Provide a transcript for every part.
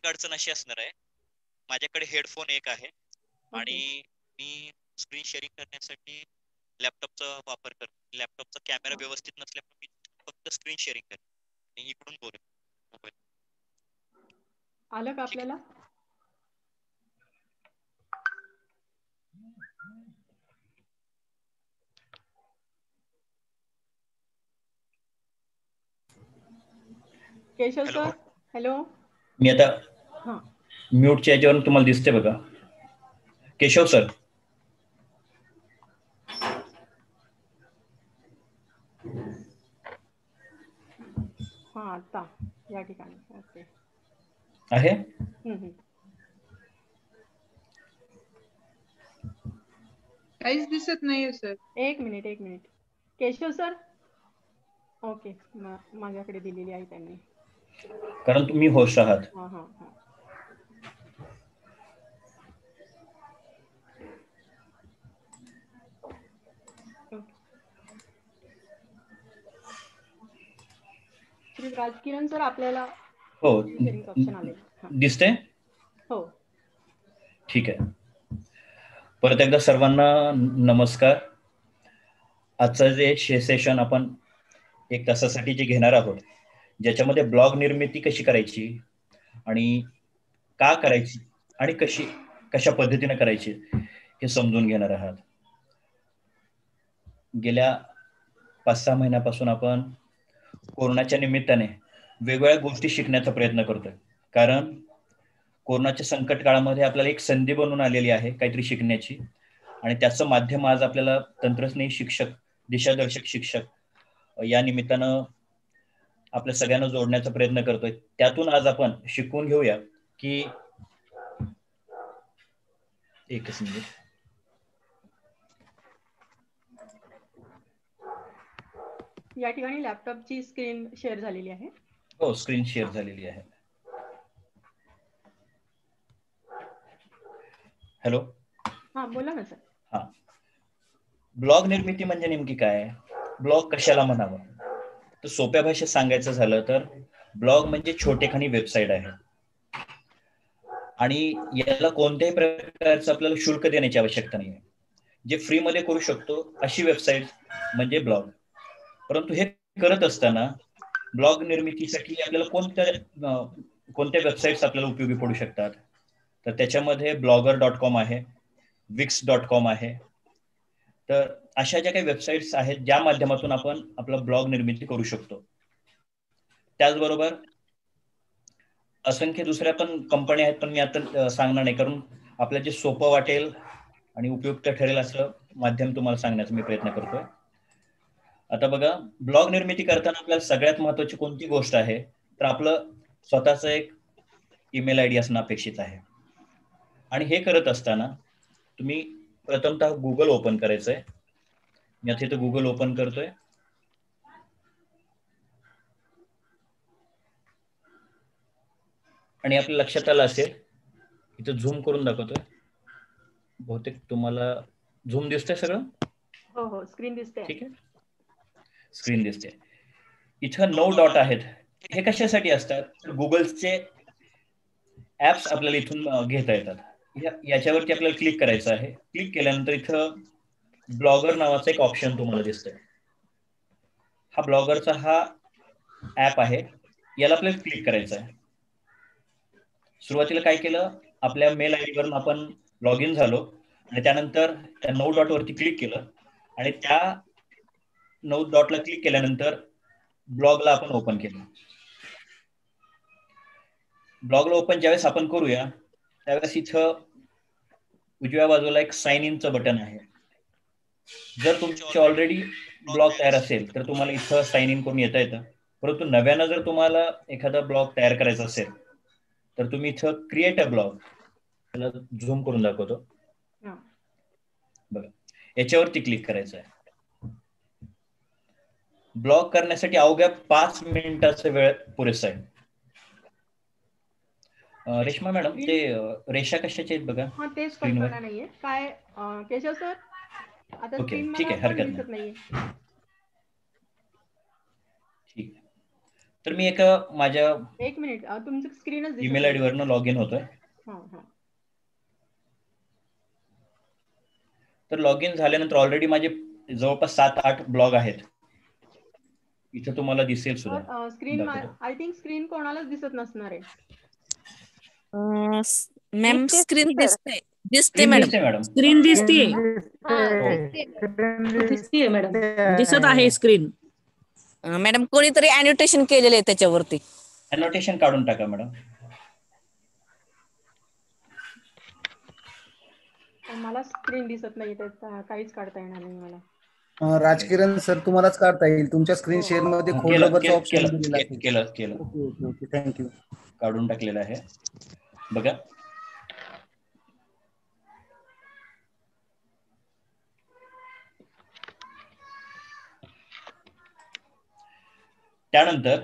तांत्रिक अडचण अशी असणार आहे. माझ्याकडे हेडफोन एक आहे आणि मी स्क्रीन शेअरिंग करण्यासाठी लॅपटॉपचा वापर कर लॅपटॉपचा कॅमेरा व्यवस्थित नसल्यामुळे मी फक्त स्क्रीन शेअरिंग करेन इकडून बोलेन मोबाईल आलं का आपल्याला? केशव. सर हॅलो मी आता म्यूटच्या याच्यावरून तुम्हाला दिसते बघा. केशव सर. हा आता या ठिकाणी. ओके. आहे? हम्म, हम्म. काहीच दिसत नाहीये सर. एक मिनिट एक मिनिट. केशव सर? ओके मा- माझ्याकडे दिलेली आहे त्यांनी. कारण तुम्ही होस्ट आहात हा हा हा ओके. श्री राजकिरण सर आपल्याला हो. दिसते हो. ठीक आहे. परत एकदा सर्वांना नमस्कार. आजचं जे शे सेशन आपण एक तासासाठी जे घेणार आहोत ज्याच्यामध्ये ब्लॉग निर्मिती कशी करायची आणि का करायची आणि कशी कशा पद्धतीने करायची हे समजून घेणार आहात. गेल्या पाच सहा महिन्यापासून आपण कोरोनाच्या निमित्ताने वेगवेगळ्या गोष्टी शिकण्याचा प्रयत्न करतोय. कारण कोरोनाच्या संकट काळामध्ये आपल्याला एक संधी बनून आलेली आहे काहीतरी शिकण्याची. आणि त्याचं माध्यम आज आपल्याला तंत्रज्ञ शिक्षक दिशादर्शक शिक्षक या निमित्तानं आपल्या सगळ्यांना जोडण्याचा प्रयत्न करतोय. त्यातून आज आपण शिकून घेऊया की एकच मिनिट. या ठिकाणी लॅपटॉपची स्क्रीन शेअर झालेली आहे. हो स्क्रीन शेअर झालेली आहे. हॅलो हा बोला ना सर हा. ब्लॉग निर्मिती म्हणजे नेमकी काय? ब्लॉग कशाला म्हणावं? तर सोप्या भाषेत सांगायचं झालं तर ब्लॉग म्हणजे छोटेखानी वेबसाईट आहे. आणि याला कोणत्याही प्रकारचं आपल्याला शुल्क देण्याची आवश्यकता नाही जे फ्रीमध्ये करू शकतो अशी वेबसाईट म्हणजे ब्लॉग परंतु हे करत असताना ब्लॉग निर्मितीसाठी आपल्याला कोणत्या कोणत्या वेबसाईट्स आपल्याला उपयोगी पडू शकतात? तर त्याच्यामध्ये ब्लॉगर डॉट कॉम आहे विक्स डॉट कॉम आहे. तर अशा ज्या काही वेबसाईट्स आहेत ज्या माध्यमातून आपण आपला ब्लॉग निर्मिती करू शकतो. त्याचबरोबर असंख्य दुसऱ्या पण कंपन्या आहेत पण मी आता सांगणार नाही. कारण आपल्याला जे सोपं वाटेल आणि उपयुक्त ठरेल असं माध्यम तुम्हाला सांगण्याचा मी प्रयत्न करतोय. आता बघा ब्लॉग निर्मिती करताना आपल्याला सगळ्यात महत्वाची कोणती गोष्ट आहे? तर आपलं स्वतःचं एक ईमेल आय डी असणं अपेक्षित आहे. आणि हे करत असताना तुम्ही प्रथमतः गुगल ओपन करायचंय. मी आता इथं गुगल ओपन करतोय. आणि आपल्या लक्षात आलं असेल इथं झूम करून दाखवतोय. बहुतेक तुम्हाला झूम दिसतंय सगळं? हो हो स्क्रीन दिसते ठीक आहे. स्क्रीन दिसते. इथं नऊ डॉट आहेत. हे कशासाठी असतात? तर गुगलचे ऍप्स आपल्याला इथून घेता येतात. याच्यावरती आपल्याला क्लिक करायचं आहे. क्लिक केल्यानंतर इथं ब्लॉगर नावाचा एक ऑप्शन तुम्हाला दिसतोय. हा ब्लॉगरचा हा ऍप आहे. याला आपल्याला क्लिक करायचं आहे. सुरुवातीला काय केलं? आपल्या मेल आय वरून आपण लॉग इन झालो. आणि त्यानंतर त्या नऊ डॉट वरती क्लिक केलं. आणि त्या नऊ डॉटला क्लिक केल्यानंतर ब्लॉगला आपण ओपन केलं. ब्लॉगला ओपन ज्यावेळेस आपण करूया त्यावेळेस इथं उजव्या बाजूला एक साइन इनचं बटन आहे. जर तुमचे ऑलरेडी ब्लॉग तयार असेल तर तुम्हाला इथं साइन इन करून येता येतं. परंतु नव्यानं जर तुम्हाला एखादा ब्लॉग तयार करायचा असेल तर तुम्ही इथं क्रिएट अ ब्लॉग त्याला झूम करून दाखवतो. बघा याच्यावरती क्लिक करायचं आहे. ब्लॉग करण्यासाठी अवघ्या पाच मिनिटाचा वेळ पुरेसा आहे. रेश्मा मॅडम ते रेषा कशाचे आहेत बघा? हा तेच. कल्पना नाहीये. काय केशव सर? आता स्क्रीन ठीक आहे, हरकत ठीक. आहे तर मी एका माझ्या एक मिनिट तुमचं स्क्रीनच दिसत ईमेल नाही. आयडी वरनं लॉग इन होतोय. हा हा. तर लॉग इन झाल्यानंतर ऑलरेडी माझे जवळपास सात आठ ब्लॉग आहेत. इथं तुम्हाला दिसेल सुद्धा. स्क्रीन. आय थिंक स्क्रीन कोणालाच दिसत नसणार आहे. मॅम दिसते स्क्रीन. दिसते दिसते. मॅडम स्क्रीन दिसते मॅडम दिसत आहे स्क्रीन मॅडम कोणीतरी अॅन्युटेशन केलेलं आहे त्याच्यावरती. अनोटेशन काढून टाका मॅडम मला स्क्रीन दिसत नाही त्यात काहीच काढता येणार नाही मला. राजकिरण सर तुम्हालाच काढता येईल. तुमच्या स्क्रीन शेअरमध्ये खोड केलं रबरचं केलं ऑप्शन केलं ओके थँक्यू काढून टाकलेलं आहे. बघा. त्यानंतर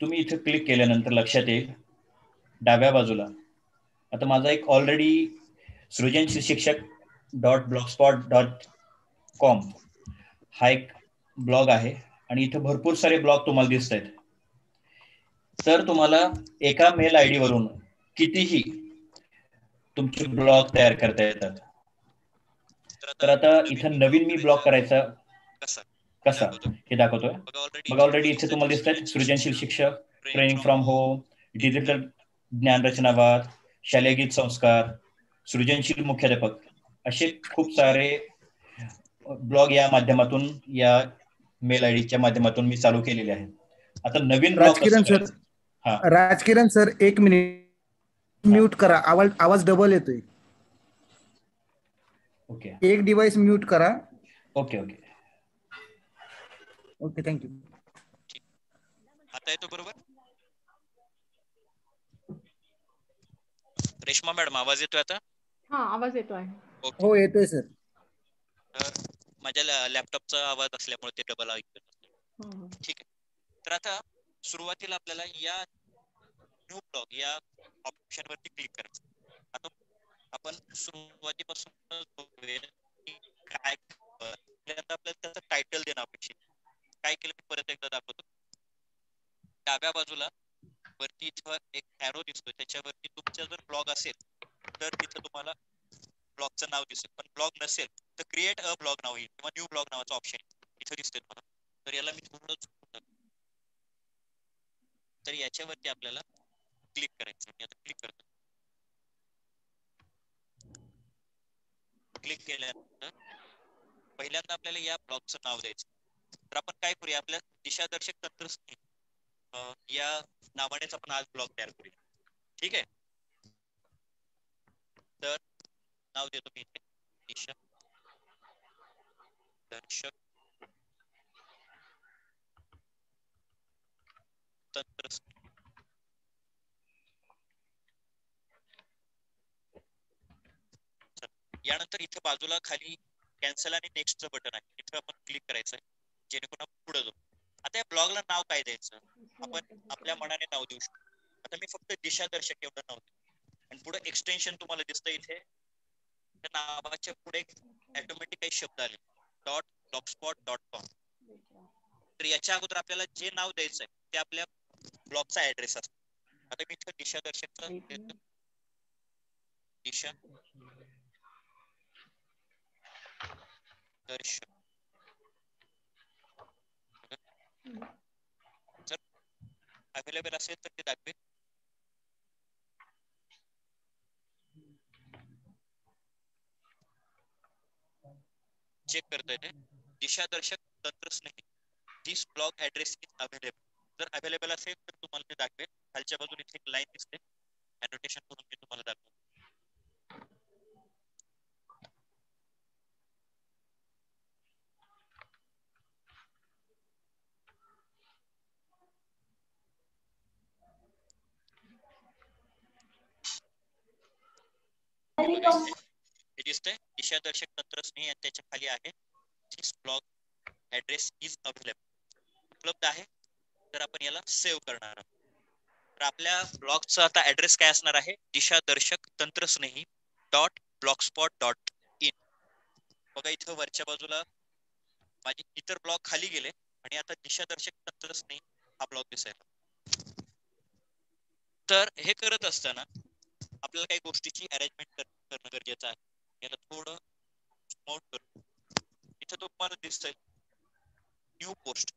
तुम्ही इथे क्लिक केल्यानंतर लक्षात येईल डाव्या बाजूला. आता माझा एक ऑलरेडी सृजनशील शिक्षक डॉट ब्लॉगस्पॉट डॉट कॉम हा एक ब्लॉग आहे आणि इथे भरपूर सारे ब्लॉग तुम्हाला दिसत आहेत तर तुम्हाला एका मेल आय डी वरून कितीही तुमचे ब्लॉग तयार करता येतात. तर आता इथं नवीन मी ब्लॉग करायचा कसा. हे दाखवतोय. बघा ऑलरेडी इथे तुम्हाला दिसत आहेत सृजनशील शिक्षक ट्रेनिंग फ्रॉम होम डिजिटल ज्ञानरचनावाद शालेय गीत संस्कार सृजनशील मुख्याध्यापक असे खूप सारे ब्लॉग या माध्यमातून या मेल आय डीच्या माध्यमातून मी चालू केलेले आहेत आता नवीन ब्लॉग राजकिरण सर हा. राजकिरण सर एक मिनिट म्यूट करा. आवाज आवाज डबल येतोय. ओके एक डिव्हाइस म्यूट करा. Okay okay okay thank you आता येतो बरोबर? रेश्मा मॅडम आवाज येतोय आता? हा आवाज येतो आहे ओके हो येतोय सर. माझ्या लॅपटॉपचा आवाज असल्यामुळे ते डबल ऐकतो हा. ठीक आहे. तर आता सुरुवातीला आपल्याला या न्यू ब्लॉग या ऑप्शन वरती क्लिक करायचं. आता आपण सुरुवातीपासून काय पहिल्यांदा आपल्याला त्याचं टायटल देणं अपेक्षित. काय केलं मी परत एकदा दाखवतो. डाव्या बाजूला वरती इथं एक ॲरो दिसतोय. त्याच्यावरती तुमचा जर ब्लॉग असेल तर तिथं तुम्हाला ब्लॉगचं नाव दिसेल. पण ब्लॉग नसेल तर क्रिएट अ ब्लॉग नाव येईल किंवा न्यू ब्लॉग नावाचं ऑप्शन इथं दिसते तुम्हाला. तर याला मी थोडं तर याच्यावरती आपल्याला क्लिक करायचं. मी आता क्लिक करतो. क्लिक केल्यानंतर पहिल्यांदा आपल्याला या ब्लॉगचं नाव द्यायचं. तर आपण काय करूया? आपल्या दिशादर्शक तंत्र या नावानेच आपण आज ब्लॉग तयार करूया. ठीक आहे? तर नाव देतो मी इथे. दिशा दर्शक. तंत्रज्ञ. यानंतर इथे बाजूला खाली कॅन्सल आणि नेक्स्ट बटन आहे. इथे आपण क्लिक करायचं जेणेकरून आपण पुढे जाऊ. आता या ब्लॉगला नाव काय द्यायचं? आपण आपल्या मनाने नाव देऊ शकतो. आता मी फक्त दिशादर्शक एवढं नाव देऊ आणि पुढे एक्सटेन्शन तुम्हाला दिसतं इथे. त्या नावाच्या पुढे ऑटोमॅटिक काही शब्द आले. डॉट ब्लॉगस्पॉट डॉट कॉम तर याच्या अगोदर आपल्याला जे नाव द्यायचं आहे ते आपल्या ब्लॉगचा ऍड्रेस असतो. आता मी इथं दिशादर्शकचा देतो. दिशा दर्शक जर अवेलेबल असेल तर ते दाखवेल चेक करता येते Dishadarshak Tantrasnehi this blog address is available जर अवेलेबल असेल तर तुम्हाला ते दाखवेल. खालच्या बाजूने इथे एक लाईन दिसते. अनोटेशन करून मी तुम्हाला दाखवतो बघा इथे. हे दिसतंय दिशादर्शक तंत्रस्नेही आणि त्याच्याखाली आहे. This blog address is available उपलब्ध आहे. तर आपण याला सेव्ह करणार आहोत. तर आपल्या ब्लॉगचा आता ऍड्रेस काय असणार आहे? Dishadarshak Tantrasnehi dot blogspot dot in बघा इथं वरच्या बाजूला माझे इतर ब्लॉग खाली गेले आणि आता दिशादर्शक तंत्रस्नेही हा ब्लॉग दिसायला. तर हे करत असताना आपल्याला काही गोष्टीची अरेंजमेंट करणं गरजेचं आहे. याला थोडं स्मॉल इथं तुम्हाला दिसतंय न्यू पोस्ट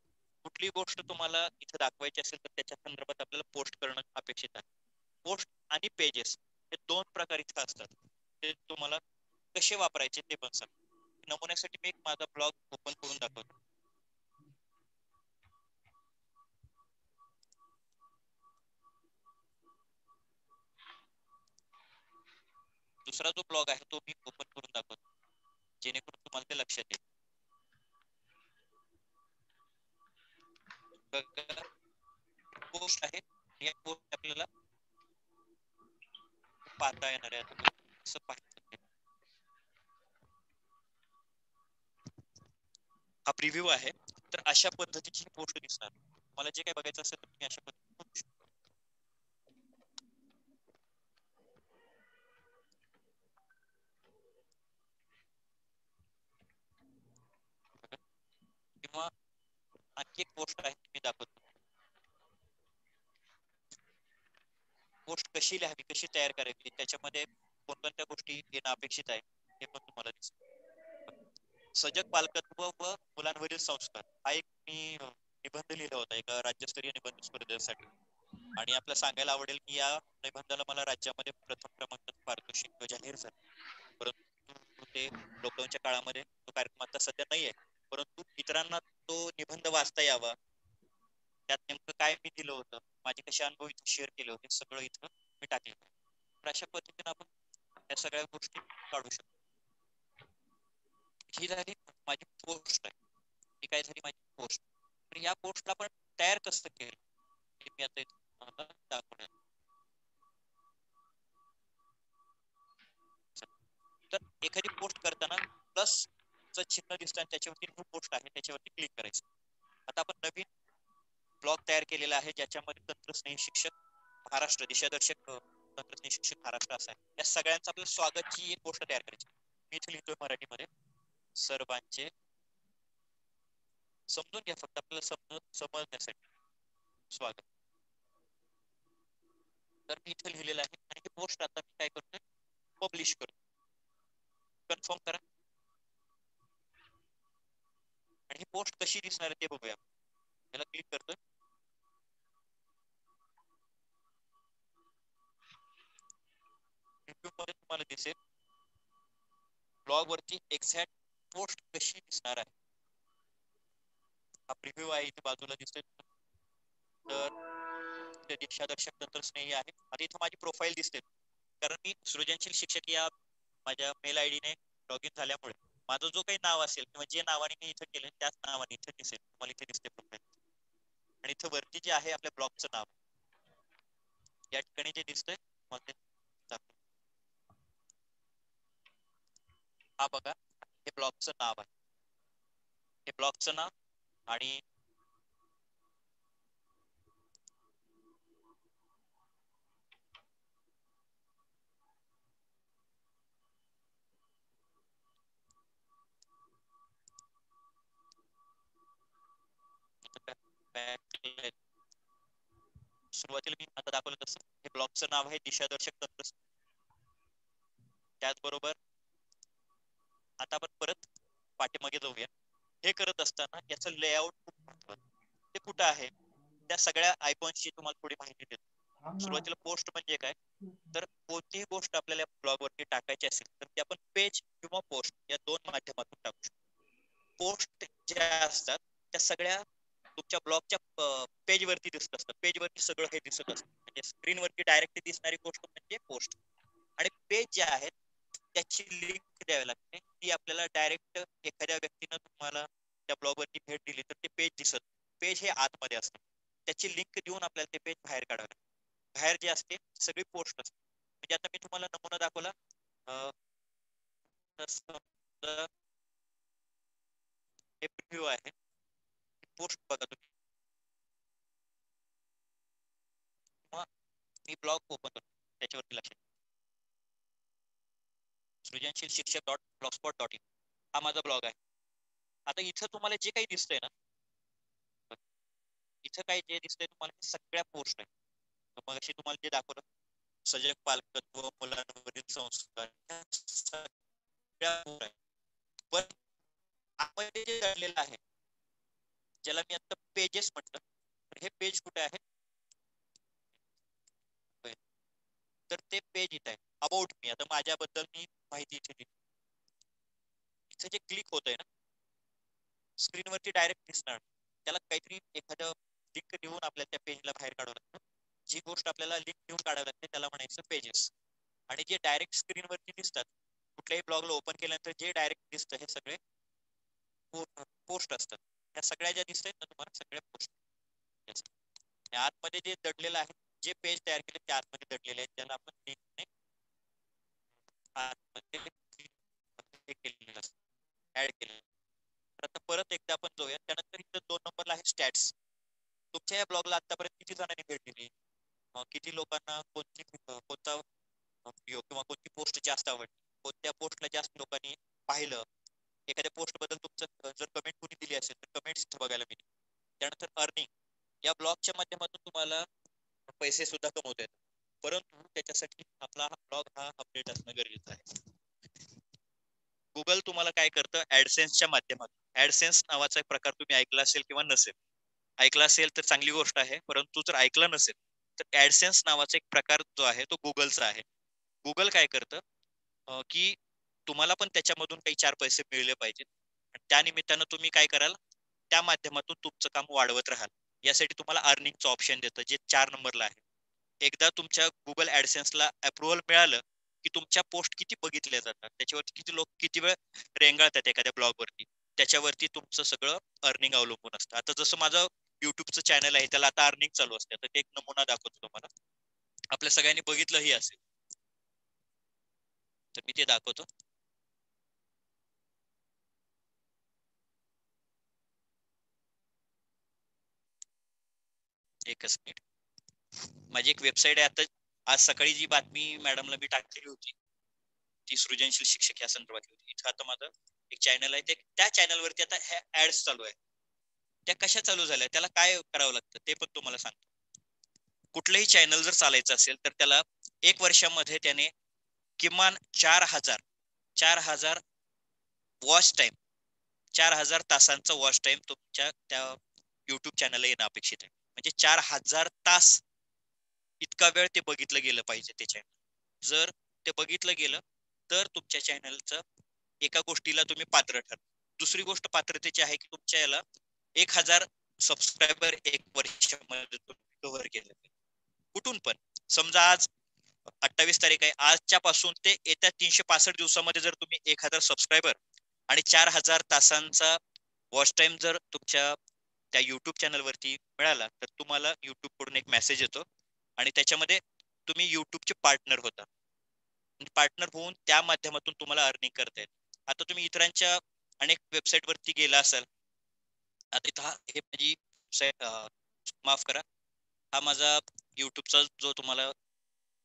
कुठली गोष्ट तुम्हाला इथे दाखवायची असेल तर त्याच्या संदर्भात आपल्याला पोस्ट करणं अपेक्षित आहे. पोस्ट आणि पेजेस हे दोन प्रकार इथं असतात. ते तुम्हाला कसे वापरायचे ते पण सांग. नमुन्यासाठी मी एक माझा ब्लॉग ओपन करून दाखवतो. दुसरा जो ब्लॉग आहे तो मी ओपन करून दाखवतो. जेणेकरून तुम्हाला ते लक्षात येईल. पोस्ट आहे. या पोस्ट आपल्याला पाहता येणार आहे असं पाहिजे हा प्रिव्ह्यू आहे. तर अशा पद्धतीची पोस्ट दिसणार. मला जे काही बघायचं असेल तर तुम्ही अशा पद्धतीने बघू शकता किंवा आणखी एक पोस्ट आहे मी दाखवतो. पोस्ट कशी लिहावी कशी तयार करावी त्याच्यामध्ये कोणकोणत्या गोष्टी येणं अपेक्षित आहे हे पण तुम्हाला दिसत सजग पालकत्व व मुलांवरील संस्कार हा एक मी निबंध लिहिला होता एका राज्यस्तरीय निबंध स्पर्धेसाठी. आणि आपल्याला सांगायला आवडेल की या निबंधाला मला राज्यामध्ये प्रथम क्रमांक पारितोषिक जाहीर झालं. परंतु ते लॉकडाऊनच्या काळामध्ये तो कार्यक्रम आता सध्या नाही आहे परंतु इतरांना तो निबंध वाचता यावा. त्यात नेमकं काय मी दिलं होतं? माझे कसे अनुभव इथे शेअर केले होते? सगळं इथं मी टाकले तर अशा पद्धतीने आपण या सगळ्या गोष्टी काढू शकतो. ही झाली माझी पोस्ट आहे ही काय झाली माझी पोस्ट तर या पोस्टला आपण तयार कसं केलं? हे मी आता तुम्हाला दाखवणार तर एखादी पोस्ट करताना प्लस च चिन्ह दिसतं आणि त्याच्यावरती न्यू पोस्ट आहे त्याच्यावरती क्लिक करायचं. आता आपण नवीन ब्लॉग तयार केलेला आहे ज्याच्यामध्ये तंत्रस्नेही शिक्षक महाराष्ट्र दिशादर्शक तंत्रज्ञ तंत्रज्ञान शिक्षक महाराष्ट्र असा आहे. या सगळ्यांचं आपल्याला स्वागतची एक गोष्ट तयार करायची. मी इथे लिहितोय मराठीमध्ये. सर्वांचे समजून घ्या फक्त आपल्याला समज समजण्यासाठी. स्वागत. तर मी इथे लिहिलेलं आहे आणि ही पोस्ट आता मी काय करतोय? पब्लिश करतो कन्फर्म करा. आणि ही पोस्ट कशी दिसणार आहे ते बघूया. याला क्लिक करतोय. युट्यूबमध्ये तुम्हाला दिसेल. ब्लॉग वरती एक्झॅक्ट पोस्ट कशी दिसणार आहे. हा प्रिव्ह्यू आहे इथे बाजूला दिसतोय तर इथे दिशादर्शक तंत्रस्नेही आहे. आता इथं माझी प्रोफाईल दिसते कारण मी सृजनशील शिक्षक या माझ्या मेल आय ने लॉग इन झाल्यामुळे. माझं जो काही नाव असेल किंवा जे नावाने मी इथं केलं त्याच नावाने इथं दिसेल. तुम्हाला इथे दिसते प्रोफाईल आणि इथं वरती जे आहे आपल्या ब्लॉगचं नाव या ठिकाणी जे दिसतंय ते हा बघा हे ब्लॉगचं नाव आहे. हे ब्लॉगचं नाव आणि आहेत सुरुवातीला मी आता दाखवलं तसं हे ब्लॉगचं नाव आहे दिशादर्शक तंत्र. त्याचबरोबर आता आपण परत पाठीमागे जाऊया. हे करत असताना याचं लेआउट खूप महत्वाचं ते कुठं आहे? त्या सगळ्या आयकॉन्सची तुम्हाला थोडी माहिती देतो. सुरुवातीला पोस्ट म्हणजे काय? तर कोणतीही गोष्ट आपल्याला ब्लॉग वरती टाकायची असेल तर ती आपण पेज किंवा पोस्ट या दोन माध्यमातून टाकू शकतो. पोस्ट ज्या असतात त्या सगळ्या तुमच्या ब्लॉगच्या पेज वरती दिसत असतात पेज वरती सगळं हे दिसत असतं. म्हणजे स्क्रीन वरती डायरेक्ट दिसणारी गोष्ट म्हणजे पोस्ट आणि पेज जे आहेत त्याची लिंक द्यावी लागते. ती आपल्याला डायरेक्ट एखाद्या व्यक्तीनं तुम्हाला त्या ब्लॉग वरती भेट दिली तर ते पेज दिसत. पेज हे आतमध्ये असतं. त्याची लिंक देऊन आपल्याला ते पेज बाहेर काढावं लागतं. बाहेर जे असते सगळी पोस्ट असते. म्हणजे आता मी तुम्हाला नमुना दाखवला. हे प्रिव्ह्यू आहे. पोस्ट बघा तुम्ही. मी ब्लॉग ओपन करतो. त्याच्यावरती लक्ष सृजनशील शिक्षक डॉट ब्लॉगस्पॉट डॉट इन हा माझा ब्लॉग आहे. आता इथं तुम्हाला जे काही दिसतंय ना इथं काही जे दिसतंय तुम्हाला सगळ्या पोस्ट आहे मग अशी तुम्हाला जे दाखवलं सजग पालकत्व मुलांवरील संस्कार सगळ्या पोस्ट आहे पण आपण जे दडलेलं आहे ज्याला मी आता पेजेस म्हटलं. तर हे पेज कुठे आहे? तर ते पेज इथं आहे. अबाउट मी आता माझ्याबद्दल मी माहिती इथे दिली. इथं जे क्लिक होत आहे ना स्क्रीनवरती डायरेक्ट दिसणार. त्याला काहीतरी एखादं लिंक देऊन आपल्याला त्या पेजला बाहेर काढावं लागतं. जी गोष्ट आपल्याला लिंक देऊन काढावी लागते त्याला म्हणायचं पेजेस आणि जे डायरेक्ट स्क्रीनवरती दिसतात कुठल्याही ब्लॉगला ओपन केल्यानंतर जे डायरेक्ट दिसतं हे सगळे पोस्ट असतात. त्या सगळ्या ज्या दिसत आहेत ना तुम्हाला सगळ्या पोस्ट आतमध्ये जे दडलेलं आहे जे पेज तयार केले ते आतमध्ये दडलेले आहेत त्याला आपण आतमध्ये केलेलं ऍड केलेलं तर आता परत एकदा आपण जाऊया त्यानंतर इथं दोन नंबरला आहे स्टॅट्स तुमच्या या ब्लॉगला आतापर्यंत किती जणांनी भेट दिली? किती लोकांना कोणती कोणता व्हिडिओ किंवा कोणती पोस्ट जास्त आवडली? कोणत्या पोस्टला जास्त लोकांनी पाहिलं? एखाद्या पोस्टबद्दल तुमचं जर कमेंट कुणी दिली असेल तर कमेंट्स बघायला मिळेल. त्यानंतर अर्निंग या ब्लॉगच्या माध्यमातून तुम्हाला पैसे सुद्धा कमवता येतात. परंतु त्याच्यासाठी आपला हा ब्लॉग हा अपडेट असणं गरजेचं आहे. गुगल तुम्हाला काय करतं? ऍडसेन्सच्या माध्यमातून. ऍडसेन्स नावाचा एक प्रकार तुम्ही ऐकला असेल किंवा नसेल. ऐकला असेल तर चांगली गोष्ट आहे परंतु जर ऐकला नसेल तर ऍडसेन्स नावाचा एक प्रकार जो आहे तो गुगलचा आहे. गुगल काय करतं? की तुम्हाला पण त्याच्यामधून काही चार पैसे मिळले पाहिजेत. आणि त्या तुम्ही काय कराल? त्या माध्यमातून तुमचं काम वाढवत राहाल. यासाठी तुम्हाला अर्निंगचं ऑप्शन देतं जे चार नंबरला आहे. एकदा तुमच्या गुगल ऍडसेन्सला अप्रुव्हल मिळालं की तुमच्या पोस्ट किती बघितल्या जातात. त्याच्यावरती किती लोक किती वेळ रेंगाळतात एखाद्या ब्लॉगवरती त्याच्यावरती तुमचं सगळं अर्निंग अवलंबून असतं. आता जसं माझं युट्यूबचं चॅनल आहे त्याला आता अर्निंग चालू असते. तर ते एक नमुना दाखवतो तुम्हाला. आपल्या सगळ्यांनी बघितलंही असेल. तर मी ते दाखवतो. एकच मिनिट. माझी एक वेबसाईट आहे आता आज सकाळी जी बातमी मॅडमला मी टाकलेली होती ती सृजनशील शिक्षक या संदर्भातली होती. इथं आता माझं एक चॅनल आहे ते त्या चॅनलवरती आता ह्या ऍड्स चालू आहे. त्या कशा चालू झाल्या त्याला काय करावं लागतं ते पण तुम्हाला सांगतो. कुठलंही चॅनल जर चालायचं असेल तर त्याला एक वर्षामध्ये त्याने किमान चार हजार चार हजार वॉच टाइम चार हजार तासांचा वॉच टाइम तुमच्या त्या युट्यूब चॅनलला येणं अपेक्षित आहे. म्हणजे चार हजार तास इतका वेळ ते बघितलं गेलं पाहिजे ते चॅनल जर ते बघितलं गेलं तर तुमच्या चॅनलचं एका गोष्टीला तुम्ही पात्र ठर दुसरी गोष्ट पात्रतेची आहे की तुमच्या याला एक हजार सबस्क्रायबर एक वर्षामध्ये तुम्ही कव्हर केलं कुठून पण. समजा आज अठ्ठावीस तारीख आहे. आजच्या पासून ते येत्या तीनशे पासष्ट दिवसामध्ये जर तुम्ही एक हजार सबस्क्रायबर आणि चार हजार तासांचा वॉच टाइम जर तुमच्या त्या युट्यूब चॅनलवरती मिळाला तर तुम्हाला युट्यूबकडून एक मेसेज येतो. आणि त्याच्यामध्ये तुम्ही युट्यूबचे पार्टनर होता. म्हणजे पार्टनर होऊन त्या माध्यमातून तुम्हाला अर्निंग करता येईल. आता तुम्ही इतरांच्या अनेक वेबसाईट वरती गेला असाल आता इथं हा- हे माझी माफ करा. हा माझा युट्यूबचा जो तुम्हाला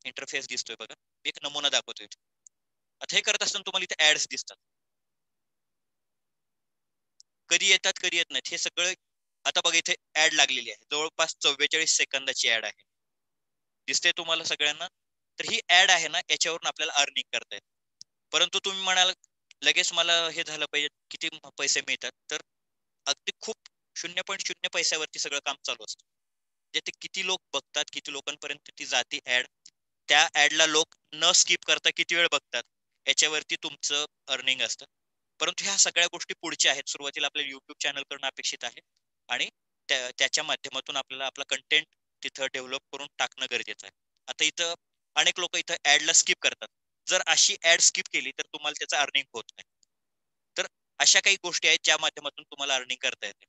इंटरफेस दिसतोय बघा. मी एक नमुना दाखवतोय. आता हे करत असताना तुम्हाला इथे ऍड्स दिसतात. कधी येतात कधी येत नाहीत. हे सगळं आता बघा इथे ऍड लागलेली आहे. जवळपास चव्वेचाळीस सेकंदाची ऍड आहे. दिसते तुम्हाला सगळ्यांना? तर ही ऍड आहे ना याच्यावरून आपल्याला अर्निंग करता येत परंतु तुम्ही म्हणाल लगेच मला हे झालं पाहिजे किती पैसे मिळतात? तर अगदी खूप शून्य पॉईंट शून्य पैशावरती सगळं काम चालू असतं. म्हणजे ते किती लोक बघतात किती लोकांपर्यंत ती जाती ऍड त्या ऍडला लोक न स्किप करता किती वेळ बघतात? याच्यावरती तुमचं अर्निंग असतं. परंतु ह्या सगळ्या गोष्टी पुढच्या आहेत. सुरुवातीला आपल्या युट्यूब चॅनल करणं अपेक्षित आहे. आणि त्या- त्याच्या माध्यमातून आपल्याला आपला कंटेंट तिथं डेव्हलप करून टाकणं गरजेचं आहे. आता इथं अनेक लोक इथं ऍडला स्किप करतात. जर अशी ऍड स्किप केली तर तुम्हाला त्याचं अर्निंग होत नाही. तर अशा काही गोष्टी आहेत ज्या माध्यमातून तुम्हाला अर्निंग करता येते.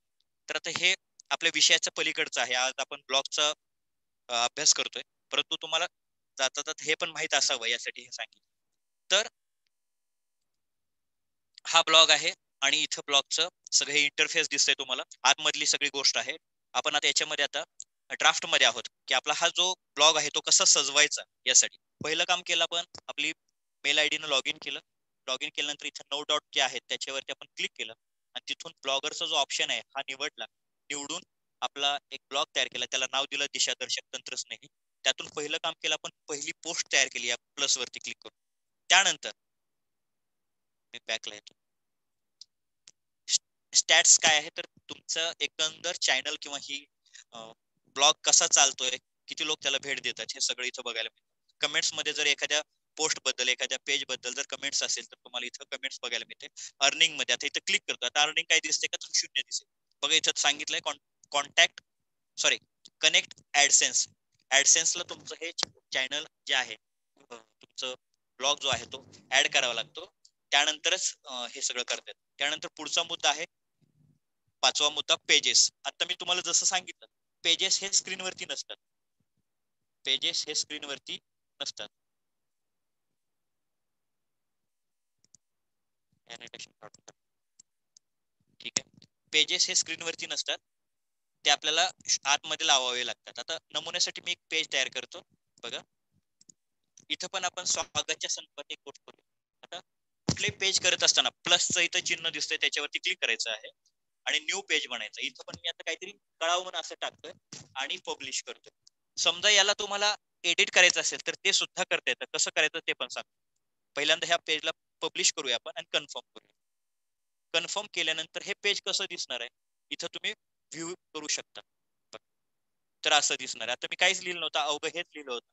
तर आता हे आपल्या विषयाच्या पलीकडचं आहे. आज आपण ब्लॉगचा अभ्यास करतोय. परंतु तुम्हाला जाता जात हे पण माहीत असावं यासाठी हे सांगितलं. तर हा ब्लॉग आहे. आणि इथं ब्लॉगचं सगळे इंटरफेस दिसतंय तुम्हाला. आतमधली सगळी गोष्ट आहे. आपण आता याच्यामध्ये आता ड्राफ्टमध्ये आहोत की आपला हा जो ब्लॉग आहे तो कसा सजवायचा यासाठी. पहिलं काम केलं आपण आपली मेल आय डीनं लॉग इन केलं. लॉग इन केल्यानंतर इथं नऊ डॉट जे आहेत त्याच्यावरती आपण क्लिक केलं. आणि तिथून ब्लॉगरचा जो ऑप्शन आहे हा निवडला. निवडून आपला एक ब्लॉग तयार केला. त्याला नाव दिलं दिशादर्शक तंत्रस्नेही त्यातून पहिलं काम केलं आपण पहिली पोस्ट तयार केली या प्लस वरती क्लिक करून. त्यानंतर मी बॅकला येतो. स्टॅट्स काय आहे? तर तुमचं एकंदर चॅनल किंवा ही ब्लॉग कसा चालतोय? किती लोक त्याला भेट देतात? हे सगळं इथं बघायला मिळतं. कमेंट्समध्ये जर एखाद्या पोस्टबद्दल एखाद्या पेजबद्दल जर कमेंट्स असेल तर तुम्हाला इथं कमेंट्स बघायला मिळते. अर्निंगमध्ये आता इथं क्लिक करतो. आता अर्निंग काय दिसते का? तुम्ही शून्य दिसेल. बघा इथं सांगितलंय कॉन्टॅक्ट सॉरी कनेक्ट ऍडसेन्स ऍडसेन्सला तुमचं हे चॅनल जे आहे तुमचं ब्लॉग जो आहे तो ऍड करावा लागतो. त्यानंतरच हे सगळं करतात. त्यानंतर पुढचा मुद्दा आहे पाचवा मुद्दा पेजेस आता मी तुम्हाला जसं सांगितलं पेजेस हे स्क्रीनवरती नसतात. पेजेस हे स्क्रीनवरती नसतात. ठीक आहे. पेजेस हे स्क्रीनवरती नसतात. ते आपल्याला आतमध्ये लावावे लागतात. आता नमुन्यासाठी मी एक पेज तयार करतो. बघा. इथं पण आपण स्वागतच्या संदर्भात एक गोष्ट आता कुठले पेज करत असताना प्लसचं इथं चिन्ह दिसतंय त्याच्यावरती क्लिक करायचं आहे. आणि न्यू पेज बनायचं. इथं पण मी आता काहीतरी कळावून असं टाकतोय आणि पब्लिश करतोय. समजा याला तुम्हाला एडिट करायचं असेल तर ते सुद्धा करता येतं. कसं करायचं ते पण सांग पहिल्यांदा ह्या पेजला पब्लिश करूया आपण आणि कन्फर्म करूया. कन्फर्म केल्यानंतर हे पेज कसं दिसणार आहे? इथं तुम्ही व्ह्यू करू शकता. तर असं दिसणार आहे. आता मी काहीच लिहिलं नव्हतं. अवघं हेच लिहिलं होतं.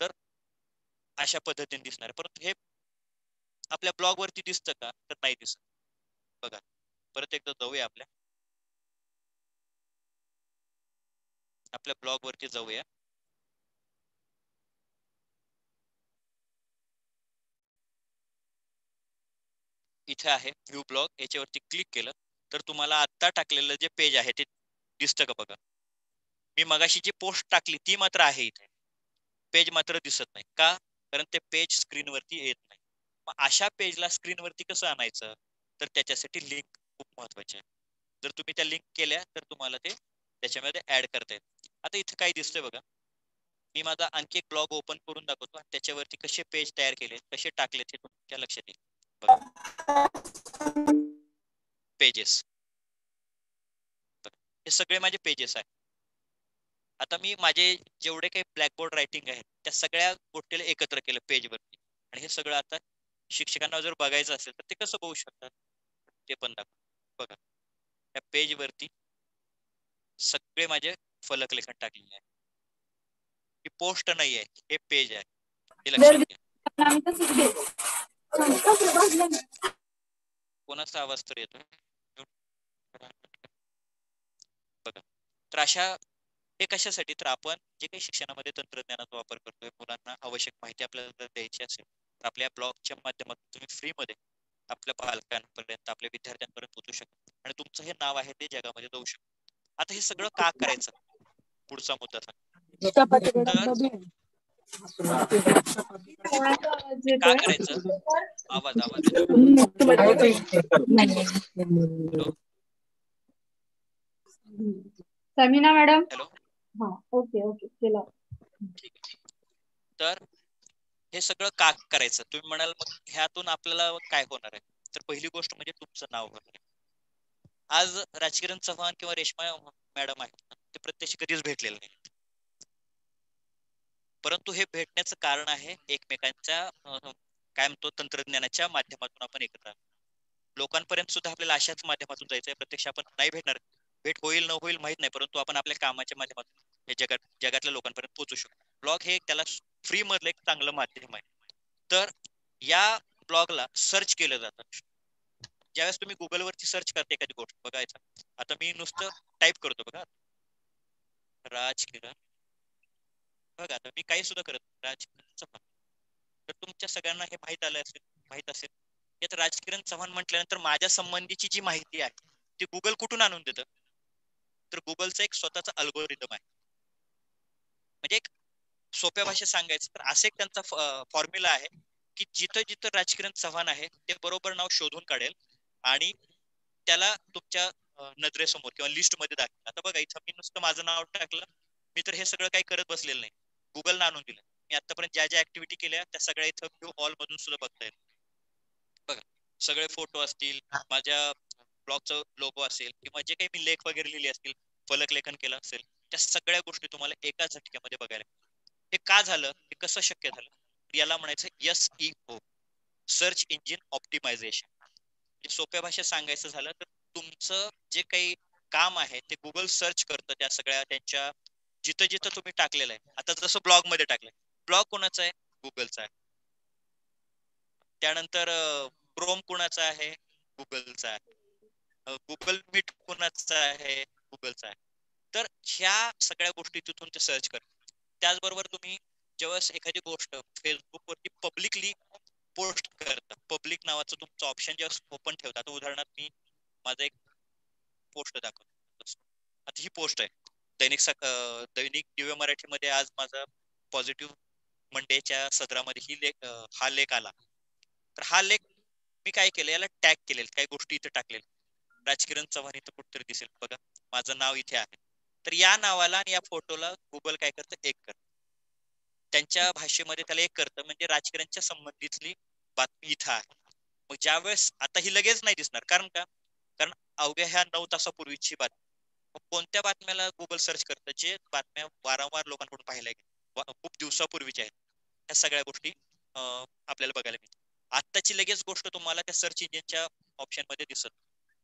तर अशा पद्धतीने दिसणार आहे. परंतु हे आपल्या ब्लॉग वरती दिसतं का? तर नाही दिसत. बघा. परत एकदा जाऊया आपल्या. आपल्या ब्लॉग वरती जाऊया. इथे आहे व्ह्यू ब्लॉग याच्यावरती क्लिक केलं तर तुम्हाला आत्ता टाकलेलं जे पेज आहे ते दिसतं का बघा? मी मगाशी जी पोस्ट टाकली ती मात्र आहे इथे. पेज मात्र दिसत नाही. का? कारण ते पेज स्क्रीनवरती येत नाही. मग अशा पेजला स्क्रीनवरती कसं आणायचं? तर त्याच्यासाठी लिंक महत्त्वाचे जर तुम्ही त्या लिंक केल्या तर तुम्हाला ते त्याच्यामध्ये ऍड करता येत आता इथं काय दिसतंय बघा. मी माझा आणखी एक ब्लॉग ओपन करून दाखवतो आणि त्याच्यावरती कसे पेज तयार केले कसे टाकले ते तुमच्या लक्षात येईल. पेजेस हे सगळे माझे पेजेस आहेत. आता मी माझे जेवढे काही ब्लॅकबोर्ड रायटिंग आहेत त्या सगळ्या गोष्टीला एकत्र केलं पेजवरती आणि हे सगळं आता शिक्षकांना जर बघायचं असेल तर ते कसं बघू शकतात? ते पण दाखव बघा. या पेज वरती सगळे माझे फलक लेखन टाकलेले आहे ही पोस्ट नाही आहे हे पेज आहे. हे लक्षात कोणाचा आवाज तर येतो बघा. तर अशा हे कशासाठी? तर आपण जे काही शिक्षणामध्ये तंत्रज्ञानाचा वापर करतोय मुलांना आवश्यक माहिती आपल्याला द्यायची असेल तर आपल्या ब्लॉगच्या माध्यमातून तुम्ही फ्रीमध्ये आपल्या पालकांपर्यंत आपल्या विद्यार्थ्यांपर्यंत पोहोचू शकता आणि तुमचं हे नाव आहे ते जगामध्ये जाऊ शकतं. आता हे सगळं का करायचं? पुढचा मुद्दा का करायचं? आवाज आवाज समीना मॅडम? हॅलो. हा ओके ओके. केला. ठीक तर हे सगळं का करायचं? तुम्ही म्हणाल मग ह्यातून आपल्याला काय होणार आहे? तर पहिली गोष्ट म्हणजे तुमचं नाव होणार आज राजकिरण चव्हाण किंवा रेश्मा मॅडम आहेत ते प्रत्यक्ष कधीच भेटलेले नाही परंतु हे भेटण्याचं कारण आहे एकमेकांच्या काय म्हणतो तंत्रज्ञानाच्या माध्यमातून आपण एकत्र लोकांपर्यंत सुद्धा आपल्याला अशाच माध्यमातून जायचं आहे प्रत्यक्ष आपण नाही भेटणार. भेट होईल न होईल माहीत नाही परंतु आपण आपल्या कामाच्या माध्यमातून हे जगात जगातल्या लोकांपर्यंत पोहोचू शकतो. ब्लॉग हे त्याला फ्री मधलं एक चांगलं माध्यम आहे. तर या ब्लॉगला सर्च केलं जातं. ज्यावेळेस तुम्ही गुगलवरती सर्च करते एखादी गोष्ट बघायचा आता मी नुसतं टाईप करतो बघा. राजकिरण. बघा आता मी काही सुद्धा करत राजकिरण चव्हाण तर तुमच्या सगळ्यांना हे माहीत आलं असेल माहीत असेल. यात राजकिरण चव्हाण म्हटल्यानंतर माझ्या संबंधीची जी माहिती आहे ती गुगल कुठून आणून देतं? तर गुगलचा एक स्वतःचा अल्गोरिदम आहे. म्हणजे एक सोप्या भाषेत सांगायचं तर असे एक त्यांचा फॉर्म्युला आहे की जिथं जिथं राजकिरण चव्हाण आहे ते बरोबर नाव शोधून काढेल आणि त्याला तुमच्या नजरेसमोर किंवा लिस्टमध्ये दाखवेल. आता बघा इथं मी नुसतं माझं नाव टाकलं मी तर हे सगळं काही करत बसलेलं नाही. गुगलनं आणून दिलं. मी आतापर्यंत ज्या ज्या ऍक्टिव्हिटी केल्या त्या सगळ्या इथं व्ह्यू ऑल मधून सुद्धा बघता येईल. बघा सगळे फोटो असतील माझ्या ब्लॉगचं लोगो असेल किंवा जे काही मी लेख वगैरे लिहिले असतील फलक लेखन केलं असेल त्या सगळ्या गोष्टी तुम्हाला एकाच झटक्यामध्ये बघायला. हे का झालं? हे कसं शक्य झालं? याला म्हणायचं S E O search engine optimization सोप्या भाषेत सांगायचं झालं तर तुमचं जे काही काम आहे ते गुगल सर्च करतं त्या सगळ्या त्यांच्या जिथं जिथं तुम्ही टाकलेलं आहे. आता जसं ब्लॉगमध्ये टाकलंय. ब्लॉग कोणाचा आहे? गुगलचा आहे. त्यानंतर क्रोम कोणाचा आहे? गुगलचा आहे. गुगल मीट कोणाचा आहे? गुगलचा आहे. तर ह्या सगळ्या गोष्टी तिथून ते सर्च करतात. त्याचबरोबर तुम्ही जेव्हा एखादी गोष्ट फेसबुकवरती पब्लिकली पोस्ट करता पब्लिक नावाचं तुमचं ऑप्शन जेव्हा ओपन ठेवता आता उदाहरणार्थ मी माझा एक पोस्ट दाखवतो. आता ही पोस्ट आहे. दैनिक दैनिक दिव्य मराठीमध्ये आज माझा पॉझिटिव्ह मंडेच्या सदरामध्ये ही लेख हा लेख आला. तर हा लेख मी काय केलं? याला टॅग केलेलं काही गोष्टी इथे टाकलेल्या. राजकिरण चव्हाण इथं कुठतरी दिसेल. बघा माझं नाव इथे आहे. तर या नावाला आणि या फोटोला गुगल काय करतं? एक करत. त्यांच्या भाषेमध्ये त्याला एक करतं. म्हणजे राजकारणच्या संबंधितली बातमी इथं आहे. मग ज्यावेळेस आता ही लगेच नाही दिसणार. कारण का? कारण अवघ्या ह्या नऊ तासापूर्वीची बातमी. मग कोणत्या बातम्याला गुगल सर्च करतं? जे बातम्या वारंवार लोकांकडून पाहायला गेल्या खूप दिवसापूर्वीच्या आहेत. ह्या सगळ्या गोष्टी आपल्याला बघायला मिळतात आत्ताची लगेच गोष्ट तुम्हाला त्या सर्च इंजिनच्या ऑप्शनमध्ये दिसत.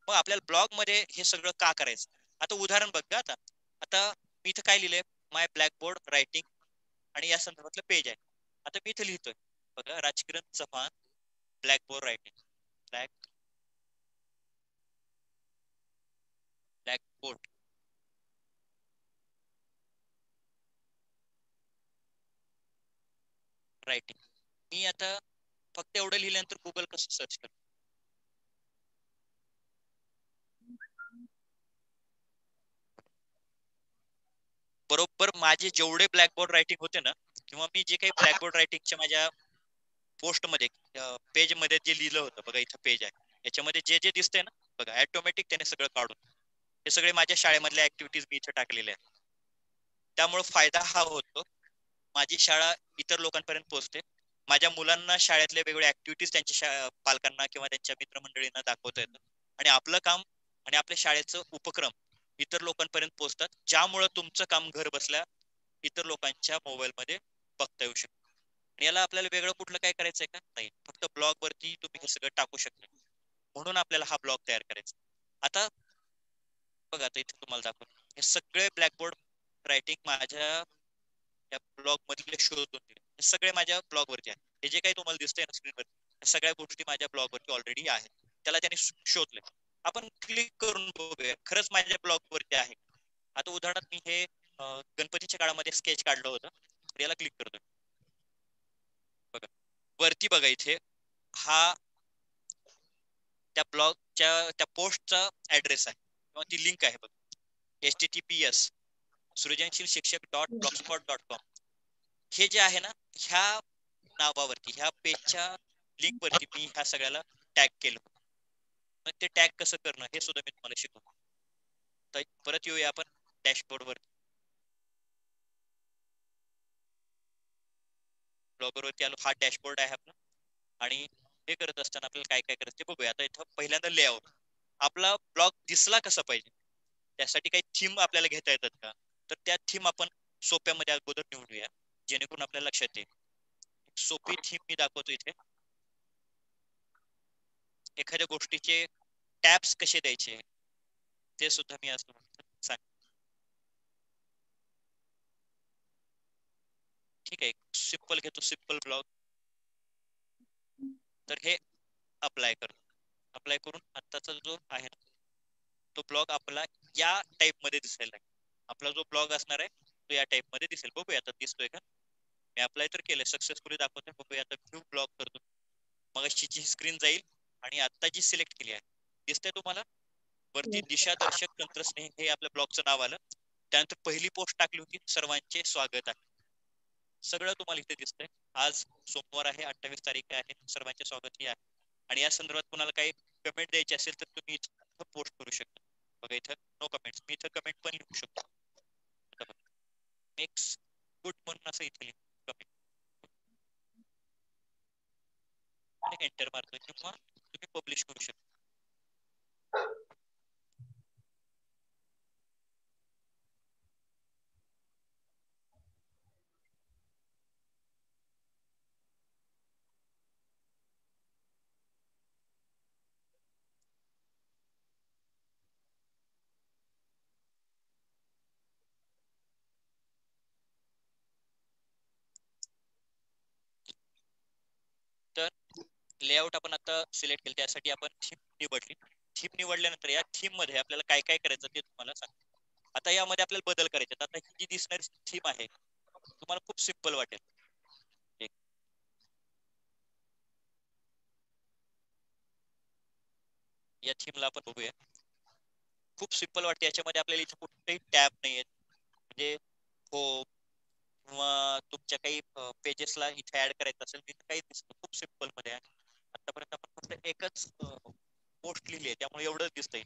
मग आपल्याला ब्लॉगमध्ये हे सगळं का करायचं? आता उदाहरण बघ आता. आता मी इथं काय लिहिलंय? माय ब्लॅकबोर्ड रायटिंग आणि या संदर्भातलं पेज आहे. आता मी इथं लिहितोय. बघा Rajkiran Chavan blackboard writing black blackboard writing मी आता फक्त एवढं लिहिल्यानंतर गुगल कसं सर्च करतो बरोबर माझे जेवढे ब्लॅकबोर्ड रायटिंग होते ना किंवा मी जे काही ब्लॅकबोर्ड रायटिंगच्या माझ्या पोस्टमध्ये पेजमध्ये जे लिहिलं होतं बघा इथं पेज आहे. याच्यामध्ये जे जे दिसतंय ना बघा ऑटोमॅटिक त्याने सगळं काढून हे सगळे माझ्या शाळेमधल्या ऍक्टिव्हिटीज मी इथे टाकलेल्या आहेत. त्यामुळे फायदा हा होतो माझी शाळा इतर लोकांपर्यंत पोहोचते. माझ्या मुलांना शाळेतल्या वेगवेगळ्या ऍक्टिव्हिटीज त्यांच्या पालकांना किंवा त्यांच्या मित्रमंडळींना दाखवता येतं. आणि आपलं काम आणि आपल्या शाळेचं उपक्रम इतर लोकांपर्यंत पोहोचतात ज्यामुळं तुमचं काम घर बसल्या इतर लोकांच्या मोबाईलमध्ये बघता येऊ शकतं. आणि याला आपल्याला वेगळं कुठलं काय करायचंय का? नाही. फक्त ब्लॉग वरती तुम्ही हे सगळं टाकू शकता. म्हणून आपल्याला हा ब्लॉग तयार करायचा. आता बघा आता इथे तुम्हाला दाखवतो. हे सगळे ब्लॅकबोर्ड रायटिंग माझ्या या ब्लॉग मधले शोधून दिले. हे सगळे माझ्या ब्लॉग वरती आहे हे जे काही तुम्हाला दिसतंय ना स्क्रीनवर सगळ्या गोष्टी माझ्या ब्लॉग वरती ऑलरेडी आहेत. त्याला त्यांनी शोधले आपण क्लिक करून बघूया. खरंच माझ्या ब्लॉग वरती आहे. आता उदाहरणार्थ मी हे गणपतीच्या काळामध्ये स्केच काढलं होतं. याला क्लिक करतो बघा. वरती बघा इथे. हा त्या ब्लॉगच्या त्या पोस्टचा ऍड्रेस आहे. किंवा ती लिंक आहे बघ. H T T P S Srujanshil Shikshak dot Blogspot dot com हे जे आहे ना ह्या नावावरती ह्या पेजच्या लिंक वरती मी ह्या सगळ्याला टॅग केलं. मग ते टॅग कसं करणं हे सुद्धा मी तुम्हाला शिकवतो. तर परत येऊया आपण डॅशबोर्ड वर ब्लॉगर वरती आलो. हा डॅशबोर्ड आहे आपला. आणि हे करत असताना आपल्याला काय काय करायचं ते बघूया. आता इथं पहिल्यांदा लेआउट आपला ब्लॉग दिसला कसा पाहिजे? त्यासाठी काही थीम आपल्याला घेता येतात का? तर त्या थीम आपण सोप्यामध्ये अगोदर निवडूया. जेणेकरून आपल्याला लक्षात येईल. सोपी थीम मी दाखवतो इथे. एखाद्या गोष्टीचे टॅप्स कसे द्यायचे? ते सुद्धा मी आज सांग ठीक आहे सिंपल घेतो सिंपल ब्लॉग तर हे अप्लाय करतो अप्लाय करून आत्ताचा जो आहे ना तो ब्लॉग आपला या टाइपमध्ये दिसायला लागेल. आपला जो ब्लॉग असणार आहे तो या टाइपमध्ये दिसेल. बघूया आता दिसतोय का? मी अप्लाय तर केलंय सक्सेसफुली दाखवतोय. बघूया आता व्ह्यू ब्लॉग करतो. मग अशी स्क्रीन जाईल आणि आता जी सिलेक्ट केली आहे दिसतंय तुम्हाला? वरती दिशादर्शक तंत्रस्नेह हे आपल्या ब्लॉगचं नाव आलं. त्यानंतर पहिली पोस्ट टाकली होती सर्वांचे स्वागत आहे. सगळं तुम्हाला इथे दिसतंय. आज सोमवार आहे अठ्ठावीस तारीख आहे सर्वांचे स्वागत ही आहे. आणि या संदर्भात कुणाला काही कमेंट द्यायची असेल तर तुम्ही इथं पोस्ट करू शकता. बघा इथं नो कमेंट्स मी इथं कमेंट पण लिहू शकतो. मेक्स गुड म्हणून असं इथे कमेंट आणि एंटर मारतो किंवा तुम्ही पब्लिश करू शकता लेआउट आपण आता सिलेक्ट केलं त्यासाठी आपण थीम निवडली. थीम निवडल्यानंतर या थीममध्ये आपल्याला काय काय करायचं ते तुम्हाला सांग आता यामध्ये आपल्याला बदल करायचे आता ही जी दिसणारी थीम आहे तुम्हाला खूप सिंपल वाटेल. या थीमला आपण बघूया. खूप सिंपल वाटते. याच्यामध्ये आपल्याला इथे कुठेही टॅब नाही आहेत म्हणजे हो किंवा तुमच्या काही पेजेसला इथे ऍड करायचं असेल तिथे काही दिसतं खूप सिंपलमध्ये आहे. आतापर्यंत आपण फक्त एकच पोस्ट लिहिली आहे त्यामुळे एवढंच दिसतंय.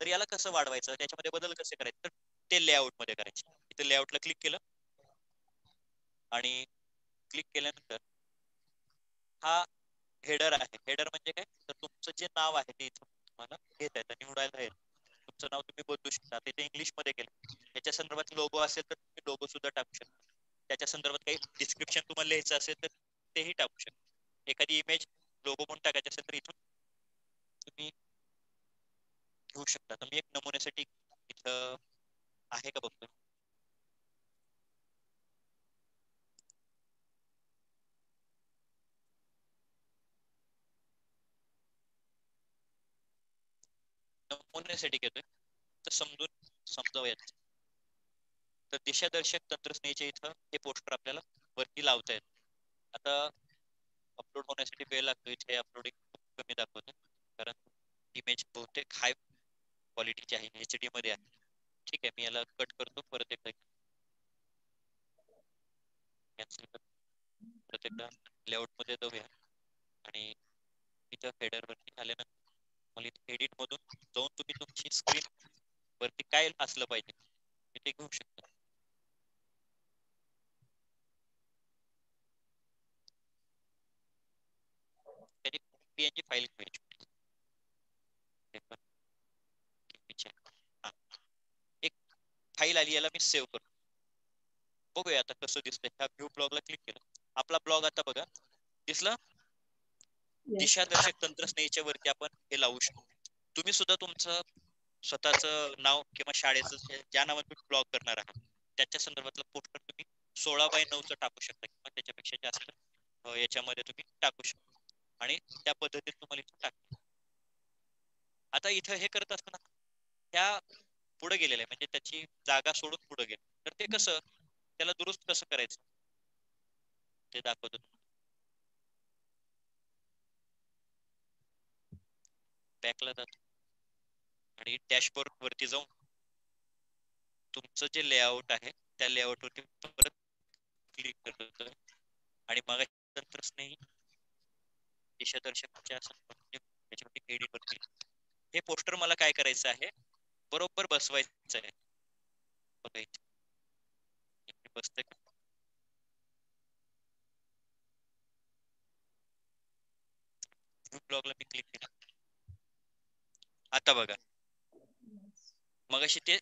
तर याला कसं वाढवायचं? त्याच्यामध्ये बदल कसे करायचे? तर ते लेआउटमध्ये करायचे. इथे लेआउटला क्लिक केलं. आणि क्लिक केल्यानंतर हा हेडर आहे. हेडर म्हणजे काय? तर तुमचं जे नाव आहे ते इथं तुम्हाला घेता येतं निवडायला येईल तुमचं नाव तुम्ही बदलू शकता. ते इंग्लिशमध्ये केलं. त्याच्या संदर्भात लोगो असेल तर तुम्ही लोगो सुद्धा टाकू शकता. त्याच्या संदर्भात काही डिस्क्रिप्शन तुम्हाला लिहायचं असेल तर तेही टाकू शकता. एखादी इमेज लोगो पण टाकायचे असेल तर इथून तुम्ही घेऊ शकता. तर मी एक नमुन्यासाठी इथं आहे का बघतो? नमुन्यासाठी घेतोय. तर समजून समजावूयात. तर दिशादर्शक तंत्रज्ञेच्या इथं हे पोस्टर आपल्याला वरती लावता येत. आता अपलोड होण्यासाठी वेळ लागतो. इथे अपलोडिंग खूप कमी दाखवते. कारण इमेज बहुतेक हाय क्वालिटीची आहे. एच डी मध्ये आहे. ठीक आहे मी याला कट करतो. परत एकदा कॅन्सल करतो परत एकदा लेआउटमध्ये जाऊया. आणि इथं हेडर वरती आल्यानंतर मला इथे एडिट मधून जाऊन तुम्ही तुमची स्क्रीन वरती काय असलं पाहिजे मी ते घेऊ शकता त्याची पीएनजी फाईल घ्यायची एक फाईल आली याला मी सेव्ह करतो बघूया आता कसं दिसतंय. ह्या व्ह्यू ब्लॉगला क्लिक केलं. आपला ब्लॉग आता बघा. दिसला? दिशादर्शक तंत्रज्ञाच्या वरती आपण हे लावू शकतो. तुम्ही सुद्धा तुमचं स्वतःच नाव किंवा शाळेचं ज्या नावात तुम्ही ब्लॉग करणार आहात त्याच्या संदर्भातलं पोस्टर तुम्ही सोळा बाय नऊचं टाकू शकता किंवा त्याच्यापेक्षा जास्त याच्यामध्ये तुम्ही टाकू शकता. आणि त्या पद्धतीने तुम्हाला इथं टाकतो. आता इथं हे करत असताना त्या पुढे गेलेल्या आहे म्हणजे त्याची जागा सोडून पुढे गेले. तर ते कसं त्याला दुरुस्त कसं करायचं? ते दाखवतो बॅकला जातो आणि डॅशबोर्ड वरती जाऊन तुमचं जे लेआउट आहे त्या लेआउट वरती परत क्लिक करतो आणि मग तंत्रज्ञ दिशादर्शकाच्या हे पोस्टर मला काय करायचं आहे? बरोबर बसवायचं आहे. बसत बसते ब्लॉगला मी क्लिक केला. आता बघा. मगाशी ते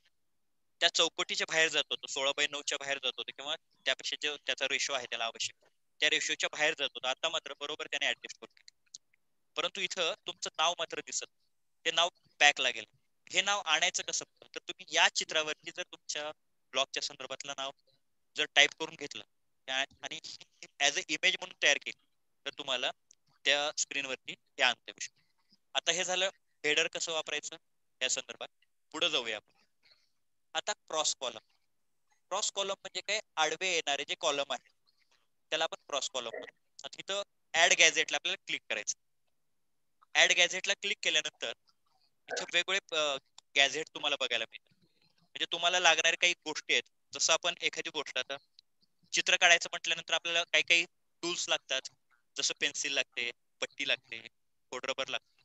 त्या चौकटीच्या बाहेर जात होतो. सोळा बाय नऊच्या बाहेर जात होतो किंवा त्यापेक्षा जो त्याचा रेशो आहे त्याला आवश्यक. त्या रेशोच्या बाहेर जात होतो. आता मात्र बरोबर त्याने ऍडजस्ट करून परंतु इथं तुमचं नाव मात्र दिसत ते नाव बॅक लागेल हे नाव आणायचं कसं? तर तुम्ही या चित्रावरती जर तुमच्या ब्लॉगच्या संदर्भातलं नाव जर टाईप करून घेतलं आणि ऍज अ इमेज म्हणून तयार केली तर तुम्हाला त्या स्क्रीनवरती हे आणता येऊ शकतो. आता हे झालं हेडर कसं वापरायचं? या संदर्भात पुढे जाऊया आपण. आता क्रॉस कॉलम क्रॉस कॉलम म्हणजे काय? आडवे येणारे जे कॉलम आहे त्याला आपण क्रॉस कॉलम म्हणतो. तिथं ऍड गॅझेटला आपल्याला क्लिक करायचं. ऍड गॅझेटला क्लिक केल्यानंतर इथे वेगवेगळे गॅझेट तुम्हाला बघायला मिळतात म्हणजे तुम्हाला लागणारे काही गोष्टी आहेत. जसं आपण एखादी गोष्ट आता चित्र काढायचं म्हटल्यानंतर आपल्याला काही काही टूल्स लागतात. जसं पेन्सिल लागते पट्टी लागते कोड रबर लागते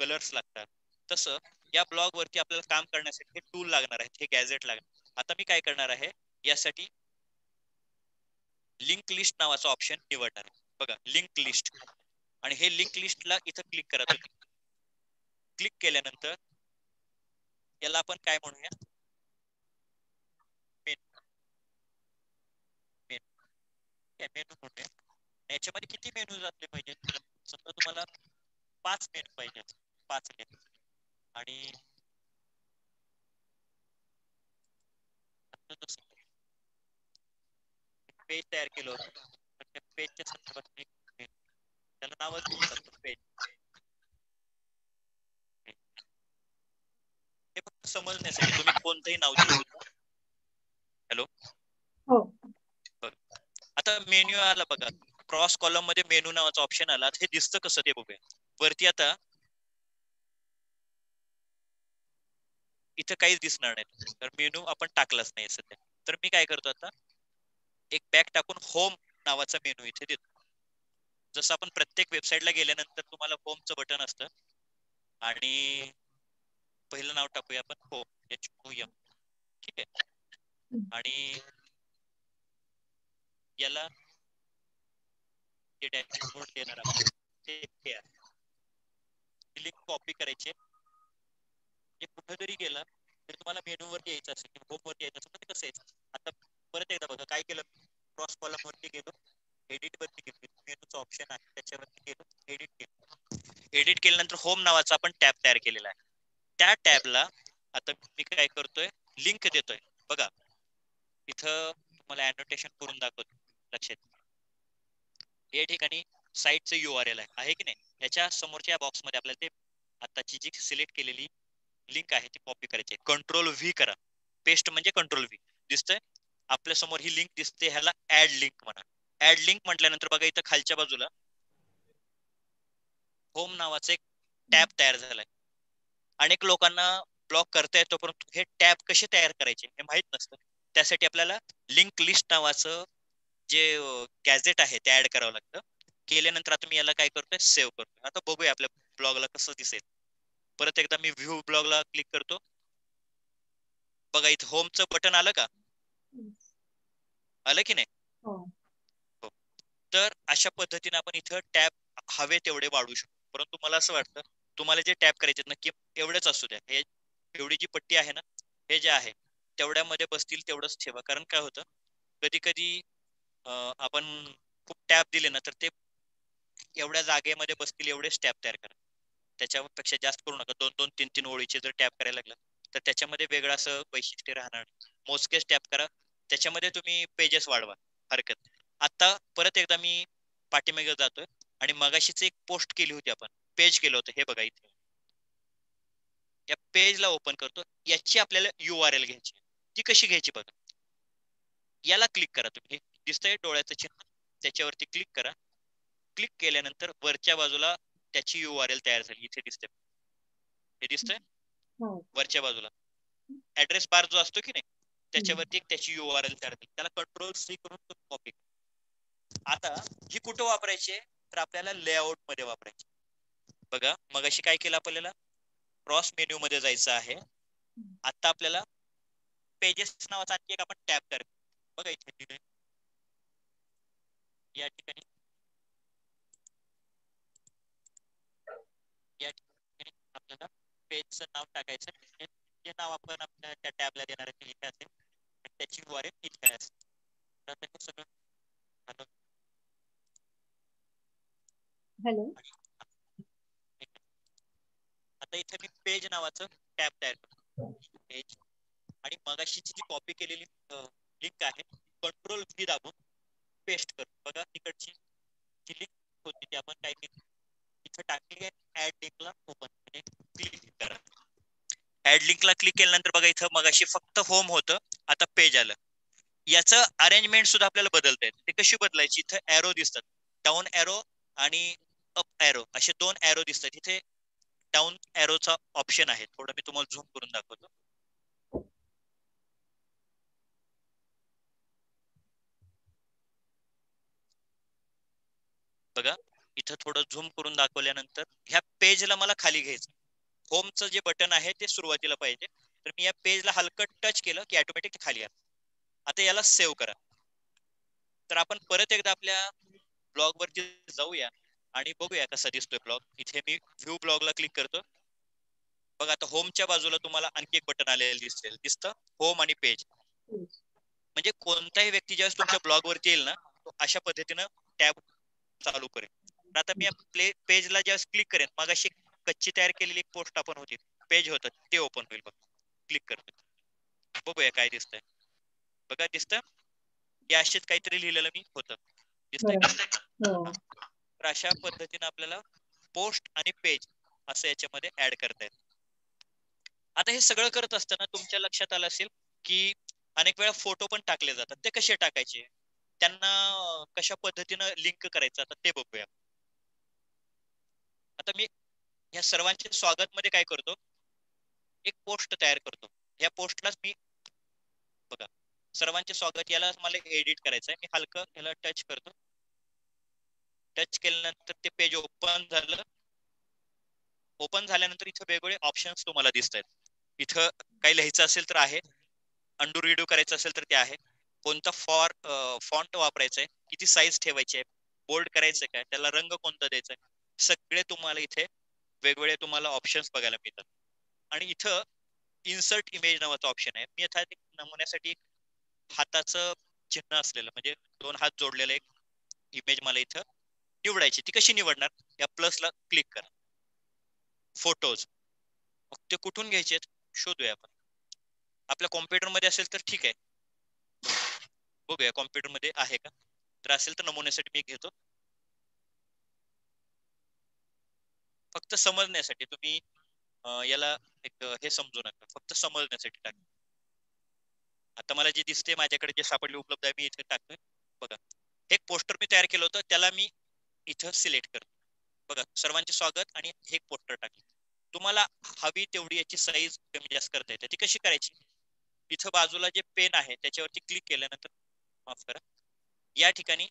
कलर्स लागतात. तसं या ब्लॉग वरती आपल्याला काम करण्यासाठी हे टूल लागणार आहेत हे गॅझेट लागणार आता मी काय करणार आहे यासाठी लिंक लिस्ट नावाचा ऑप्शन निवडणार आहे. बघा लिंक लिस्ट. आणि हे लिंक लिस्टला इथं क्लिक करा क्लिक केल्यानंतर याला आपण काय म्हणूया? मेनू म्हणूया याच्यामध्ये किती मेनू जातले पाहिजे समजा तुम्हाला पाच मेनू पाहिजे पाच मेनू आणि पेज तयार केलं होतं. त्या पेजच्या संदर्भात त्याला नावच म्हणतात हे फक्त समजण्यासाठी तुम्ही कोणतंही नाव हॅलो? हो. आता मेन्यू आला बघा. क्रॉस कॉलममध्ये मेनू नावाचा ऑप्शन आला. हे दिसतं कसं ते बघूया. वरती आता इथं काहीच दिसणार नाही. तर मेनू आपण टाकलाच नाही सध्या. तर मी काय करतो आता? एक बॅग टाकून होम नावाचा मेनू इथे देतो. जसं आपण प्रत्येक वेबसाईटला गेल्यानंतर तुम्हाला होमचं बटन असतं. आणि पहिलं नाव टाकूया आपण होम एच ओ एम ठीक आहे? आणि याला जे डॅशबोर्ड देणार आपण ते लिंक कॉपी करायचे जे कुठं जरी गेला तरी तुम्हाला मेनू यायचं असेल किंवा होम यायचं असेल तर कसं यायचं? आता परत एकदा बघा काय केलं? क्रॉस कॉलम वरती गेलो. एडिट वरती मेनूचं ऑप्शन आहे. त्याच्यावरती गेलो एडिट केलं. एडिट केल्यानंतर होम नावाचा आपण टॅब तयार केलेला आहे. त्या टॅबला आता मी काय करतोय? लिंक देतोय. बघा. इथं तुम्हाला अॅनोटेशन करून दाखवतो. लक्षात या ठिकाणी साईटचं यू आर एल आहे. आहे की नाही? याच्या समोरच्या बॉक्समध्ये आपल्याला ते आताची जी सिलेक्ट केलेली लिंक आहे ती कॉपी करायची कंट्रोल व्ही करा. पेस्ट म्हणजे कंट्रोल व्ही दिसतंय? आपल्यासमोर ही लिंक दिसते ह्याला ऍड लिंक म्हणा. ऍड लिंक म्हटल्यानंतर बघा इथं खालच्या बाजूला होम नावाचं एक टॅब तयार झालाय. अनेक लोकांना ब्लॉक करता येतो परंतु हे टॅब कसे तयार करायचे हे माहीत नसतं. त्यासाठी आपल्याला लिंक लिस्ट नावाचं जे गॅझेट आहे ते ऍड करावं लागतं. केल्यानंतर आता मी याला काय करतोय? सेव्ह करतोय. आता बघूया आपल्या ब्लॉगला कसं दिसेल. परत एकदा मी व्ह्यू ब्लॉगला क्लिक करतो. बघा इथं होमचं बटन आलं का? आलं की नाही? हो. तर अशा पद्धतीने आपण इथं टॅप हवे तेवढे वाढवू शकतो. परंतु मला असं वाटतं तुम्हाला जे टॅप करायचे नक्की एवढेच असू द्या. हे एवढी जी पट्टी आहे ना हे जे आहे तेवढ्यामध्ये बसतील तेवढंच ठेवा. कारण काय होतं कधी कधी आपण खूप टॅप दिले ना तर ते एवढ्या जागेमध्ये बसतील एवढेच टॅप तयार करा त्याच्यापेक्षा जास्त करू नका. दोन दोन तीन तीन ओळीचे जर टॅप करायला लागला तर त्याच्यामध्ये वेगळं असं वैशिष्ट्य राहणार मोजकेच टॅप करा. त्याच्यामध्ये तुम्ही पेजेस वाढवा हरकत नाही. आता परत एकदा मी पाठीमागे जातोय आणि मगाशीच एक पोस्ट केली होती आपण. पेज केलं होतं हे बघा इथे. या पेजला ओपन करतो. याची आपल्याला यू आर एल घ्यायची ती कशी घ्यायची बघा. याला क्लिक करा तुम्ही. दिसतंय डोळ्याचं चिन्ह. त्याच्यावरती क्लिक करा. क्लिक केल्यानंतर वरच्या बाजूला त्याची यू आर एल तयार झाली. इथे दिसते हे दिसतंय? हो. वरच्या बाजूला. ऍड्रेस बार जो असतो की नाही त्याच्यावरती एक त्याची यू आर एल तयार झाली. त्याला कंट्रोल सी करून कॉपी आता ही कुठं वापरायची तर आपल्याला लेआउटमध्ये वापरायची बघा मग अशी काय केलं आपल्याला? क्रॉस मेन्यू मध्ये जायचं आहे. आता आपल्याला पेजेस नावाचा आणखी एक आपण टॅब कर बघा इथे या ठिकाणी. या ठिकाणी आपल्याला पेजचं नाव टाकायचं जे नाव आपण आपल्या त्या टॅबला देणार आहे. ते इथे असेल. आणि त्याची URL इथे असेल. सगळं हॅलो. आता इथे मी पेज नावाचं टॅब तयार करतो पेज आणि मगाशीची जी कॉपी केलेली लिंक आहे कंट्रोल व्ही दाबून पेस्ट करतो बघा तिकडची जी लिंक होती ती आपण काय केली? इथं टाकली आहे ऍड लिंकला ओपन म्हणजे क्लिक करा. ऍड लिंकला क्लिक केल्यानंतर बघा इथं मगाशी फक्त होम होतं आता पेज आलं. याचं अरेंजमेंट सुद्धा आपल्याला बदलता येतं. ते कशी बदलायची? इथं एरो दिसतात. डाऊन एरो आणि अप एरो असे दोन एरो दिसतात. इथे डाऊन एरोचा ऑप्शन आहे. थोडं मी तुम्हाला झूम करून दाखवतो. बघा इथं थोडं झूम करून दाखवल्यानंतर ह्या पेजला मला खाली घ्यायचं. होमचं जे बटन आहे ते सुरुवातीला पाहिजे. तर मी या पेजला हलकं टच केलं की ऑटोमॅटिक खाली आलं. आता याला सेव्ह करा. तर आपण परत एकदा आपल्या ब्लॉग वरती जाऊया आणि बघूया कसा दिसतोय ब्लॉग इथे मी व्ह्यू ब्लॉगला क्लिक करतो बघा आता होमच्या बाजूला तुम्हाला आणखी एक बटन आलेलं दिसेल. दिसतं होम आणि पेज म्हणजे कोणताही व्यक्ती ज्यावेळेस तुमच्या ब्लॉग वरती येईल ना तो अशा पद्धतीनं टॅब चालू करेल. आता मी प्ले पेजला ज्यावेळेस क्लिक करेन मग अशी कच्ची तयार केलेली एक पोस्ट आपण होती. पेज होतं ते ओपन होईल बघ. क्लिक करतो बघूया काय दिसतंय. बघा दिसतं? या अशीच काहीतरी लिहिलेलं मी होतं. तर अशा पद्धतीने आपल्याला पोस्ट आणि पेज असं याच्यामध्ये ऍड करता येईल आता हे सगळं करत असताना तुमच्या लक्षात आलं असेल की अनेक वेळा फोटो पण टाकले जातात. ते कसे टाकायचे? त्यांना कशा पद्धतीनं लिंक करायचं? आता ते बघूया. आता मी या सर्वांचे स्वागत मध्ये काय करतो? एक पोस्ट तयार करतो. या पोस्टलाच मी बघा. सर्वांचे स्वागत. याला मला एडिट करायचं आहे मी हलकं याला टच करतो. टच केल्यानंतर ते पेज ओपन झालं. ओपन झाल्यानंतर इथं वेगवेगळे ऑप्शन्स तुम्हाला दिसत आहेत इथं काही लिहायचं असेल तर आहे. अंडू रिडू करायचं असेल तर ते आहे. कोणता फॉर फॉन्ट वापरायचा आहे किती साईज ठेवायची? आहे बोल्ड करायचं काय? त्याला रंग कोणता द्यायचा? आहे सगळे तुम्हाला इथे वेगवेगळे तुम्हाला ऑप्शन्स बघायला मिळतात. आणि इथं इन्सर्ट इमेज नावाचा ऑप्शन आहे. मी आता नमुन्यासाठी एक हाताचं चिन्ह असलेलं म्हणजे दोन हात जोडलेलं एक इमेज मला इथं निवडायची ती कशी निवडणार? या प्लसला क्लिक करा. फोटोज मग ते कुठून घ्यायचे शोधूया आपण. आपल्या कॉम्प्युटरमध्ये असेल तर ठीक आहे. बघूया कॉम्प्युटरमध्ये आहे का? तर असेल तर नमुन्यासाठी मी घेतो. फक्त समजण्यासाठी तुम्ही याला एक हे समजू नका. फक्त समजण्यासाठी टाक. आता मला जे दिसते माझ्याकडे जे सापडले उपलब्ध आहे मी इथे टाकतोय. बघा. एक पोस्टर मी तयार केलं होतं त्याला मी इथं सिलेक्ट करतो. बघा सर्वांचे स्वागत आणि हे पोस्टर टाकले. तुम्हाला हवी तेवढी याची साईज कमी जास्त करता येते. ती कशी करायची? इथं बाजूला जे पेन आहे त्याच्यावरती क्लिक केल्यानंतर माफ करा. या ठिकाणी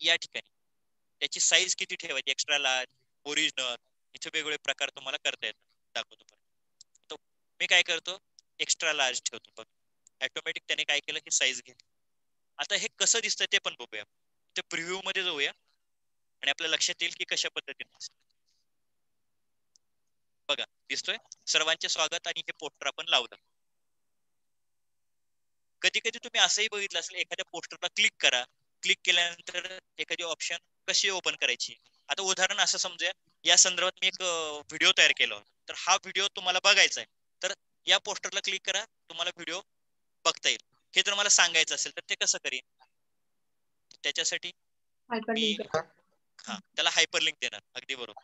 या ठिकाणी. त्याची साईज किती ठेवायची? एक्स्ट्रा लार्ज ओरिजिनल इथे वेगवेगळे प्रकार तुम्हाला करता येतात. दाखवतो मी काय करतो? एक्स्ट्रा लार्ज ठेवतो. बघ. ऑटोमॅटिक त्याने काय केलं की साईज घेतली. आता हे कसं दिसतं ते पण बघूया. ते प्रिव्ह्यू मध्ये जाऊया. आणि आपल्या लक्षात येईल की कशा पद्धतीने बघा दिसतोय? सर्वांचे स्वागत आणि हे पोस्टर आपण लावलं. कधी कधी तुम्ही असंही बघितलं असेल एखाद्या पोस्टरला क्लिक करा. क्लिक केल्यानंतर एखादी ऑप्शन कशी ओपन करायची? आता उदाहरण असं समजूया. या संदर्भात मी एक व्हिडिओ तयार केला होता. तर हा व्हिडिओ तुम्हाला बघायचा आहे. तर या पोस्टरला क्लिक करा. तुम्हाला व्हिडिओ बघता येईल. हे जर मला सांगायचं असेल तर ते कसं करीन? त्याच्यासाठी हा त्याला हायपर लिंक देणार अगदी बरोबर.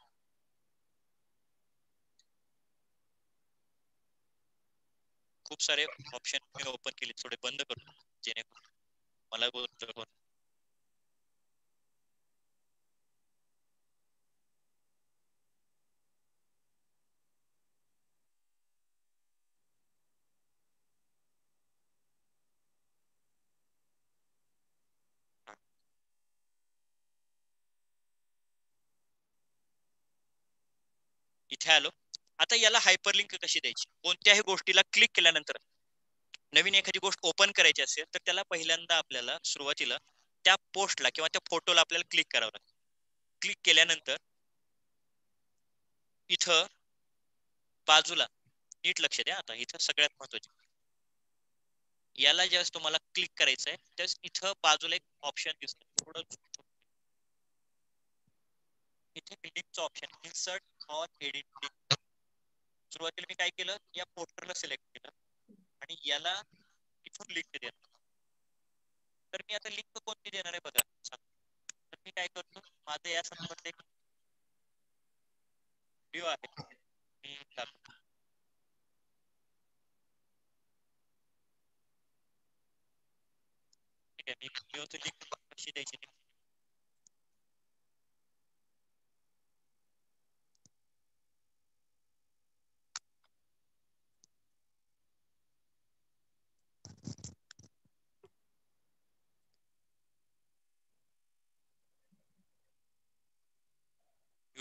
खूप सारे ऑप्शन मी ओपन केले थोडे बंद करतो जेणेकरून मला इथे आलो. आता याला हायपरलिंक कशी द्यायची? कोणत्याही गोष्टीला क्लिक केल्यानंतर नवीन एखादी गोष्ट ओपन करायची असेल तर त्याला पहिल्यांदा आपल्याला सुरुवातीला त्या पोस्टला किंवा त्या फोटोला आपल्याला क्लिक करावं लागतं. क्लिक केल्यानंतर इथं बाजूला नीट लक्ष द्या. आता इथं सगळ्यात महत्त्वाचे याला ज्यावेळेस तुम्हाला क्लिक करायचं आहे त्यावेळेस इथं बाजूला एक ऑप्शन दिसतो थोडं इथे लिंकचं ऑप्शन इन्सर्ट नॉन एडिटिंग सुरुवातीला मी काय केलं या पोस्टरला सिलेक्ट केलं आणि याला इथून लिंक देणार. तर मी आता लिंक कोणती देणार आहे बघा. तर मी काय करतो माझं या संदर्भात एक आहे. मी ठीक आहे मी व्ह्यूचं लिंक कशी द्यायची ते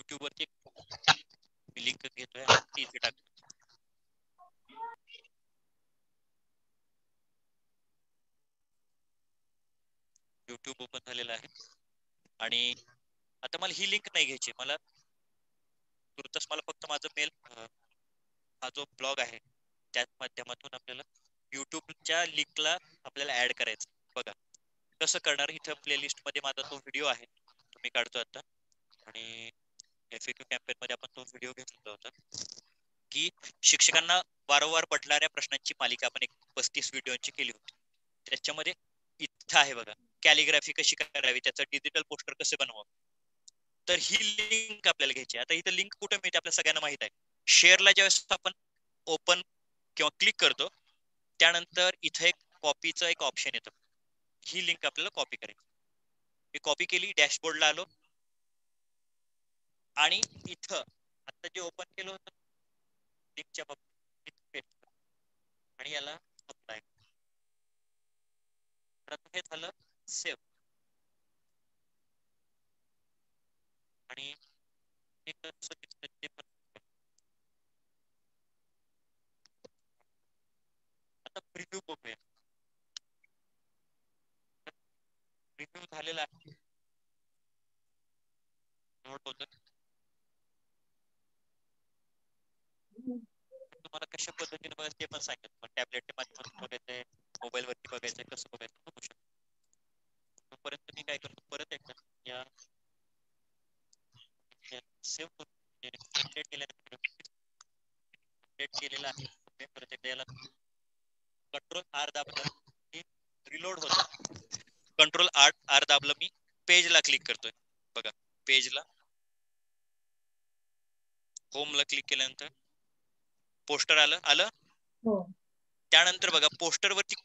युट्यूब वरती मी लिंक घेतोय. ती इथे टाकतो. युट्यूब ओपन झालेलं आहे. आणि आता मला ही लिंक नाही घ्यायची. मला तुर्तस मला फक्त माझं मेल हा जो ब्लॉग आहे त्या माध्यमातून आपल्याला युट्यूबच्या लिंकला आपल्याला ऍड करायचं. बघा. कसं करणार इथं प्लेलिस्टमध्ये माझा तो व्हिडिओ आहे. तो मी काढतो आता. आणि एफएक्यू कॅम्पेन मध्ये आपण तो व्हिडिओ घेतला होता की शिक्षकांना वारंवार पडणाऱ्या प्रश्नांची मालिका आपण एक पस्तीस व्हिडिओची केली होती. त्याच्यामध्ये इथं आहे बघा. कॅलिग्राफी कशी करावी? त्याचं डिजिटल पोस्टर कसे बनवावं? तर ही लिंक आपल्याला घ्यायची आता इथं लिंक कुठे मिळते आपल्या सगळ्यांना माहीत आहे. शेअरला ज्यावेळेस आपण ओपन किंवा क्लिक करतो त्यानंतर इथं एक कॉपीचं एक ऑप्शन येतं. ही लिंक आपल्याला कॉपी करायची. मी कॉपी केली डॅशबोर्डला आलो. आणि इथं आता जे ओपन केलं होतं लिंकच्या आणि याला अप्लाय तर हे झालं सेव्ह आणि आता प्रिव्ह्यू बघूया. प्रिव्ह्यू झालेला आहे. नोट होत तुम्हाला कशा पद्धतीने बघायचं ते पण सांगितलं पण टॅबलेटच्या माध्यमातून बघायचंय मोबाईल वरती बघायचंय कसं बघायचं बघू शकतो. तोपर्यंत मी काय करतो परत एकदा या सेव्ह करून अपडेट केल्यानंतर अपडेट केलेला आहे. परत एकदा याला कंट्रोल आर दाबलं रिलोड होतं. कंट्रोल आर आर दाबलं मी पेजला क्लिक करतोय. बघा पेजला होमला क्लिक केल्यानंतर पोस्टर आलं आलं. हो. त्यानंतर बघा पोस्टर वरती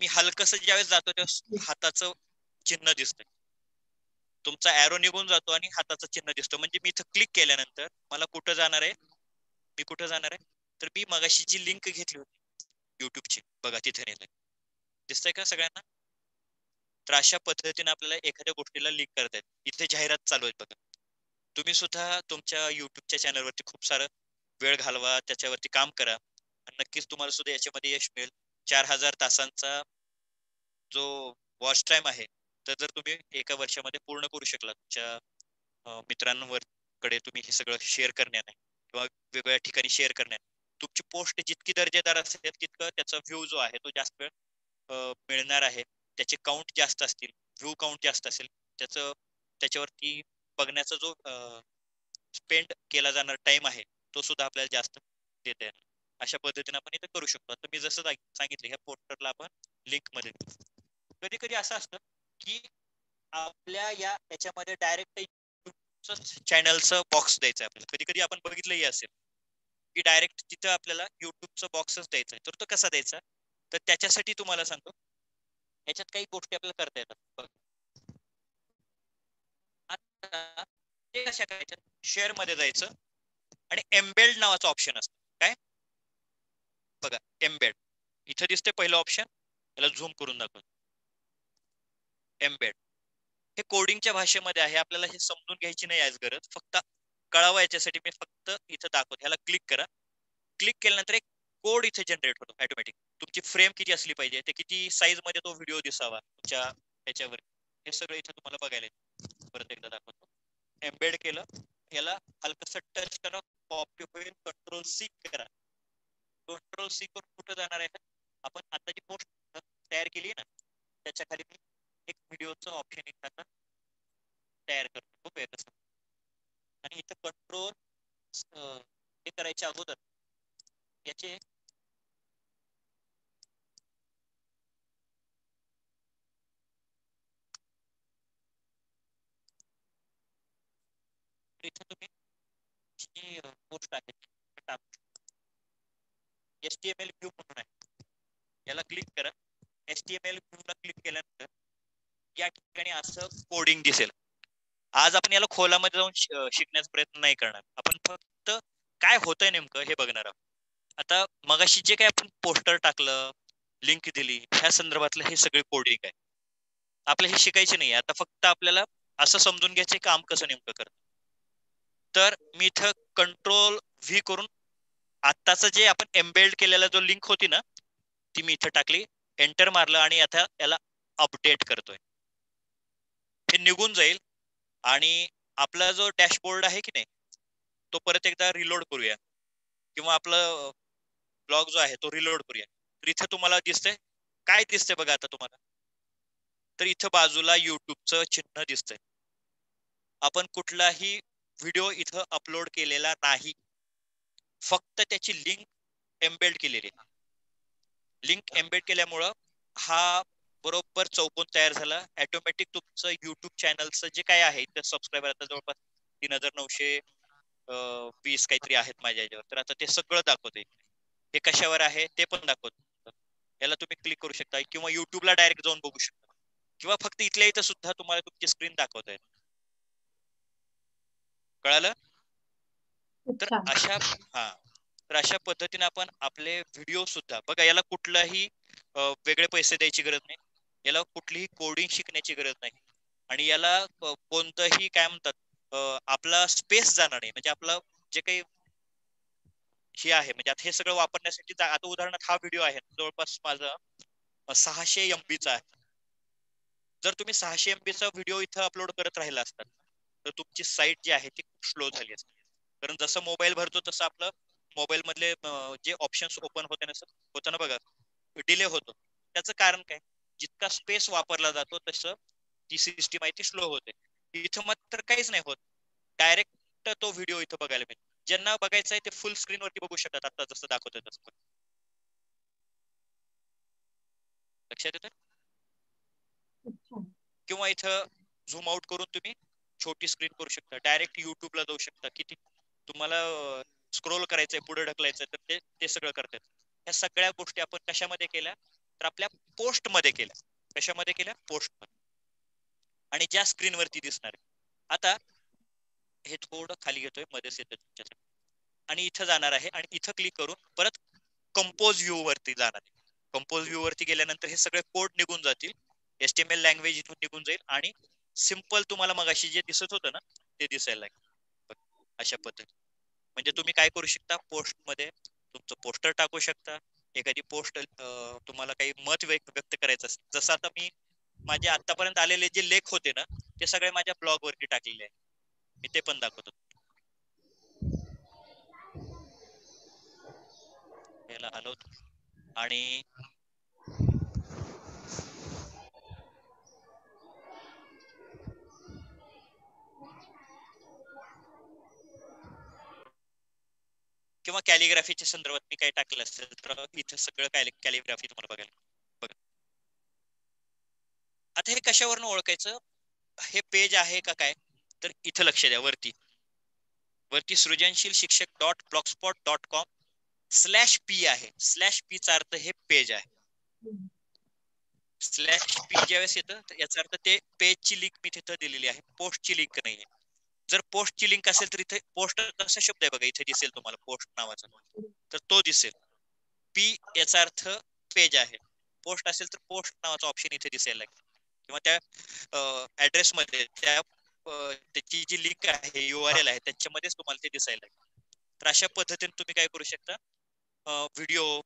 मी हलकस ज्यावेळेस जातो तेव्हा हाताचं चिन्ह दिसतंय. तुमचा अॅरो निघून जातो आणि हाताचं चिन्ह दिसतो. म्हणजे मी इथं क्लिक केल्यानंतर मला कुठं जाणार आहे? मी कुठं जाणार आहे? तर मी मगाशी जी लिंक घेतली होती युट्यूबची बघा तिथे नेलंय दिसतंय का सगळ्यांना? तर अशा पद्धतीने आपल्याला एखाद्या गोष्टीला लिंक करता येत. इथे जाहिरात चालू आहेत बघा. तुम्ही सुद्धा तुमच्या युट्यूबच्या चॅनलवरती खूप सारं वेळ घालवा त्याच्यावरती काम करा. आणि नक्कीच तुम्हाला सुद्धा याच्यामध्ये यश मिळेल. चार हजार तासांचा जो वॉच टाइम आहे तर जर तुम्ही एका वर्षामध्ये पूर्ण करू शकला तुमच्या मित्रांवर कडे तुम्ही हे सगळं शेअर करण्याने किंवा वेगवेगळ्या ठिकाणी शेअर करण्याने तुमची पोस्ट जितकी दर्जेदार असेल तितकं त्याचा व्ह्यू जो आहे तो जास्त वेळ मिळणार आहे. त्याचे काउंट जास्त असतील व्ह्यू काउंट जास्त असेल त्याचं त्याच्यावरती बघण्याचा जो स्पेंड केला जाणार टाइम आहे तो सुद्धा आपल्याला जास्त देता येणार. अशा पद्धतीने आपण इथे करू शकतो. आता मी जसं सांगितलं ह्या पोर्टरला आपण लिंकमध्ये कधी कधी असं असतं की आपल्या या याच्यामध्ये डायरेक्ट चॅनलचं बॉक्स द्यायचं आपल्याला. कधी कधी आपण बघितलंही असेल की डायरेक्ट तिथं आपल्याला युट्यूबचं बॉक्सच द्यायचा. आहे तर तो कसा द्यायचा? तर त्याच्यासाठी तुम्हाला सांगतो. याच्यात काही गोष्टी आपल्याला करता येतात. बघ. आता ते कशा करायच्या? शेअरमध्ये जायचं. आणि एम्बेल्ड नावाचं ऑप्शन असतं. काय? बघा एम्बेड इथं दिसते पहिलं ऑप्शन याला झूम करून दाखवतो. एम्बेड हे कोडिंगच्या भाषेमध्ये आहे आपल्याला हे समजून घ्यायची नाही आज गरज. फक्त कळावं याच्यासाठी मी फक्त इथं दाखवतो. ह्याला क्लिक करा. क्लिक केल्यानंतर एक कोड इथे जनरेट होतो ऑटोमॅटिक तुमची फ्रेम किती असली पाहिजे ते किती साईजमध्ये तो व्हिडिओ दिसावा तुमच्या ह्याच्यावर. हे सगळं इथं तुम्हाला बघायला परत एकदा दाखवतो. एम्बेड केलं. याला हलकस टच करा कॉपी होईल कंट्रोल सी करा. कंट्रोल सी करून कुठं जाणार आहे? आपण आता जी पोस्ट तयार केली ना त्याच्याखाली मी एक व्हिडिओचं ऑप्शन इथं आता तयार करतो. बघूया कसं. आणि इथं कंट्रोल हे करायच्या अगोदर याचे इथं तुम्ही जी पोस्ट आहे ती टी एम एल व्ह्यू म्हणून आहे. याला क्लिक करा. H T M L click केल्यानंतर या ठिकाणी असं कोडिंग दिसेल. आज आपण याला खोलामध्ये जाऊन शिकण्याचा प्रयत्न नाही करणार. आपण फक्त काय होतंय नेमकं हे बघणार आहोत. आता मगाशी जे काय आपण पोस्टर टाकलं लिंक दिली ह्या संदर्भातलं हे सगळे कोडिंग आहे. आपल्याला हे शिकायचे नाही आता फक्त आपल्याला असं समजून घ्यायचं काम कसं नेमकं करतं तर मी इथं कंट्रोल व्ही करून आत्ताचं जे आपण एम्बेल्ड केलेला जो लिंक होती ना ती मी इथं टाकली. एंटर मारलं आणि आता याला अपडेट करतोय. हे निघून जाईल आणि आपला जो डॅशबोर्ड आहे की नाही तो परत एकदा रिलोड करूया. किंवा आपलं ब्लॉग जो आहे तो रिलोड करूया. तर इथं तुम्हाला दिसतंय. काय दिसतंय बघा आता तुम्हाला? तर इथं बाजूला युट्यूबचं चिन्ह दिसतंय. आपण कुठलाही व्हिडिओ इथं अपलोड केलेला नाही. फक्त त्याची लिंक एम्बेड केलेली लिंक एम्बेड केल्यामुळं हा बरोबर चौकोन तयार झाला. ऑटोमॅटिक तुमचं युट्यूब चॅनलचं जे काय आहे ते सबस्क्रायबर आता जवळपास तीन हजार नऊशे वीस काहीतरी आहेत माझ्या याच्यावर. तर आता ते सगळं दाखवते हे कशावर आहे ते पण दाखवत याला तुम्ही क्लिक करू शकता किंवा युट्यूबला डायरेक्ट जाऊन बघू शकता. किंवा फक्त इथल्या इथं सुद्धा तुम्हाला तुमची स्क्रीन दाखवता येते. कळालं? तर अशा हा तर अशा पद्धतीने आपण आपले व्हिडिओ सुद्धा बघा याला कुठलाही वेगळे पैसे द्यायची गरज नाही. याला कुठलीही कोडिंग शिकण्याची गरज नाही. आणि याला कोणतंही काय म्हणतात आपला स्पेस जाणार नाही. म्हणजे आपलं जे काही हे आहे म्हणजे आता हे सगळं वापरण्यासाठी आता उदाहरणार्थ हा व्हिडिओ आहे. जवळपास माझा सहाशे एमबीचा आहे. जर तुम्ही सहाशे एमबीचा व्हिडिओ इथं अपलोड करत राहिला असतात तर तुमची साईट जी आहे ती खूप स्लो झाली असते. कारण जसं मोबाईल भरतो तसं आपलं मोबाईल मधले जे ऑप्शन्स ओपन होते ना सर होतं ना बघा डिले होतो. त्याचं कारण काय? जितका स्पेस वापरला जातो तसं ती सिस्टीम आहे ती स्लो होते. इथं मात्र काहीच नाही होत. डायरेक्ट तो व्हिडिओ इथं बघायला मिळतो. ज्यांना बघायचं आहे ते फुल स्क्रीन वरती बघू शकतात. आता जसं दाखवतोय तसं. लक्षात येतं किंवा इथं झूम आउट करून तुम्ही छोटी स्क्रीन करू शकता. डायरेक्ट युट्यूबला जाऊ शकता. किती तुम्हाला स्क्रोल करायचंय पुढे ढकलायचंय तर ते ते सगळं करतात. ह्या सगळ्या गोष्टी आपण कशामध्ये केल्या? तर आपल्या पोस्टमध्ये केल्या. कशामध्ये केल्या? पोस्टमध्ये आणि ज्या स्क्रीनवरती दिसणार आहे. आता हे थोडं खाली घेतोय मध्येच येतं तुमच्यासाठी. आणि इथं जाणार आहे आणि इथं क्लिक करून परत कंपोज व्ह्यू वरती जाणार आहे. कंपोज व्ह्यू वरती गेल्यानंतर हे सगळे कोड निघून जातील. H T M L language इथून निघून जाईल आणि सिंपल तुम्हाला मगाशी जे दिसत होतं ना ते दिसायला लागेल. अशा पद्धती. म्हणजे तुम्ही काय करू शकता? पोस्टमध्ये तुमचं पोस्टर टाकू शकता. एखादी पोस्ट तुम्हाला काही मत व्यक्त व्यक्त करायचं असेल. जसं आता मी माझे आतापर्यंत आलेले जे लेख होते ना ते सगळे माझ्या ब्लॉग वरती टाकलेले आहे मी ते पण दाखवतो. याला हलवतो आणि किंवा कॅलिग्राफीच्या संदर्भात मी काय टाकलं असेल तर इथं सगळं काय कॅलिग्राफी तुम्हाला बघायला बघा. आता हे कशावरनं ओळखायचं? हे पेज आहे का काय? तर इथं लक्ष द्या वरती. वरती Srujanshil Shikshak dot blogspot dot com slash P आहे. स्लॅश पी चा अर्थ हे पेज आहे. स्लॅश पी ज्यावेळेस येतं याचा अर्थ ते पेजची लिंक मी तिथं दिलेली आहे. पोस्टची लिंक नाही आहे जर पोस्टची लिंक असेल तर इथे पोस्ट कसा शब्द आहे बघा इथे दिसेल तुम्हाला पोस्ट नावाचा. तर तो दिसेल. पी याचा अर्थ पेज आहे. पोस्ट असेल तर पोस्ट नावाचा ऑप्शन इथे दिसायला लागेल. किंवा त्या ऍड्रेस मध्ये त्या त्याची जी लिंक आहे यू आर एल आहे त्याच्यामध्येच तुम्हाला ते दिसायला लागेल. तर अशा पद्धतीने तुम्ही काय करू शकता? व्हिडिओ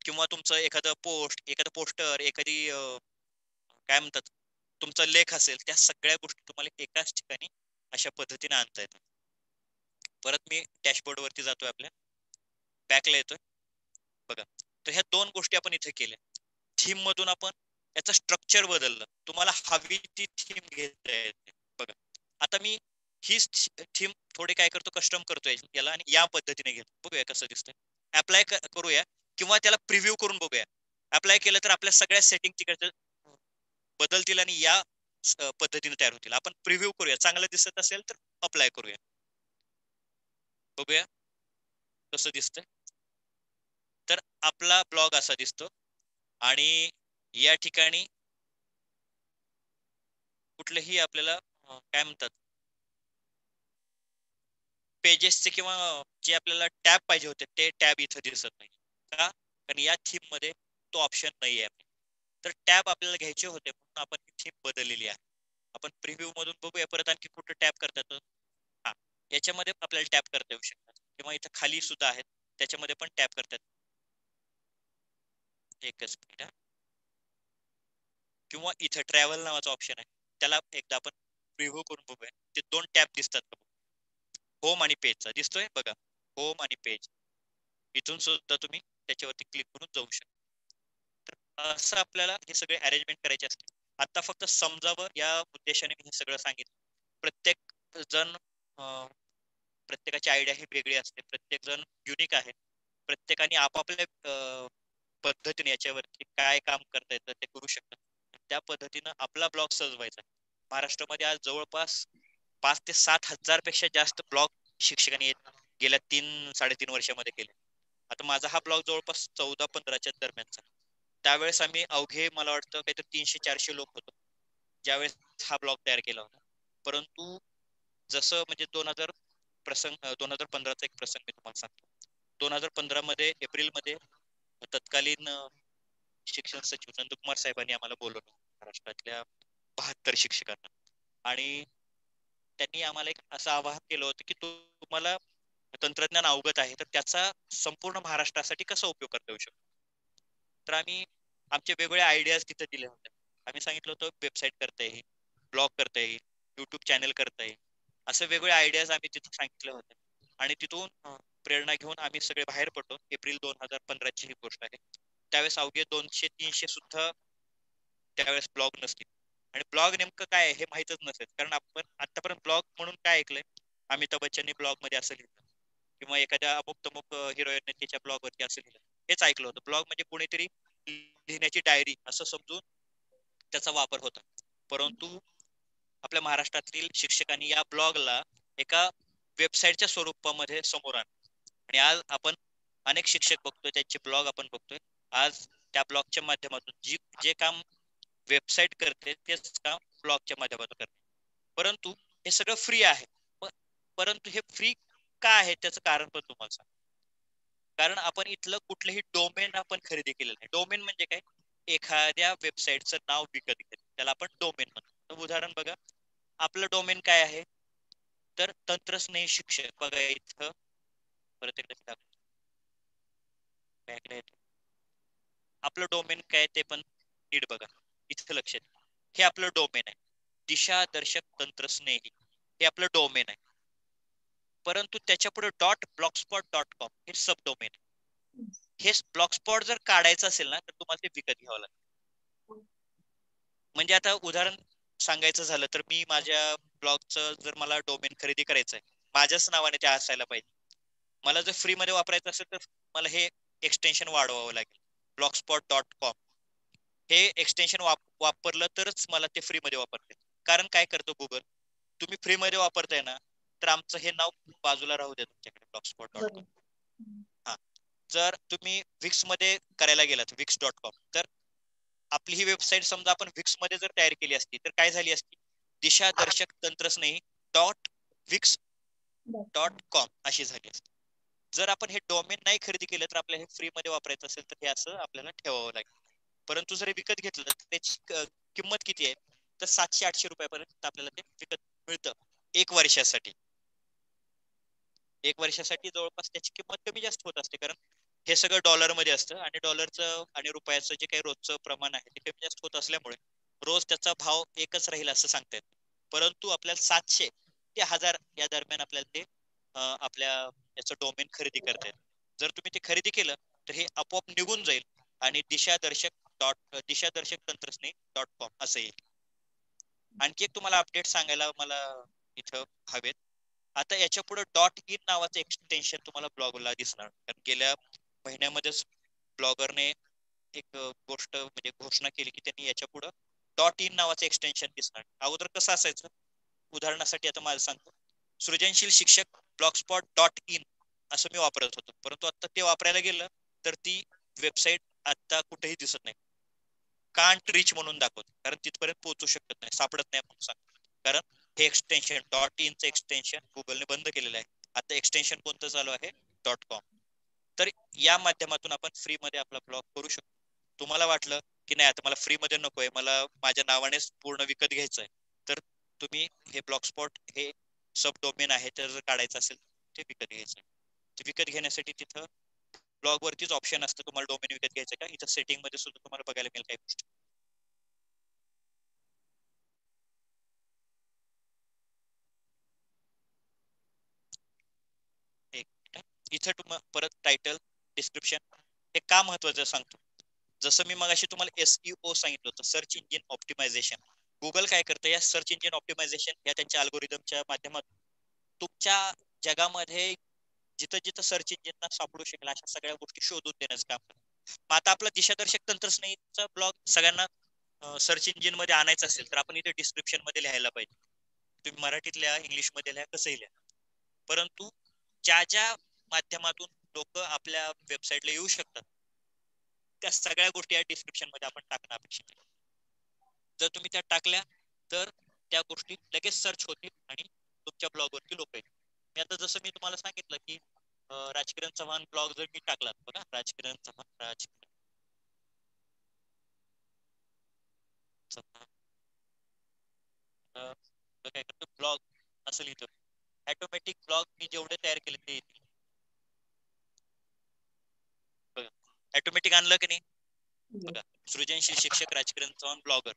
किंवा तुमचं एखादं पोस्ट एखादं पोस्टर एखादी काय म्हणतात तुमचा लेख असेल त्या सगळ्या गोष्टी तुम्हाला एकाच ठिकाणी अशा पद्धतीने आणता येतात परत मी डॅशबोर्ड वरती जातोय आपल्या. बॅकला येतोय. बघा. तर ह्या दोन गोष्टी आपण इथे केल्या. थीम मधून आपण याचं स्ट्रक्चर बदललं. तुम्हाला हवी ती थीम घेता येते. बघा. आता मी हीच थीम थोडी काय करतो कस्टम करतोय याला आणि या पद्धतीने घेतो. बघूया कसं दिसतंय. अप्लाय करूया किंवा त्याला प्रिव्ह्यू करून बघूया. अप्लाय केलं तर आपल्या सगळ्या सेटिंग तिकडे बदलतील आणि या पद्धतीने तयार होतील. आपण प्रिव्ह्यू करूया. चांगलं दिसत असेल तर अप्लाय करूया. बघूया. कसं दिसतंय. तर आपला ब्लॉग असा दिसतो. आणि या ठिकाणी कुठलेही आपल्याला काय म्हणतात? पेजेसचे किंवा जे आपल्याला टॅब पाहिजे होते ते टॅब इथं दिसत नाही. का? कारण या थीममध्ये तो ऑप्शन नाही आहे तर टॅब आपल्याला घ्यायचे होते म्हणून आपण ही थीम बदललेली आहे. आपण प्रिव्ह्यू मधून बघूया परत आणखी कुठं टॅप करता हा याच्यामध्ये आपल्याला टॅप करता येऊ शकतात. किंवा इथं खाली सुद्धा आहेत त्याच्यामध्ये पण टॅप करतात. एकच मिनिट किंवा इथं ट्रॅव्हल नावाचा ऑप्शन आहे. त्याला एकदा आपण प्रिव्ह्यू करून बघूया. ते दोन टॅप दिसतात होम आणि पेजचा दिसतोय? बघा. होम आणि पेज इथून सुद्धा तुम्ही त्याच्यावरती क्लिक करून जाऊ शकता. असं आपल्याला हे सगळे अरेंजमेंट करायचे असते. आता फक्त समजावं या उद्देशाने मी हे सगळं सांगितलं. प्रत्येक जण प्रत्येकाची आयडिया ही वेगळी असते. प्रत्येक जण युनिक आहे. प्रत्येकाने आपापल्या पद्धतीने याच्यावरती काय काम करता येतं ते करू शकतात. त्या पद्धतीनं आपला ब्लॉग सजवायचा. महाराष्ट्रामध्ये आज जवळपास पाच ते सात हजारपेक्षा जास्त ब्लॉग शिक्षकांनी येत- गेल्या तीन साडेतीन वर्षामध्ये केले. आता माझा हा ब्लॉग जवळपास चौदा पंधराच्या दरम्यानचा. त्यावेळेस आम्ही अवघे मला वाटतं काहीतरी तीनशे चारशे लोक होतो. ज्यावेळेस हा ब्लॉग तयार केला होता. परंतु जसं म्हणजे दोन हजार प्रसंग दोन हजार पंधराचा एक प्रसंग मी तुम्हाला सांगतो. दोन हजार पंधरा मध्ये एप्रिलमध्ये तत्कालीन शिक्षण सचिव नंदकुमार साहेबांनी आम्हाला बोलवलं महाराष्ट्रातल्या बहात्तर शिक्षकांना. आणि त्यांनी आम्हाला एक असं आवाहन केलं होतं की तुम्हाला तंत्रज्ञान अवगत आहे तर त्याचा संपूर्ण महाराष्ट्रासाठी कसा उपयोग करता येऊ शकतो? तर आम्ही आमचे वेगवेगळे आयडियाज तिथे दिले होते आम्ही सांगितलं होतं वेबसाईट करता येईल ब्लॉग करता येईल युट्यूब चॅनल करता येईल. असं वेगवेगळे आयडियाज आम्ही तिथे सांगितले होते. आणि तिथून प्रेरणा घेऊन आम्ही सगळे बाहेर पडतो एप्रिल दोन हजार पंधराची ही गोष्ट आहे. त्यावेळेस अवघे दोनशे तीनशे सुद्धा त्यावेळेस ब्लॉग नसतील. आणि ब्लॉग नेमकं काय आहे हे माहितच नसेल. कारण आपण आतापर्यंत ब्लॉग म्हणून काय ऐकलंय? अमिताभ बच्चननी ब्लॉगमध्ये असं लिहिलं. किंवा एखाद्या अमुक तमुक हिरोईनने त्याच्या ब्लॉग वरती असं लिहिलं. हेच ऐकलं होतं. ब्लॉग म्हणजे कोणीतरी लिहिण्याची डायरी असं समजून त्याचा वापर होता. परंतु आपल्या महाराष्ट्रातील शिक्षकांनी या ब्लॉगला एका वेबसाईटच्या स्वरूपामध्ये समोर आणलं. आणि आज आपण अनेक शिक्षक बघतोय त्यांचे ब्लॉग आपण बघतोय. आज त्या ब्लॉगच्या माध्यमातून जी जे काम वेबसाईट करते तेच काम ब्लॉगच्या माध्यमातून करते. परंतु हे सगळं फ्री आहे. परंतु हे फ्री का आहे? त्याचं कारण पण तुम्हाला सांग कारण आपण इथलं कुठलंही डोमेन आपण खरेदी केलेलं नाही. डोमेन म्हणजे काय? एखाद्या वेबसाईटचं नाव विकत घेत त्याला आपण डोमेन म्हणतो. उदाहरण बघा. आपलं डोमेन काय आहे? तर तंत्रस्नेही शिक्षक. बघा इथं. परत एकदा आपलं डोमेन काय ते पण नीट बघा. इथं लक्षात हे आपलं डोमेन आहे. दिशा दर्शक तंत्रस्नेही हे आपलं डोमेन आहे. परंतु त्याच्या पुढे डॉट ब्लॉकस्पॉट डॉट कॉम हे सब डोमेन हे ब्लॉकस्पॉट जर काढायचं असेल ना तर तुम्हाला ते विकत घ्यावं लागेल. म्हणजे आता उदाहरण सांगायचं झालं तर मी माझ्या ब्लॉगचं जर मला डोमेन खरेदी करायचं आहे माझ्याच नावाने ते असायला पाहिजे. मला जर फ्री मध्ये वापरायचं असेल तर मला हे एक्सटेन्शन वाढवावं लागेल. ब्लॉकस्पॉट डॉट कॉम हे एक्सटेन्शन वापरलं तरच मला ते फ्री मध्ये वापरते कारण काय करतो गुगल तुम्ही फ्री मध्ये वापरताय ना तर आमचं हे नाव बाजूला राहू द्या तुमच्याकडे ब्लॉकस्पॉट डॉट कॉम हा. जर तुम्ही विक्समध्ये करायला गेलात विक्स डॉट कॉम तर आपली ही वेबसाईट समजा आपण विक्समध्ये जर तयार केली असती तर काय झाली असती? Dishadarshak Tantrasnehi dot Wix dot com अशी झाली असती. जर आपण हे डोमेन नाही खरेदी केलं तर आपल्याला हे फ्री मध्ये वापरायचं असेल तर हे असं आपल्याला ठेवावं लागेल. परंतु जर विकत घेतलं तर त्याची किंमत किती आहे? तर सातशे आठशे रुपयापर्यंत आपल्याला ते विकत मिळतं एक वर्षासाठी. एक वर्षासाठी जवळपास त्याची किंमत कमी जास्त होत असते. कारण हे सगळं डॉलरमध्ये असतं आणि डॉलरचं आणि रुपयाचं जे काही रोजचं प्रमाण आहे ते कमी जास्त होत असल्यामुळे रोज त्याचा भाव एकच राहील असं सांगता येत परंतु आपल्याला सातशे ते हजार या दरम्यान आपल्याला ते आपल्या याचं डोमेन खरेदी करता येत. जर तुम्ही ते खरेदी केलं तर हे आपोआप निघून जाईल आणि दिशादर्शक डॉट दिशादर्शक तंत्रज्ञ डॉट कॉम असं येईल. आणखी एक तुम्हाला अपडेट सांगायला मला इथं हवेत. आता याच्यापुढे डॉट इन नावाचं एक्सटेन्शन तुम्हाला ब्लॉगला दिसणार. कारण गेल्या महिन्यामध्येच ब्लॉगरने एक गोष्ट म्हणजे घोषणा केली की त्यांनी याच्यापुढे डॉट इन नावाचं एक्सटेन्शन दिसणार. अगोदर कसं असायचं? उदाहरणासाठी आता माझं सांगतो. सृजनशील शिक्षक ब्लॉगस्पॉट डॉट इन असं मी वापरत होतो. परंतु आता ते वापरायला गेलं तर ती वेबसाईट आता कुठेही दिसत नाही. कांट रिच म्हणून दाखवत. कारण तिथपर्यंत पोहोचू शकत नाही. सापडत नाही म्हणून सांगतो. कारण हे एक्सटेन्शन डॉट इनचं एक्सटेन्शन गुगलने बंद केलेलं आहे. आता एक्सटेन्शन कोणतं चालू आहे? डॉट कॉम तर या माध्यमातून आपण फ्री मध्ये आपला ब्लॉग करू शकतो. तुम्हाला वाटलं की नाही आता मला फ्री मध्ये नकोय मला माझ्या नावानेच पूर्ण विकत घ्यायचं आहे तर तुम्ही हे ब्लॉग स्पॉट हे सब डोमेन आहे तर जर काढायचं असेल ते विकत घ्यायचं ते विकत घेण्यासाठी तिथं ब्लॉग वरतीच ऑप्शन असतं तुम्हाला डोमेन विकत घ्यायचं का? इथं सेटिंगमध्ये सुद्धा तुम्हाला बघायला मिळेल काही गोष्टी. इथं तुम परत टायटल डिस्क्रिप्शन हे का महत्वाचं सांगतो? जसं मी मगाशी तुम्हाला एसईओ सांगितलं होतं सर्च इंजिन ऑप्टिमायझेशन गुगल काय करतं? या सर्च इंजिन ऑप्टिमायझेशन या त्यांच्या अल्गोरिदमच्या माध्यमातून तुमच्या जगामध्ये जिथं जिथं सर्च इंजिनना सापडू शकेल अशा सगळ्या गोष्टी शोधून देण्याचं काम करतं. मग आता आपला दिशादर्शक तंत्रस्नेहीचा ब्लॉग सगळ्यांना सर्च इंजिनमध्ये आणायचं असेल तर आपण इथे डिस्क्रिप्शनमध्ये लिहायला पाहिजे. तुम्ही मराठीत लिहा इंग्लिशमध्ये लिहा कसंही लिहा. परंतु ज्या ज्या माध्यमातून लोक आपल्या वेबसाईटला येऊ शकतात. त्या सगळ्या गोष्टी या डिस्क्रिप्शनमध्ये आपण टाकणं अपेक्षित आहे. जर तुम्ही त्या टाकल्या तर त्या गोष्टी लगेच सर्च होतील आणि तुमच्या ब्लॉगवरती लोक येतील. मी आता जसं मी तुम्हाला सांगितलं की राजकिरण चव्हाण ब्लॉग जर मी टाकला बघा राजकिरण चव्हाण राजकिरण काय करतो? ब्लॉग असं लिहितो ऑटोमॅटिक ब्लॉग मी जेवढे तयार केले ते येतील बघा ऑटोमॅटिक आणलं की नाही? बघा सृजनशील शिक्षक राजकिरण चव्हाण ब्लॉगर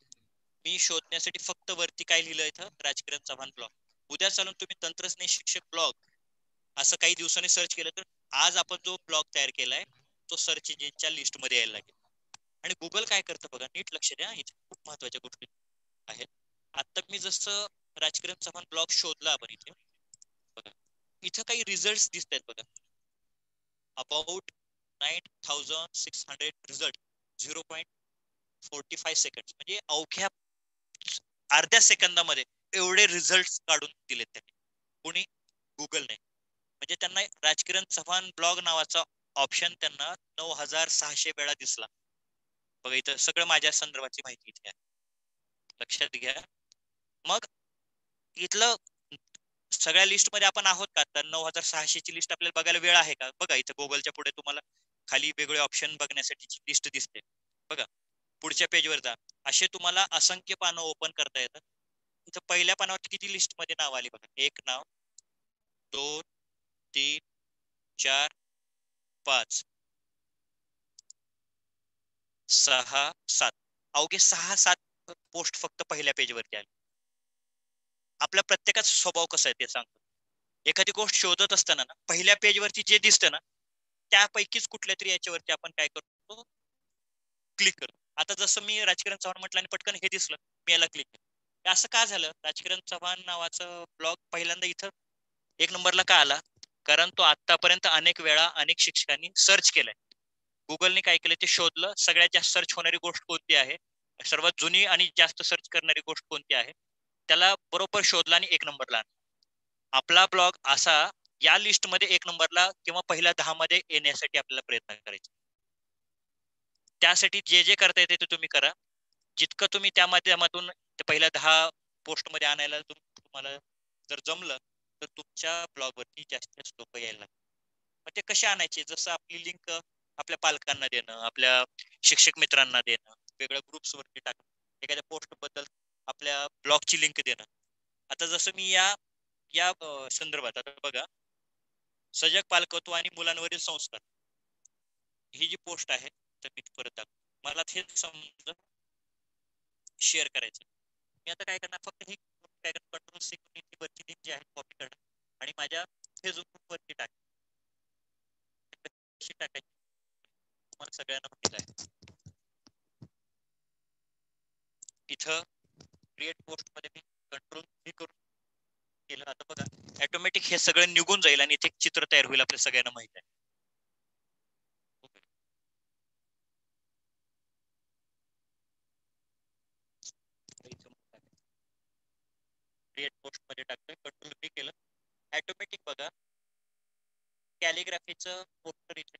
मी शोधण्यासाठी फक्त वरती काय लिहिलं इथं? राजकिरण चव्हाण ब्लॉग उद्या चालून तुम्ही तंत्रज्ञ शिक्षक ब्लॉग असं काही दिवसांनी सर्च केलं तर आज आपण जो ब्लॉग तयार केलाय तो सर्च इंजिनच्या लिस्टमध्ये यायला लागेल. आणि गुगल काय करतं बघा नीट लक्ष द्या इथे खूप महत्त्वाच्या गोष्टी आहेत. आता मी जसं राजकिरण चव्हाण ब्लॉग शोधला आपण इथे बघा. इथं काही रिझल्ट दिसत आहेत बघा. About nine thousand six hundred result zero point forty five second म्हणजे अवघ्या अर्ध्या सेकंदामध्ये एवढे रिझल्ट काढून दिलेत त्यांनी. कोणी? गुगलने म्हणजे त्यांना राजकिरण चव्हाण ब्लॉग नावाचा ऑप्शन त्यांना नऊ हजार सहाशे वेळा दिसला. बघा इथं सगळं माझ्या संदर्भाची माहिती इथे आहे. लक्षात घ्या. मग इथलं सगळ्या लिस्टमध्ये आपण आहोत का? तर नऊ हजार सहाशे ची लिस्ट आपल्याला बघायला वेळ आहे का? बघा इथं गुगलच्या पुढे तुम्हाला खाली वेगळे ऑप्शन बघण्यासाठीची लिस्ट दिसते. बघा पुढच्या पेजवर जा. असे तुम्हाला असंख्य पानं ओपन करता येतात. इथं पहिल्या पानावरती किती लिस्टमध्ये नाव आली बघा? एक नाव दोन तीन चार पाच. सहा सात. अवघे सहा सात पोस्ट फक्त पहिल्या पेजवरती आली. आपला प्रत्येकाचा स्वभाव कसा आहे ते सांगतो. एखादी गोष्ट शोधत असताना ना पहिल्या पेजवरती जे दिसतं ना त्यापैकीच कुठल्या तरी याच्यावरती आपण काय करतो? क्लिक करतो. आता जसं मी राजकिरण चव्हाण म्हटलं आणि पटकन हे दिसलं मी याला क्लिक केलं. असं का झालं? राजकिरण चव्हाण नावाचं ब्लॉग पहिल्यांदा इथं एक नंबरला का आला? कारण तो आतापर्यंत अनेक वेळा अनेक शिक्षकांनी सर्च केलाय. गुगलने काय केलं? ते शोधलं सगळ्यात जास्त सर्च होणारी गोष्ट कोणती आहे? सर्वात जुनी आणि जास्त सर्च करणारी गोष्ट कोणती आहे? त्याला बरोबर शोधला आणि एक नंबरला आणला. आपला ब्लॉग असा या लिस्टमध्ये एक नंबरला किंवा पहिल्या दहा मध्ये येण्यासाठी आपल्याला प्रयत्न करायचे. त्यासाठी जे जे करता येते ते तुम्ही करा. जितकं तुम्ही त्या माध्यमातून पहिल्या दहा पोस्टमध्ये आणायला तुम्हाला जर जमलं तर तुमच्या ब्लॉग वरती जास्त जास्त लोक यायला मग ते कसे आणायचे? जसं आपली लिंक आपल्या पालकांना देणं आपल्या शिक्षक मित्रांना देणं वेगळ्या ग्रुप्स वरती टाकणं एखाद्या पोस्टबद्दल आपल्या ब्लॉगची लिंक देणं. आता जसं मी या या संदर्भात आता बघा सजग पालकत्व आणि मुलांवरील संस्कार. ही जी पोस्ट आहे तर मी परत मला हे समजा शेअर करायचं. मी आता काय करणार? फक्त हे काय कंट्रोल सिक्युरिटी वरती लिंक जी आहे कॉपी करणार. आणि माझ्या फेसबुक वरती टाक टाकायची? तुम्हाला सगळ्यांना माहीत आहे. इथं क्रिएट पोस्टमध्ये मी कंट्रोल व्ही करून केलं आता बघा ऑटोमॅटिक हे सगळं निघून जाईल आणि इथे चित्र तयार होईल आपल्या सगळ्यांना माहीत आहे. क्रिएट पोस्टमध्ये टाकतोय. कंट्रोल केलं. ऑटोमॅटिक बघा. कॅलिग्राफीचं पोस्टर इथे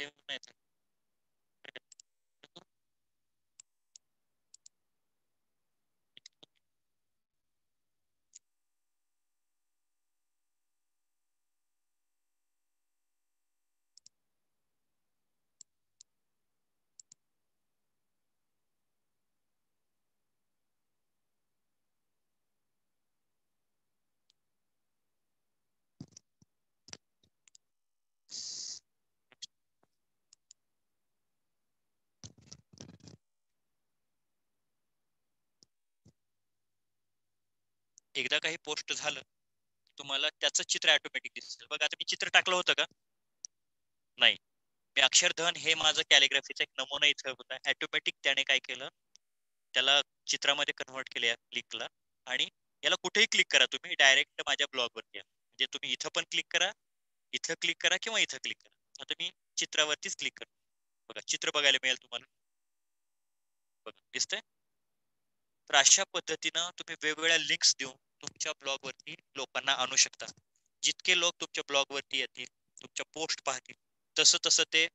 दिसतं. सेव्ह एकदा काही पोस्ट झालं तुम्हाला त्याचं चित्र ऑटोमॅटिक दिसेल. बघा आता मी चित्र टाकलं होतं का? नाही. मी अक्षरधन हे माझं कॅलिग्राफीचा एक नमुना इथं होता. ऑटोमॅटिक त्याने काय केलं? त्याला चित्रामध्ये कन्व्हर्ट केले या क्लिकला आणि याला कुठेही क्लिक करा तुम्ही. डायरेक्ट माझ्या ब्लॉगवर घ्या म्हणजे तुम्ही इथं पण क्लिक करा इथं क्लिक करा किंवा इथं क्लिक करा. आता मी चित्रावरतीच क्लिक करतो. बघा चित्र बघायला मिळेल तुम्हाला. बघा दिसतंय? तर अशा पद्धतीनं तुम्ही वेगवेगळ्या लिंक्स देऊन तुमच्या ब्लॉगवरती लोकांना आणू शकता. जितके लोक तुमच्या ब्लॉगवरती येतील तुमच्या पोस्ट पाहतील तसं तसं ते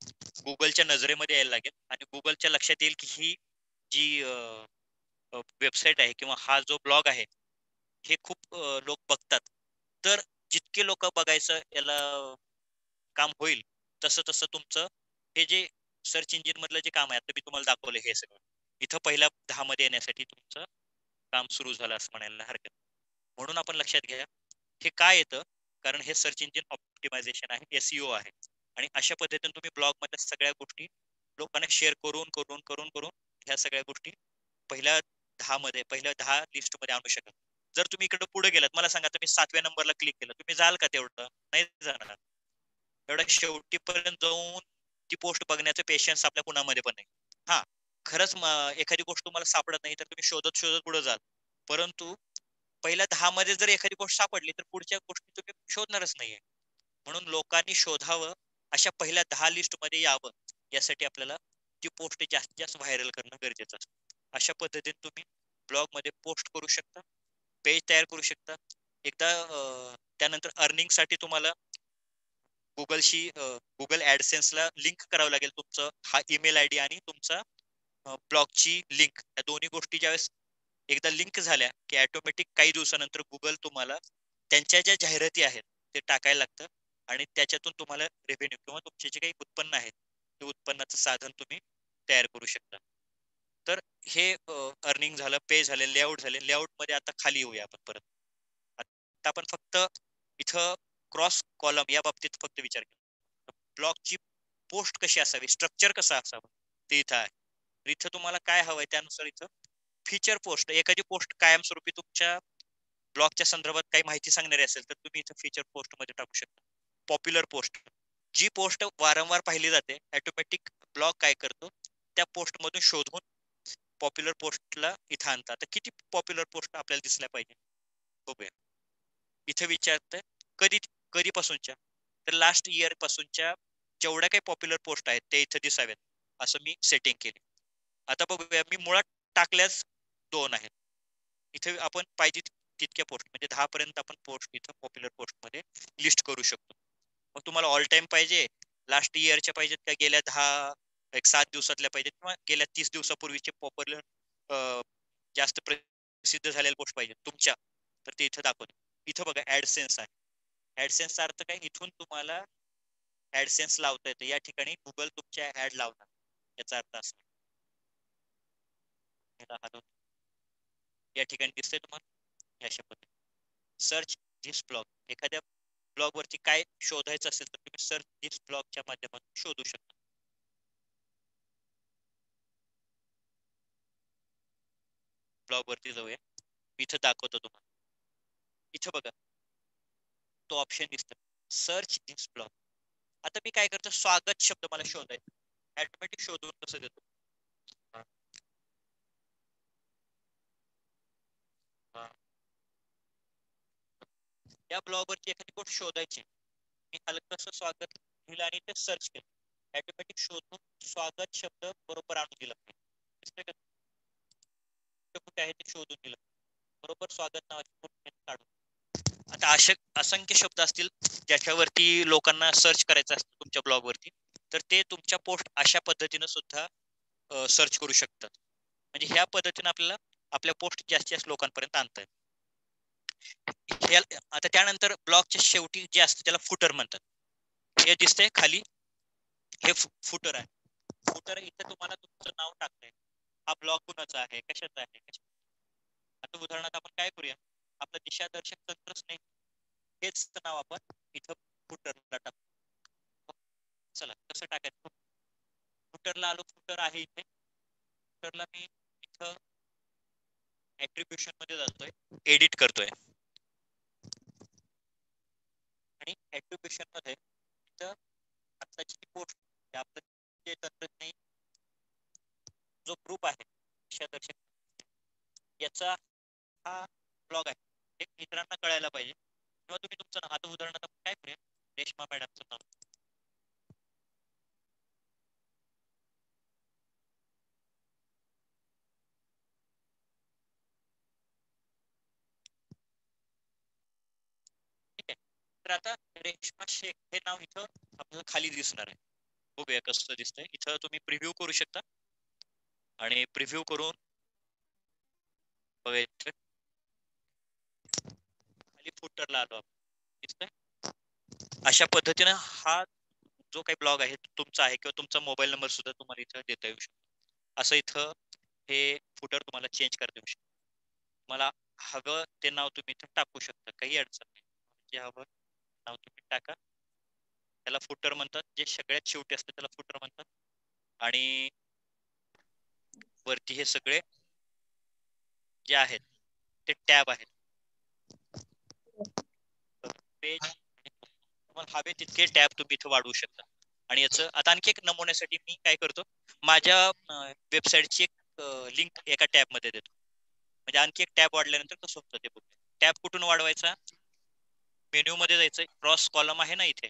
गुगलच्या नजरेमध्ये यायला लागेल आणि गुगलच्या लक्षात येईल की ही जी वेबसाईट आहे किंवा हा जो ब्लॉग आहे हे खूप लोक बघतात. तर जितके लोक बघायचं याला काम होईल तसं तसं तुमचं हे जे सर्च इंजिन मधलं जे काम आहे आता मी तुम्हाला दाखवलं हे सगळं. इथं पहिल्या दहा मध्ये येण्यासाठी तुमचं काम सुरू झालं असं म्हणायला हरकत म्हणून आपण लक्षात घ्या हे काय येतं? कारण हे सर्च इंजिन ऑप्टिमायझेशन आहे एसईओ आहे. आणि अशा पद्धतीने तुम्ही ब्लॉगमध्ये सगळ्या गोष्टी लोकांना शेअर करून करून करून करून ह्या सगळ्या गोष्टी पहिल्या दहा मध्ये पहिल्या दहा लिस्टमध्ये आणू शकत जर तुम्ही इकडे पुढे गेलात मला सांगा तुम्ही सातव्या नंबरला क्लिक केलं तुम्ही जाल का तेवढं? नाही जाणार. एवढ्या शेवटीपर्यंत जाऊन ती पोस्ट बघण्याचं पेशन्स आपल्या कुणामध्ये पण नाही. हा खरंच एखादी गोष्ट तुम्हाला सापडत नाही तर तुम्ही शोधत शोधत पुढे जाल. परंतु पहिल्या दहा मध्ये जर एखादी गोष्ट सापडली तर पुढच्या गोष्टी तुम्ही शोधणारच नाहीये. म्हणून लोकांनी शोधावं अशा पहिल्या दहा लिस्टमध्ये यावं. यासाठी आपल्याला ती पोस्ट जास्तीत जास्त व्हायरल करणं गरजेचं असतं. अशा पद्धतीने तुम्ही ब्लॉगमध्ये पोस्ट करू शकता पेज तयार करू शकता. एकदा त्यानंतर अर्निंगसाठी तुम्हाला गुगलशी गुगल ऍडसेन्सला लिंक करावं लागेल तुमचं. हा ईमेल आय डी आणि तुमचा ब्लॉकची लिंक या दोन्ही गोष्टी ज्यावेळेस एकदा लिंक झाल्या की ऑटोमॅटिक काही दिवसानंतर गुगल तुम्हाला त्यांच्या ज्या जाहिराती आहेत ते टाकायला लागतं आणि त्याच्यातून तुम्हाला रेव्हेन्यू किंवा तुमचे जे काही उत्पन्न आहेत ते उत्पन्नाचं साधन तुम्ही तयार करू शकता. तर हे अर्निंग झालं पे झाले लेआउट झाले लेआउटमध्ये आता खाली येऊया आपण परत. आता आपण फक्त इथं क्रॉस कॉलम या बाबतीत फक्त विचार केला. ब्लॉकची पोस्ट कशी असावी स्ट्रक्चर कसं असावं ते इथं आहे. इथं तुम्हाला काय हवंय त्यानुसार इथं फीचर पोस्ट एखादी पोस्ट कायमस्वरूपी तुमच्या ब्लॉगच्या संदर्भात काही माहिती सांगणारी असेल तर तुम्ही इथं फीचर पोस्टमध्ये टाकू शकता. पॉप्युलर पोस्ट जी पोस्ट वारंवार पाहिली जाते ऑटोमॅटिक ब्लॉग काय करतो त्या पोस्ट मधून शोधून पॉप्युलर पोस्टला इथं आणतात तर किती पॉप्युलर पोस्ट आपल्याला दिसल्या पाहिजे? बघूया. इथं विचारतं कधी कधीपासूनच्या? तर लास्ट इयर पासूनच्या जेवढ्या काही पॉप्युलर पोस्ट आहेत ते इथं दिसाव्यात. असं मी सेटिंग केली आता बघूया मी मुळात टाकल्यास दोन आहेत. इथे आपण पाहिजे तितक्या पोस्ट म्हणजे दहा पर्यंत आपण पोस्ट इथं पॉप्युलर पोस्टमध्ये लिस्ट करू शकतो. मग तुम्हाला ऑल टाइम पाहिजे लास्ट इयरच्या पाहिजेत का गेल्या दहा एक सात दिवसातल्या पाहिजेत किंवा गेल्या तीस दिवसापूर्वीचे पॉप्युलर जास्त प्रसिद्ध झालेल्या पोस्ट पाहिजे तुमच्या. तर ते इथं दाखवतो. इथं बघा ऍडसेन्स आहे. ऍडसेन्सचा अर्थ काय? इथून तुम्हाला ऍडसेन्स लावता येतं. या ठिकाणी गुगल तुमच्या ऍड लावणार. याचा अर्थ असा. या ठिकाणी दिसतंय तुम्हाला? अशा पद्धतीने. सर्च दिस ब्लॉग एखाद्या ब्लॉग वरती काय शोधायचं असेल तर तुम्ही सर्च दिस ब्लॉगच्या माध्यमातून शोधू शकता. ब्लॉग वरती जाऊया इथं दाखवतो तुम्हाला. इथं बघा. तो ऑप्शन दिसत सर्च दिस ब्लॉग आता मी काय करतो? स्वागत शब्द मला शोधायचा. ऑटोमॅटिक शोधून कसं देतो? या ब्लॉगवरची एखादी गोष्ट शोधायची मी हलकस स्वागत लिहिलं आणि ते सर्च केलं. ऑटोमॅटिक शोधून स्वागत शब्द बरोबर आणून दिला. कुठे आहे ते शोधून दिलं. बरोबर स्वागत नावाचे काढून. आता असे असंख्य शब्द असतील ज्याच्यावरती लोकांना सर्च करायचं असतं तुमच्या ब्लॉगवरती तर ते तुमच्या पोस्ट अशा पद्धतीनं सुद्धा सर्च करू शकतात. म्हणजे ह्या पद्धतीने आपल्याला आपल्या पोस्ट जास्तीत जास्त लोकांपर्यंत आणतंय आता त्यानंतर ब्लॉगच्या शेवटी जे असतं त्याला फुटर म्हणतात. हे दिसतंय खाली हे फुटर आहे. फुटर इथे तुम्हाला तुमचं नाव टाकतंय. हा ब्लॉग कुणाचा आहे? कशाचा आहे? आता उदाहरणार्थ आपण काय करूया? आपलं दिशादर्शक तंत्रच नाही. हेच नाव आपण इथं फुटरला टाकू. चला कसं टाकायचं. फुटरला आलो फुटर आहे इथे. फुटरला मी इथं ऍट्रिब्युशनमध्ये जातोय एडिट करतोय. आणि ऍट्रिब्युशनमध्ये आताची पोस्ट आपलं जो ग्रुप आहे याचा हा ब्लॉग आहे. हे मित्रांना कळायला पाहिजे. किंवा तुम्ही तुमचं नाव आता उदाहरणार्थ काय करूया? रेशमा मॅडमचं नाव. तर आता रेश्मा शेख हे नाव इथं आपल्याला खाली दिसणार आहे. बघूया कसं दिसतंय. इथं तुम्ही प्रिव्ह्यू करू शकता. आणि प्रिव्ह्यू करून खाली फुटरला आलो आपण. दिसतंय? अशा पद्धतीनं हा जो काही ब्लॉग आहे तुमचा आहे किंवा तुमचा मोबाईल नंबर सुद्धा तुम्हाला इथं देता येऊ शकतो. असं इथं हे फुटर तुम्हाला चेंज करता येऊ शकतो. मला हवं ते नाव तुम्ही इथं टाकू शकता. काही अडचण नाही. जे हवं नाव तुम्ही टाका. त्याला फुटर म्हणतात. जे सगळ्यात शेवटी असतं त्याला फुटर म्हणतात. आणि वरती हे सगळे जे आहेत ते टॅब आहेत. पेज तुम्हाला हवे तितके टॅब तुम्ही इथे वाढवू शकता. आणि याचं आता आणखी एक नमुन्यासाठी मी काय करतो माझ्या वेबसाईटची एक लिंक एका टॅबमध्ये देतो. म्हणजे आणखी एक टॅब वाढल्यानंतर कसं होतं ते बघ टॅब कुठून वाढवायचा? मेन्यू मध्ये जायचंय क्रॉस कॉलम आहे ना इथे.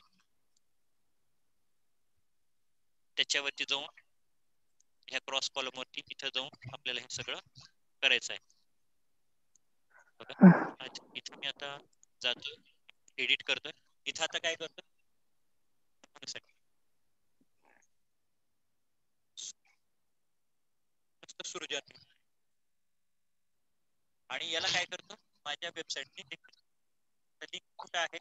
त्याच्यावरती जाऊन ह्या क्रॉस कॉलम वरती इथं जाऊन आपल्याला हे सगळं करायचं आहे. इथं मी आता जातो एडिट करतोय. इथं आता काय करतोय? सुरू आणि याला काय करतो? माझ्या वेबसाईटने लिंक कुठं आहे?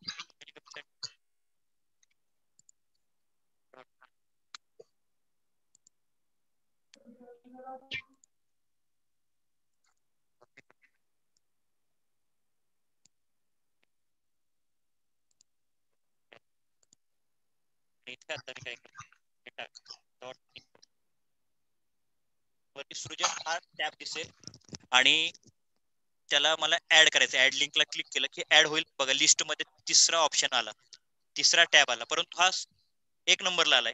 वरती सृजन हा टॅब दिसेल. आणि त्याला मला ऍड करायचं ऍड लिंकला क्लिक केलं की ऍड होईल. बघा लिस्टमध्ये तिसरा ऑप्शन आला. तिसरा टॅब आला. परंतु हा एक नंबरला आलाय.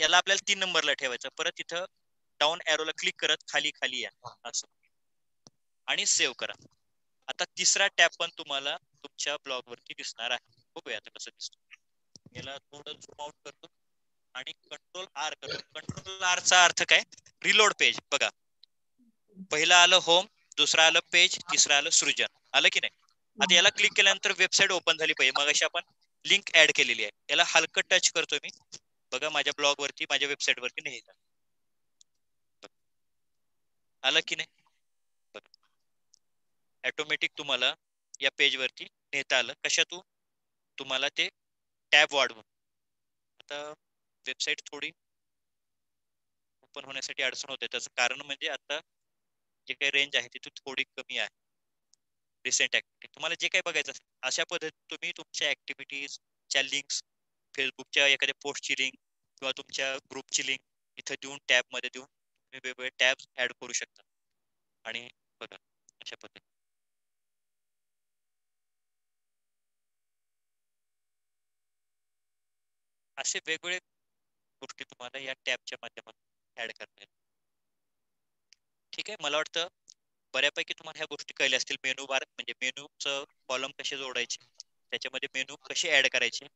याला आपल्याला तीन नंबरला ठेवायचं. परत तिथं डाऊन एरोला क्लिक करत खाली खाली या. असं. आणि सेव्ह करा. आता तिसरा टॅब पण तुम्हाला तुमच्या ब्लॉग वरती दिसणार आहे. बघूया आता कसं दिसतो. याला थोडं झूम आउट करतो. आणि कंट्रोल आर करतो. कंट्रोल आर चा अर्थ काय? रिलोड पेज बघा. पहिलं आलं होम दुसरं आलं पेज तिसरं आलं सृजन. आलं की नाही? आता याला क्लिक केल्यानंतर वेबसाईट ओपन झाली पाहिजे. मग अशी आपण लिंक ऍड केलेली आहे. याला हलकं टच करतोय मी. बघा माझ्या ब्लॉग वरती माझ्या वेबसाईट वरती नाही आलं की नाही? ऑटोमॅटिक तुम्हाला या पेज वरती नेता आलं. कशातून? तुम्हाला ते टॅब वाढवून. आता वेबसाईट थोडी ओपन होण्यासाठी अडचण होते. त्याचं कारण म्हणजे आता जे काही रेंज आहे ती थोडी कमी आहे. रिसेंट ऍक्टिव्हिटी तुम्हाला जे काही बघायचं असेल अशा पद्धतीने तुम्ही तुमच्या ऍक्टिव्हिटीजच्या लिंक्स फेसबुकच्या एखाद्या पोस्टची लिंक किंवा तुमच्या ग्रुपची लिंक इथं देऊन टॅबमध्ये देऊन तुम्ही वेगवेगळे टॅब ऍड करू शकता. आणि बघा अशा पद्धतीने. असे वेगवेगळे गोष्टी तुम्हाला या टॅबच्या माध्यमातून ऍड करता येईल ठीक आहे. मला वाटतं बऱ्यापैकी तुम्हाला ह्या गोष्टी कळल्या असतील. मेनू बार म्हणजे मेनूचं कॉलम कसे जोडायचे त्याच्यामध्ये मेनू कसे ऍड करायचे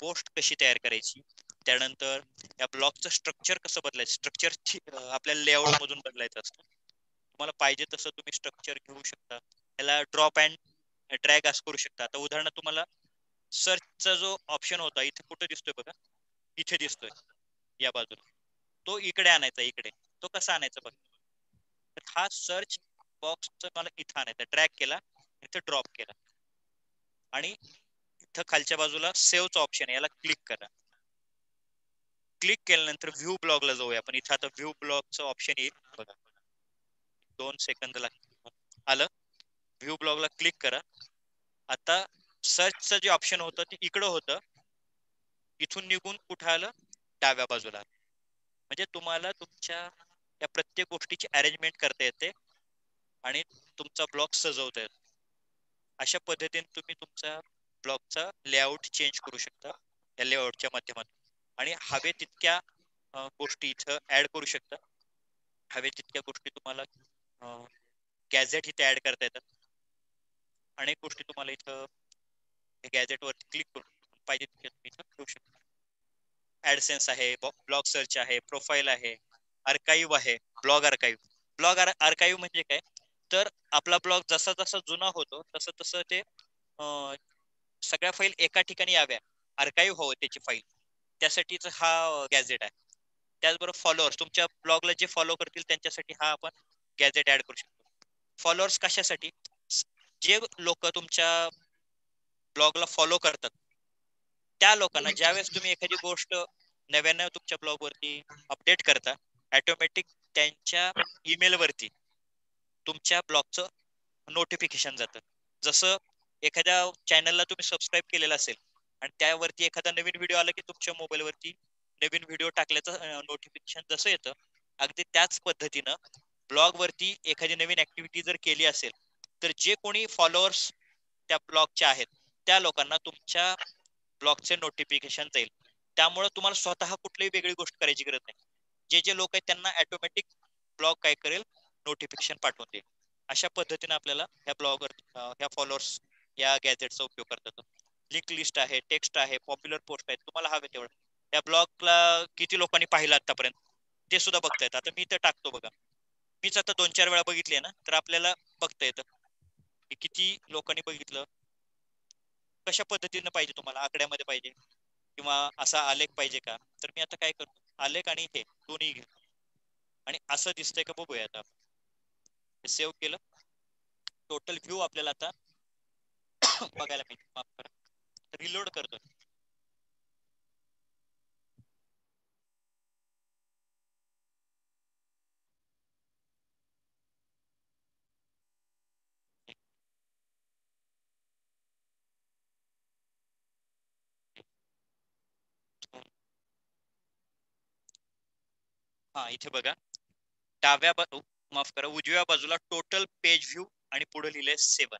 पोस्ट कशी तयार करायची त्यानंतर या ब्लॉगचं स्ट्रक्चर कसं बदलायचं स्ट्रक्चर आपल्याला लेआउट मधून बदलायचं असतं. तुम्हाला पाहिजे तसं तुम्ही स्ट्रक्चर घेऊ शकता. याला ड्रॉप अँड ड्रॅग असं करू शकता. आता उदाहरणार्थ तुम्हाला सर्चचा जो ऑप्शन होता इथे कुठं दिसतोय बघा? इथे दिसतोय या बाजूला. तो इकडे आणायचा इकडे. तो कसा आणायचा बघा? तर हा सर्च बॉक्स मला इथं आणायचा ड्रॅग केला इथं ड्रॉप केला. आणि इथं खालच्या बाजूला सेव्हचा ऑप्शन आहे याला क्लिक करा. क्लिक केल्यानंतर व्ह्यू ब्लॉगला जाऊया आपण. इथं आता व्ह्यू ब्लॉगचं ऑप्शन येईल. बघा. दोन सेकंद लागतील आलं. व्ह्यू ब्लॉगला क्लिक करा. आता सर्चचं जे ऑप्शन होतं ते इकडं होतं. इथून निघून कुठं आलं? डाव्या बाजूला म्हणजे तुम्हाला तुमच्या या प्रत्येक गोष्टीची अरेंजमेंट करता येते आणि तुमचा ब्लॉग सजवता येतो. अशा पद्धतीने तुम्ही तुमचा ब्लॉगचा लेआउट चेंज करू शकता या लेआउटच्या माध्यमातून. आणि हवे तितक्या गोष्टी इथं ऍड करू शकता. हवे तितक्या गोष्टी तुम्हाला गॅझेट इथे ऍड करता येतात. अनेक गोष्टी तुम्हाला इथं गॅझेट वरती क्लिक करून पाहिजे तिथे तुम्ही इथं करू शकता. ऍडसेन्स आहे ब्लॉग सर्च आहे प्रोफाईल आहे. आर्काईव्ह आहे ब्लॉग आर्काईव्ह ब्लॉग आर्काईव्ह म्हणजे काय? तर आपला ब्लॉग जसा जसा जुना होतो तसं तसं ते सगळ्या फाईल एका ठिकाणी याव्या. आर्काईव्ह हवं त्याची फाईल त्यासाठीच हा गॅझेट आहे. त्याचबरोबर फॉलोअर्स तुमच्या ब्लॉगला जे फॉलो करतील त्यांच्यासाठी हा आपण गॅझेट ऍड करू शकतो. फॉलोअर्स कशासाठी? जे लोक तुमच्या ब्लॉगला फॉलो करतात त्या लोकांना ज्यावेळेस तुम्ही एखादी गोष्ट नव्यानं तुमच्या ब्लॉगवरती अपडेट करता ॲटोमॅटिक त्यांच्या ईमेल वरती तुमच्या ब्लॉगचं नोटिफिकेशन जातं. जसं एखाद्या चॅनलला तुम्ही सबस्क्राईब केलेला असेल आणि त्यावरती एखादा नवीन व्हिडिओ आला की तुमच्या मोबाईलवरती नवीन व्हिडिओ टाकल्याचं नोटिफिकेशन जसं येतं अगदी त्याच पद्धतीनं ब्लॉग वरती एखादी नवीन ऍक्टिव्हिटी जर केली असेल तर जे कोणी फॉलोअर्स त्या ब्लॉगचे आहेत त्या लोकांना तुमच्या ब्लॉगचे नोटिफिकेशन जाईल. त्यामुळे तुम्हाला स्वतः कुठलीही वेगळी गोष्ट करायची गरज नाही. जे जे लोक आहेत त्यांना ऑटोमॅटिक ब्लॉग काय करेल? नोटिफिकेशन पाठवून देईल. अशा पद्धतीने आपल्याला ह्या ब्लॉगर ह्या फॉलोअर्स या गॅजेटचा उपयोग करतात लिंक लिस्ट आहे टेक्स्ट आहे पॉप्युलर पोस्ट आहे तुम्हाला हवे तेवढं. या ब्लॉगला किती लोकांनी पाहिलं आतापर्यंत? ते सुद्धा बघता येतं. आता मी तर टाकतो बघा. मीच आता दोन चार वेळा बघितले ना तर आपल्याला बघता येतं की किती लोकांनी बघितलं. कशा पद्धतीनं पाहिजे तुम्हाला? आकड्यामध्ये पाहिजे किंवा असा आलेख पाहिजे का? तर मी आता काय करतो? आलेख आणि हे दोन्ही घे. आणि असं दिसतंय का बघूया आता सेव्ह केलं. टोटल व्ह्यू आपल्याला आता बघायला मिळते माफ करा. रिलोड करतो हा इथे बघा. डाव्या माफ करा. उजव्या बाजूला टोटल पेज व्ह्यू आणि पुढे लिहिले सेवन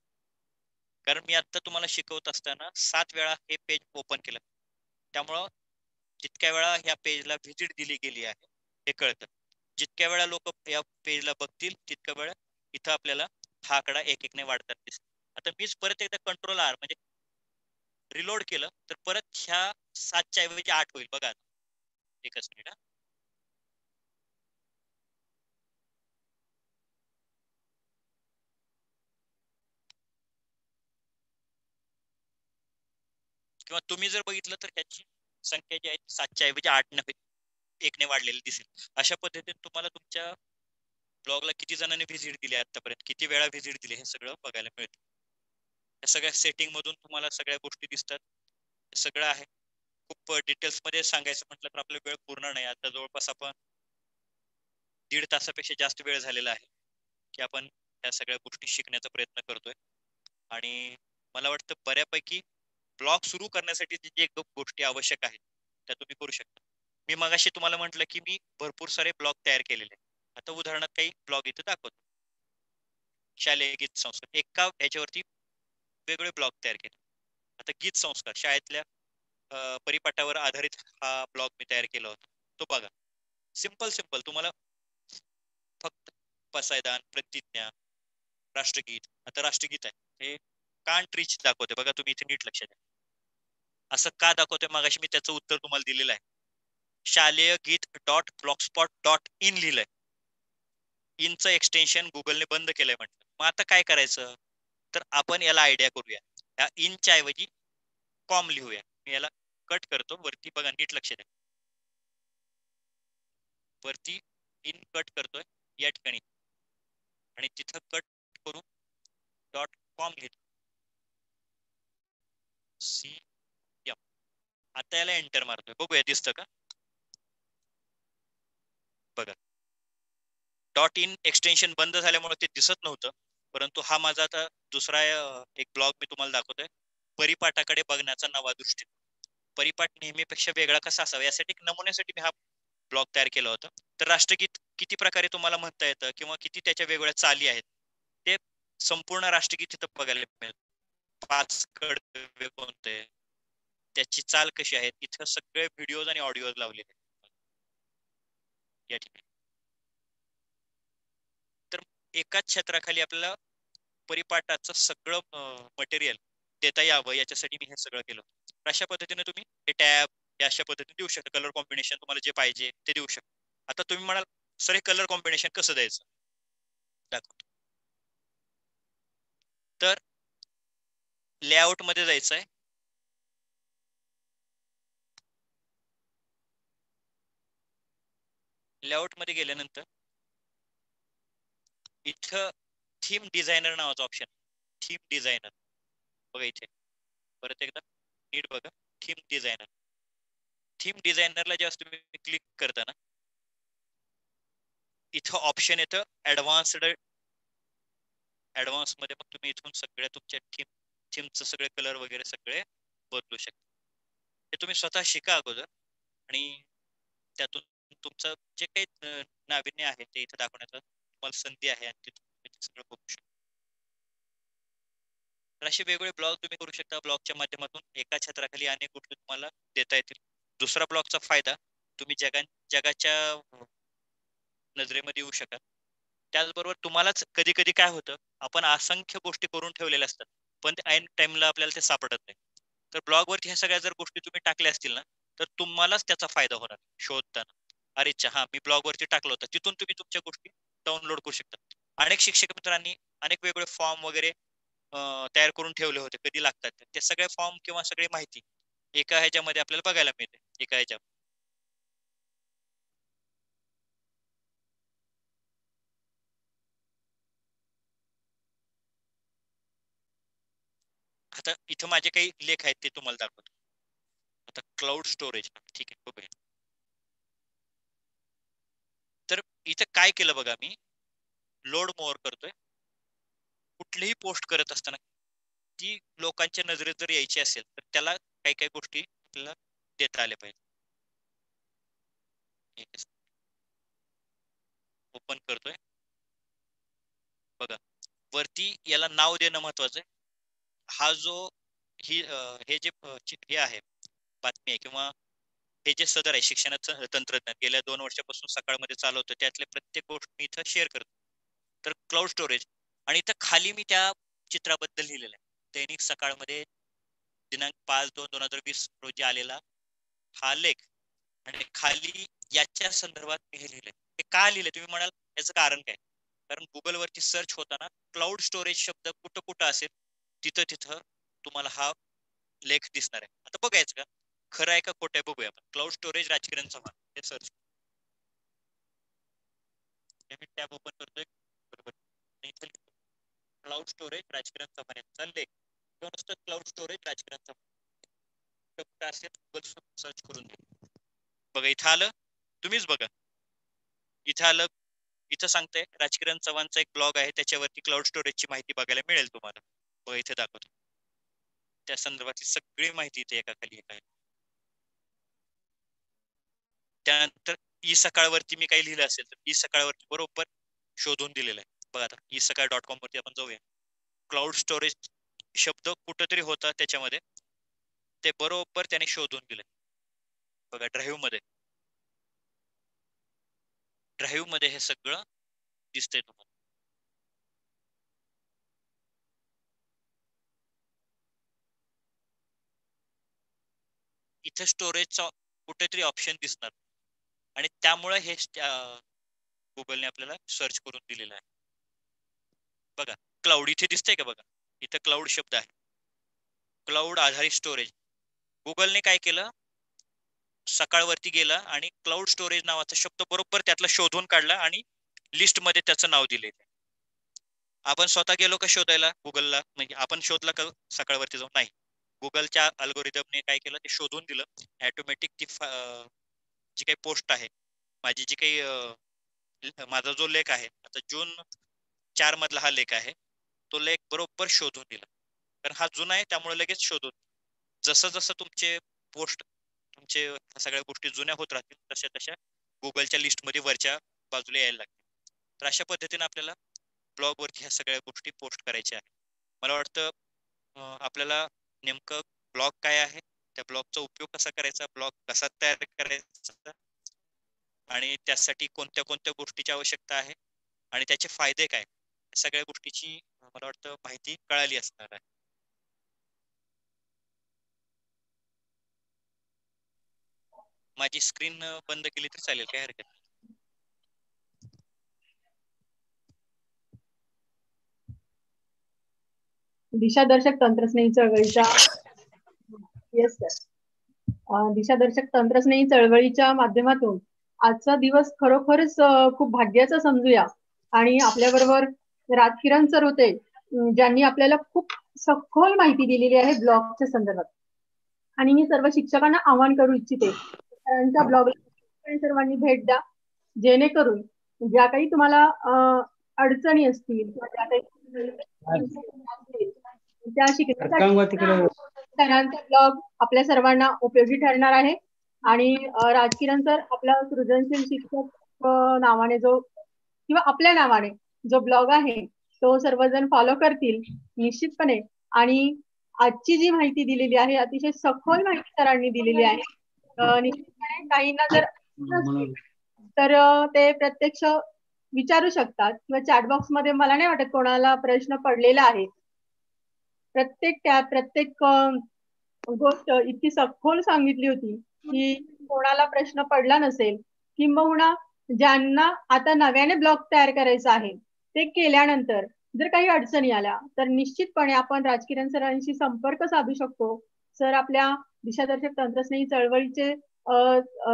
कारण मी आता तुम्हाला शिकवत असताना सात वेळा हे पेज ओपन केलं. त्यामुळं जितक्या वेळा ह्या पेजला व्हिजिट दिली गेली आहे हे कळतं. जितक्या वेळा लोक या पेजला बघतील तितक्या वेळा इथं आपल्याला हा आकडा एक एकने वाढतात दिसतो आता मीच परत एकदा कंट्रोल आर म्हणजे रिलोड केलं तर परत ह्या सातच्या ऐवजी आठ होईल. बघा एकच मिनिट किंवा तुम्ही जर बघितलं तर त्याची संख्या जी आहे ती सातच्या ऐवजी आठ नव्हे एकने वाढलेली दिसेल. अशा पद्धतीने तुम्हाला तुमच्या ब्लॉगला किती जणांनी व्हिजिट दिली आतापर्यंत? किती वेळा व्हिजिट दिली? हे सगळं बघायला मिळतं. या सगळ्या सेटिंग मधून तुम्हाला सगळ्या गोष्टी दिसतात. हे सगळं आहे. खूप डिटेल्समध्ये सांगायचं म्हटलं तर आपला वेळ पूर्ण नाही. आता जवळपास आपण दीड तासापेक्षा जास्त वेळ झालेला आहे की आपण या सगळ्या गोष्टी शिकण्याचा प्रयत्न करतोय. आणि मला वाटतं बऱ्यापैकी ब्लॉग सुरू करण्यासाठी जे जे दोन गोष्टी आवश्यक आहेत. त्या तुम्ही करू शकता. मी मगाशी तुम्हाला म्हटलं की मी भरपूर सारे ब्लॉग तयार केलेले आहेत. आता उदाहरणार्थ काही ब्लॉग इथे दाखवतो. शालेय गीत संस्कार. एका याच्यावरती वेगवेगळे ब्लॉग तयार केले. आता गीत संस्कार. शाळेतल्या परिपाठावर आधारित हा ब्लॉग मी तयार केला होता. तो बघा. Simple simple. तुम्हाला फक्त पसायदान प्रतिज्ञा राष्ट्रगीत. आता राष्ट्रगीत आहे. हे कांट ट्रीच दाखवते. बघा तुम्ही इथे नीट लक्ष द्या असं का दाखवतोय? मागाशी मी त्याचं उत्तर तुम्हाला दिलेलं आहे. शालेय गीत डॉट ब्लॉकस्पॉट डॉट इन लिहिलंय. इनचं एक्सटेन्शन गुगलने बंद केलंय म्हटलं. मग आता काय करायचं? तर आपण याला आयडिया करूया. या इनच्या ऐवजी कॉम लिहूया. मी याला कट करतो. वरती बघा नीट लक्ष द्या वरती इन कट करतोय या ठिकाणी. आणि तिथं कट करून डॉट कॉम लिहितो. सी एम आता याला एंटर मारतोय. बघूया दिसतं का? बघा. डॉट इन एक्सटेन्शन बंद झाल्यामुळे ते दिसत नव्हतं. परंतु हा माझा आता दुसरा एक ब्लॉग मी तुम्हाला दाखवतोय. परिपाठाकडे बघण्याचा नवा दृष्टिकोन. परिपाठ नेहमीपेक्षा वेगळा कसा असावा? यासाठी नमुन्यासाठी मी हा ब्लॉग तयार केला होता. तर राष्ट्रगीत किती प्रकारे तुम्हाला म्हणता येतं? किंवा किती त्याच्या वेगवेगळ्या चाली आहेत? ते संपूर्ण राष्ट्रगीत तिथं बघायला मिळतं. पाच कडवे कोणते? त्याची चाल कशी आहे? इथं सगळे व्हिडिओज आणि ऑडिओ लावलेले या ठिकाणी. तर एकाच क्षेत्राखाली आपल्याला परिपाठाचं सगळं मटेरियल देता यावं. याच्यासाठी मी हे सगळं केलं तर अशा पद्धतीने तुम्ही हे टॅब अशा पद्धतीने देऊ शकता. कलर कॉम्बिनेशन तुम्हाला जे पाहिजे ते देऊ शकता. आता तुम्ही म्हणाल सर हे कलर कॉम्बिनेशन कसं द्यायचं? दाखवतो. तर लेआउटमध्ये जायचं आहे लेआउटमध्ये गेल्यानंतर इथं थीम डिझायनर नावाचं ऑप्शन थीम डिझायनर. बघा इथे. परत एकदा. नीट बघा. Theme designer. थीम डिझायनरला जेव्हा तुम्ही क्लिक करता ना इथं ऑप्शन येतं. ऍडव्हान्स्ड ऍडव्हान्समध्ये मग तुम्ही इथून सगळ्या तुमच्या थीम थीमचं सगळे कलर वगैरे सगळे बदलू शकता हे तुम्ही स्वतः शिका अगोदर आणि त्यातून तुमचं जे काही नाविन्य आहे ते इथं दाखवण्याचा तुम्हाला संधी आहे आणि ते सगळं बघू शकता. तर असे वेगवेगळे ब्लॉग तुम्ही करू शकता. ब्लॉगच्या माध्यमातून एका छत्राखाली अनेक गोष्टी तुम्हाला देता येतील. दुसरा ब्लॉगचा फायदा तुम्ही जगा जगाच्या नजरेमध्ये येऊ शकाल. त्याचबरोबर तुम्हालाच कधी कधी काय होतं आपण असंख्य गोष्टी करून ठेवलेल्या असतात. पण ते ऐन टाइमला आपल्याला ते सापडत नाही. तर ब्लॉगवरती ह्या सगळ्या जर गोष्टी तुम्ही टाकल्या असतील ना तर तुम्हालाच त्याचा फायदा होणार शोधताना. अरे अच्छा हा मी ब्लॉगवरती टाकलं होतं. तिथून तुम्ही तुमच्या गोष्टी डाउनलोड करू शकता. अनेक शिक्षक मित्रांनी अनेक वेगवेगळे फॉर्म वगैरे तयार करून ठेवले होते कधी लागतात. ते सगळे फॉर्म किंवा सगळी माहिती एका ह्याच्यामध्ये आपल्याला बघायला मिळते एका ह्याच्या आता इथं माझे काही लेख आहेत ते तुम्हाला दाखवतो. आता क्लाउड स्टोरेज ठीक आहे बघूया. तर इथं काय केलं बघा मी? लोड मोअर करतोय. कुठलीही पोस्ट करत असताना ती लोकांच्या नजरेत जर यायची असेल तर त्याला काही काही गोष्टी आपल्याला देता आल्या पाहिजे. ओपन करतोय. बघा. वरती याला नाव देणं महत्वाचं आहे. हा जो ही हे जे हे आहे बातमी आहे किंवा हे जे सदर आहे शिक्षणाचं तंत्रज्ञान गेल्या दोन वर्षापासून सकाळमध्ये चालवतो त्यातले प्रत्येक गोष्ट मी इथं शेअर करतो तर क्लाउड स्टोरेज आणि इथं खाली मी त्या चित्राबद्दल लिहिलेलं आहे. दैनिक सकाळमध्ये दिनांक पाच दोन दोन हजार वीस रोजी आलेला हा लेख आणि खाली याच्या संदर्भात मी हे लिहिलंय. हे का लिहिलंय? तुम्ही म्हणाल याचं कारण काय? कारण गुगलवरची सर्च होताना क्लाउड स्टोरेज शब्द कुठं कुठं असेल? तिथं तिथं तुम्हाला हा लेख दिसणार आहे. आता बघायचं का? खरं आहे का खोटं आहे बघूया आपण. क्लाउड स्टोरेज राजकिरण चव्हाण हे सर्च मी टॅब ओपन करतोय. बरोबर. क्लाउड स्टोरेज राजकिरण चव्हाण यांचा लेख. किंवा नुसतं क्लाउड स्टोरेज राजकिरण चव्हाण. असेल गुगल सर्च करून दे बघा इथं आलं. तुम्हीच बघा. इथं आलं. इथं सांगतंय राजकिरण चव्हाणचा एक ब्लॉग आहे. त्याच्यावरती क्लाउड स्टोरेजची माहिती बघायला मिळेल तुम्हाला. व इथे दाखवतो. त्या संदर्भातली सगळी माहिती इथे एका खाली एक आहे. त्यानंतर ई सकाळवरती मी काही लिहिलं असेल तर ई सकाळवरती बरोबर शोधून दिलेलं आहे. बघा आता ई सकाळ डॉट कॉम वरती आपण जाऊया. क्लाउड स्टोरेज शब्द कुठंतरी होता त्याच्यामध्ये. ते बरोबर त्याने शोधून दिले बघा ड्राईव्हमध्ये ड्राईव्हमध्ये हे सगळं दिसतंय तुम्हाला. इथे स्टोरेजचा कुठेतरी ऑप्शन दिसणार. आणि त्यामुळे हे गुगलने आपल्याला सर्च करून दिलेलं आहे. बघा क्लाउड इथे दिसतंय का बघा? इथं क्लाउड शब्द आहे. क्लाउड आधारित स्टोरेज गुगलने काय केलं? सकाळवरती गेला आणि क्लाउड स्टोरेज नावाचा शब्द बरोबर त्यातला शोधून काढला आणि लिस्टमध्ये त्याचं नाव दिले आपण स्वतः गेलो का शोधायला गुगलला म्हणजे आपण शोधला का सकाळवरती जाऊन? नाही. गुगलच्या अल्गोरिदमने काय केलं? ते शोधून दिलं. ॲटोमॅटिक ती फा- जी काही पोस्ट आहे माझी जी काही माझा जो लेख आहे आता जून चार मधला हा लेख आहे तो लेख बरोबर शोधून दिला. कारण हा जुना आहे त्यामुळे लगेच शोधून जसं जसं तुमचे पोस्ट तुमचे ह्या सगळ्या गोष्टी जुन्या होत राहतील तशा तशा गुगलच्या लिस्टमध्ये वरच्या बाजूला यायला लागतील. तर अशा पद्धतीने आपल्याला ब्लॉगवरती ह्या सगळ्या गोष्टी पोस्ट करायच्या आहेत. मला वाटतं आपल्याला नेमकं ब्लॉग काय आहे? त्या ब्लॉगचा उपयोग कसा करायचा? ब्लॉग कसा तयार करायचा? आणि त्यासाठी कोणत्या कोणत्या गोष्टीची आवश्यकता आहे? आणि त्याचे फायदे काय? सगळ्या गोष्टीची मला वाटतं माहिती कळाली असणार आहे. माझी स्क्रीन बंद केली तर चालेल काय हरकत दिशादर्शक तंत्रस्नेही चळवळीच्या येस सर दिशादर्शक तंत्रस्नेही चळवळीच्या माध्यमातून आजचा दिवस खरोखरच खूप भाग्याचा समजूया. आणि आपल्याबरोबर राजकिरण सर होते ज्यांनी आपल्याला खूप सखोल माहिती दिलेली आहे ब्लॉगच्या संदर्भात. आणि मी सर्व शिक्षकांना आवाहन करू इच्छिते सरांच्या ब्लॉगला सर्वांनी भेट द्या जेणेकरून ज्या काही तुम्हाला अडचणी असतील किंवा ज्या काही असतील, त्या शिकण्यासाठी सरांचा ब्लॉग आपल्या सर्वांना उपयोगी ठरणार आहे. आणि राजकिरण सर आपला सृजनशील शिक्षक नावाने जो किंवा आपल्या नावाने जो ब्लॉग आहे तो सर्वजण फॉलो करतील निश्चितपणे. आणि आजची जी माहिती दिलेली आहे अतिशय सखोल माहिती सरांनी दिलेली आहे. निश्चितपणे काहींना जर तर ते प्रत्यक्ष विचारू शकतात. किंवा चॅटबॉक्समध्ये मला नाही वाटत कोणाला प्रश्न पडलेला आहे. प्रत्येक त्या प्रत्येक गोष्ट इतकी सखोल सांगितली होती की कोणाला प्रश्न पडला नसेल किंबहुना ज्यांना आता नव्याने ब्लॉग तयार करायचा आहे ते केल्यानंतर जर काही अडचणी आल्या तर निश्चितपणे आपण राजकिरण सरांशी संपर्क साधू शकतो. सर आपल्या दिशादर्शक तंत्रस्नेही चळवळीचे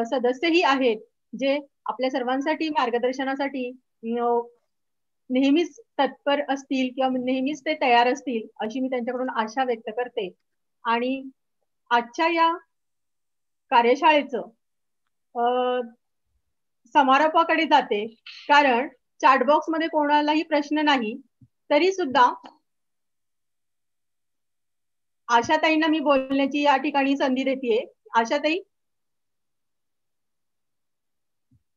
सदस्यही आहेत जे आपल्या सर्वांसाठी मार्गदर्शनासाठी नेहमीच तत्पर असतील किंवा नेहमीच ते तयार असतील अशी मी त्यांच्याकडून आशा व्यक्त करते. आणि आजच्या या कार्यशाळेचं समारोपाकडे जाते. कारण चॅटबॉक्समध्ये कोणालाही प्रश्न नाही तरी सुद्धा आशाताईंना मी बोलण्याची या ठिकाणी संधी देते आशाताई?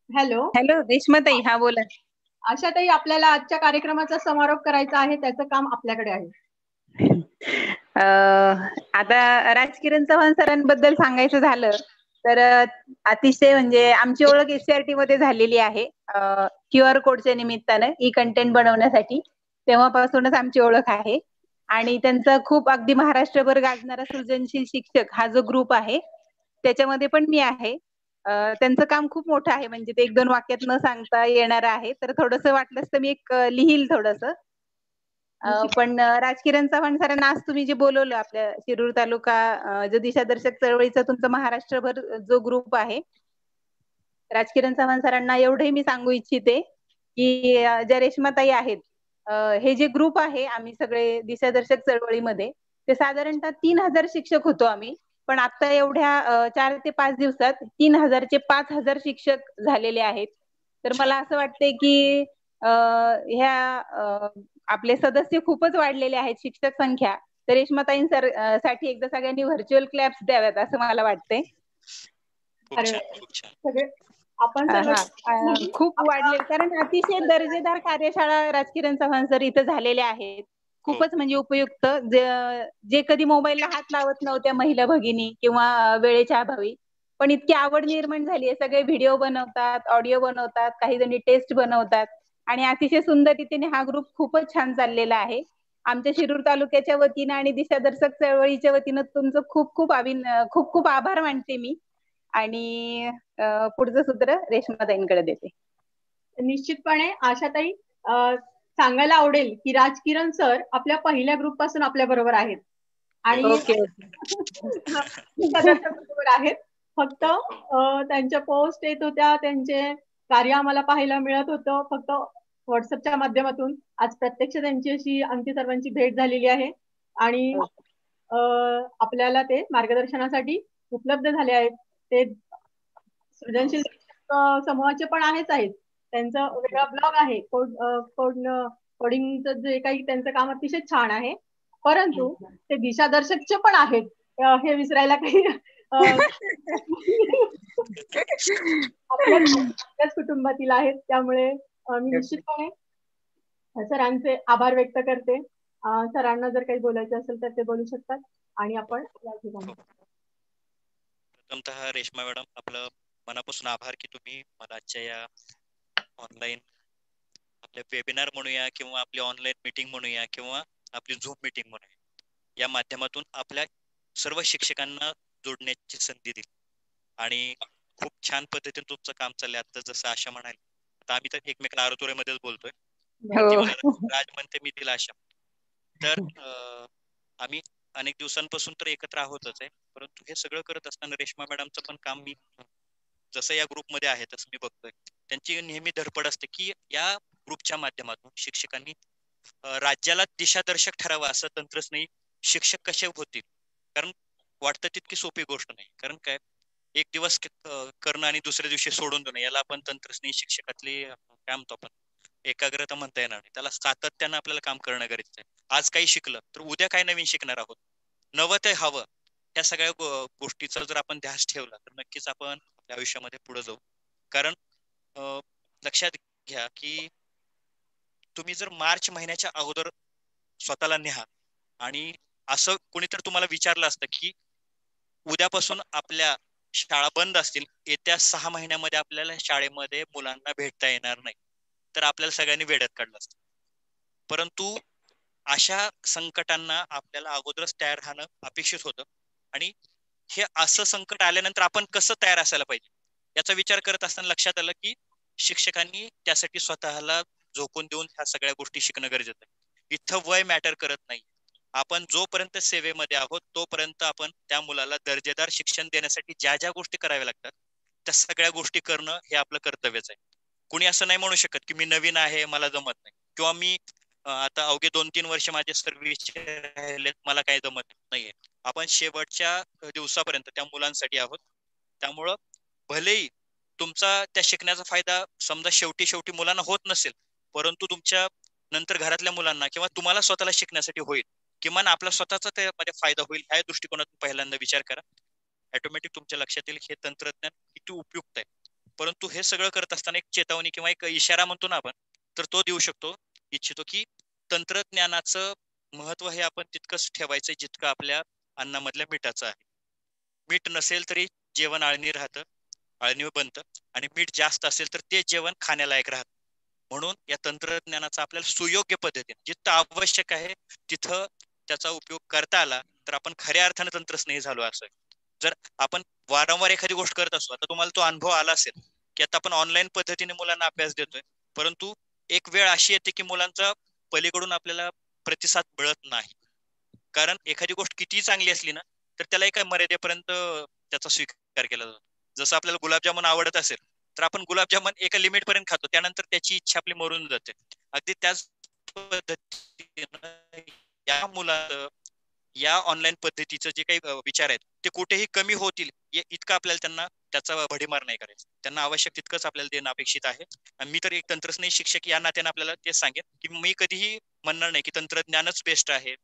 हॅलो? हॅलो रेश्माताई हा बोला. आशाताई आपल्याला आजच्या कार्यक्रमाचा समारोप करायचा आहे त्याचं काम आपल्याकडे आहे. आता राजकिरण चव्हाण सरांबद्दल सांगायचं झालं तर अतिशय म्हणजे आमची ओळख एससीआरटी मध्ये झालेली आहे. क्यू आर कोडच्या निमित्तानं ई कंटेंट बनवण्यासाठी तेव्हापासूनच आमची ओळख आहे. आणि त्यांचा खूप अगदी महाराष्ट्रभर गाजणारा सृजनशील शिक्षक हा जो ग्रुप आहे त्याच्यामध्ये पण मी आहे. त्यांचं काम खूप मोठं आहे. म्हणजे ते एक दोन वाक्यात न सांगता येणार आहे. तर थोडस वाटलंच तर मी एक लिहील थोडस. अं, पण राजकिरण चव्हाण सरांना आज तुम्ही जे बोलवलं आपल्या शिरूर तालुका जो दिशादर्शक चळवळीचा तुमचा महाराष्ट्रभर जो ग्रुप आहे राजकिरण चव्हाण सरांना एवढंही मी सांगू इच्छिते की ज्या रेश्माताई आहेत हे जे ग्रुप आहे आम्ही सगळे दिशादर्शक चळवळीमध्ये ते साधारणतः तीन हजार शिक्षक होतो आम्ही. पण आता एवढ्या चार ते पाच दिवसात तीन हजारचे पाच हजार शिक्षक झालेले आहेत. तर मला असं वाटतंय की अं, ह्या आपले सदस्य खूपच वाढलेले आहेत शिक्षक संख्या. तर रेश्माताईं साठी एकदा सगळ्यांनी व्हर्च्युअल क्लॅप्स द्याव्यात असं मला वाटतंय. सगळे आपण खूप वाढले. कारण अतिशय दर्जेदार कार्यशाळा राजकिरण चव्हाण सर इथं झालेल्या आहेत. खूपच म्हणजे उपयुक्त. जे- जे कधी मोबाईलला हात लावत नव्हत्या महिला भगिनी किंवा वेळेच्या अभावी पण इतकी आवड निर्माण झाली आहे. सगळे व्हिडिओ बनवतात ऑडिओ बनवतात काही जणी टेस्ट बनवतात आणि अतिशय सुंदर रीतीने हा ग्रुप खूपच छान चाललेला आहे. आमच्या शिरूर तालुक्याच्या वतीनं आणि दिशादर्शक चळवळीच्या वतीनं तुमचं खूप खूप अभिन खूप खूप आभार मानते मी. आणि पुढचं सूत्र रेश्माताईंकडे देते. निश्चितपणे आशाताई सांगायला आवडेल की राजकिरण सर आपल्या पहिल्या ग्रुपपासून आपल्या बरोबर आहेत. आणि बरोबर आहेत. फक्त त्यांच्या पोस्ट येत होत्या त्यांचे कार्य आम्हाला पाहायला मिळत होतं. फक्त व्हॉट्सअपच्या माध्यमातून आज प्रत्यक्ष त्यांची अशी आमची सर्वांची भेट झालेली आहे. आणि आपल्याला ते मार्गदर्शनासाठी उपलब्ध झाले आहेत. ते सृजनशील समूहाचे पण आहेच आहेत. त्यांचा वेगळा ब्लॉग आहे. कोड कोड कोडिंगचं जे काही त्यांचं काम अतिशय छान आहे. परंतु ते दिशादर्शकचे पण आहेत. हे विसरायला काही आपल्याच कुटुंबातील आहेत. त्यामुळे मी निश्चितपणे सरांचे आभार व्यक्त करते. सरांना जर काही बोलायचं असेल तर ते बोलू शकतात. आणि आपण या ठिकाणी. प्रथमतः रेश्मा मॅडम आपलं मनापासून आभार की तुम्ही मला आजच्या या ऑनलाईन आपल्या वेबिनार म्हणूया किंवा आपली ऑनलाईन मीटिंग म्हणूया किंवा आपली झूम मीटिंग म्हणूया या माध्यमातून आपल्या सर्व शिक्षकांना जोडण्याची संधी दिली. आणि खूप छान पद्धतीने तुमचं काम चाललंय. आता जसं आशा म्हणाली आता आम्ही तर एकमेकाला आरोतोरेमध्येच बोलतोय. हो. राज म्हणते मी तिला आशा. तर आम्ही अनेक दिवसांपासून तर एकत्र आहोतच आहे. परंतु हे सगळं करत असताना रेश्मा मॅडमचं पण काम मी जसं या ग्रुपमध्ये आहे तसं मी बघतोय. त्यांची नेहमी धडपड असते की या ग्रुपच्या माध्यमातून शिक्षकांनी राज्याला दिशादर्शक ठरावा असं तंत्रज्ञानी शिक्षक कसे होतील? कारण वाटतं तितकी सोपी गोष्ट नाही. कारण काय? एक दिवस करणं आणि दुसऱ्या दिवशी सोडून देणं याला आपण तंत्रज्ञानी शिक्षकातली काय म्हणतो आपण एकाग्रता म्हणता येणार नाही. त्याला सातत्यानं आपल्याला काम करणं गरजेचं आहे. आज काही शिकलं तर उद्या काय नवीन शिकणार आहोत? नवं ते हवं. या सगळ्या गोष्टीचा जर आपण ध्यास ठेवला तर नक्कीच आपण आपल्या आयुष्यामध्ये पुढे जाऊ. कारण लक्षात घ्या की तुम्ही जर मार्च महिन्याच्या अगोदर स्वतःला न्या आणि असं कोणीतरी तुम्हाला विचारलं असतं की उद्यापासून आपल्या शाळा बंद असतील येत्या सहा महिन्यामध्ये आपल्याला शाळेमध्ये मुलांना भेटता येणार नाही तर आपल्याला सगळ्यांनी वेड्यात काढलं असतं. परंतु अशा संकटांना आपल्याला अगोदरच तयार राहणं अपेक्षित होतं. आणि हे असं संकट आल्यानंतर आपण कसं तयार असायला पाहिजे? याचा विचार करत असताना लक्षात आलं की शिक्षकांनी त्यासाठी स्वतःला झोकून देऊन ह्या सगळ्या गोष्टी शिकणं गरजेचं आहे. इथं वय मॅटर करत नाही. आपण जोपर्यंत सेवेमध्ये आहोत तोपर्यंत आपण त्या मुलाला दर्जेदार शिक्षण देण्यासाठी ज्या ज्या गोष्टी कराव्या लागतात त्या सगळ्या गोष्टी करणं हे आपलं कर्तव्यच आहे. कुणी असं नाही म्हणू शकत की मी नवीन आहे मला जमत नाही. किंवा मी आता अवघे दोन तीन वर्ष माझे सर्व्हिस राहिले मला काही जमत नाहीये. आपण शेवटच्या दिवसापर्यंत त्या मुलांसाठी आहोत. त्यामुळं भलेही तुमचा त्या शिकण्याचा फायदा समजा शेवटी शेवटी मुलांना होत नसेल परंतु तुमच्या नंतर घरातल्या मुलांना किंवा तुम्हाला स्वतःला शिकण्यासाठी होईल किमान आपला स्वतःचा त्यामध्ये म्हणजे फायदा होईल ह्या दृष्टिकोनातून पहिल्यांदा विचार करा. ऑटोमॅटिक तुमच्या लक्षात येईल हे तंत्रज्ञान किती उपयुक्त आहे. परंतु हे सगळं करत असताना एक चेतावणी किंवा एक इशारा म्हणतो ना आपण तर तो देऊ शकतो. इच्छितो की तंत्रज्ञानाचं महत्त्व हे आपण तितकंच ठेवायचं जितकं आपल्या अन्नामधल्या मिठाचं आहे. मीठ नसेल तरी जेवण आळणी राहतं आळणी बनतं आणि मीठ जास्त असेल तर ते जेवण खाण्यालायक राहतं. म्हणून या तंत्रज्ञानाचा आपल्याला सुयोग्य पद्धतीने जिथं आवश्यक आहे तिथं त्याचा उपयोग करता आला तर आपण खऱ्या अर्थाने तंत्रस्नेही झालो असं. जर आपण वारंवार एखादी गोष्ट करत असतो आता तुम्हाला तो अनुभव आला असेल की आता आपण ऑनलाईन पद्धतीने मुलांना अभ्यास देतोय परंतु एक वेळ अशी येते की मुलांचा पलीकडून आपल्याला प्रतिसाद मिळत नाही. कारण एखादी गोष्ट कितीही चांगली असली ना तर त्याला एका मर्यादेपर्यंत त्याचा स्वीकार केला जातो. जसं आपल्याला गुलाबजामुन आवडत असेल तर आपण गुलाबजामुन एका लिमिट पर्यंत खातो त्यानंतर त्याची इच्छा आपली मरून जाते. अगदी त्याच पद्धतीनं या मुला या ऑनलाईन पद्धतीचं जे काही विचार आहेत ते कुठेही कमी होतील इतकं आपल्याला त्यांना त्याचा भडीमार नाही करायचा. त्यांना आवश्यक तितकंच आपल्याला देणं अपेक्षित आहे. आणि मी तर एक तंत्रज्ञ शिक्षक या नात्याने आपल्याला ते सांगेन की मी कधीही म्हणणार नाही की तंत्रज्ञानच बेस्ट आहे.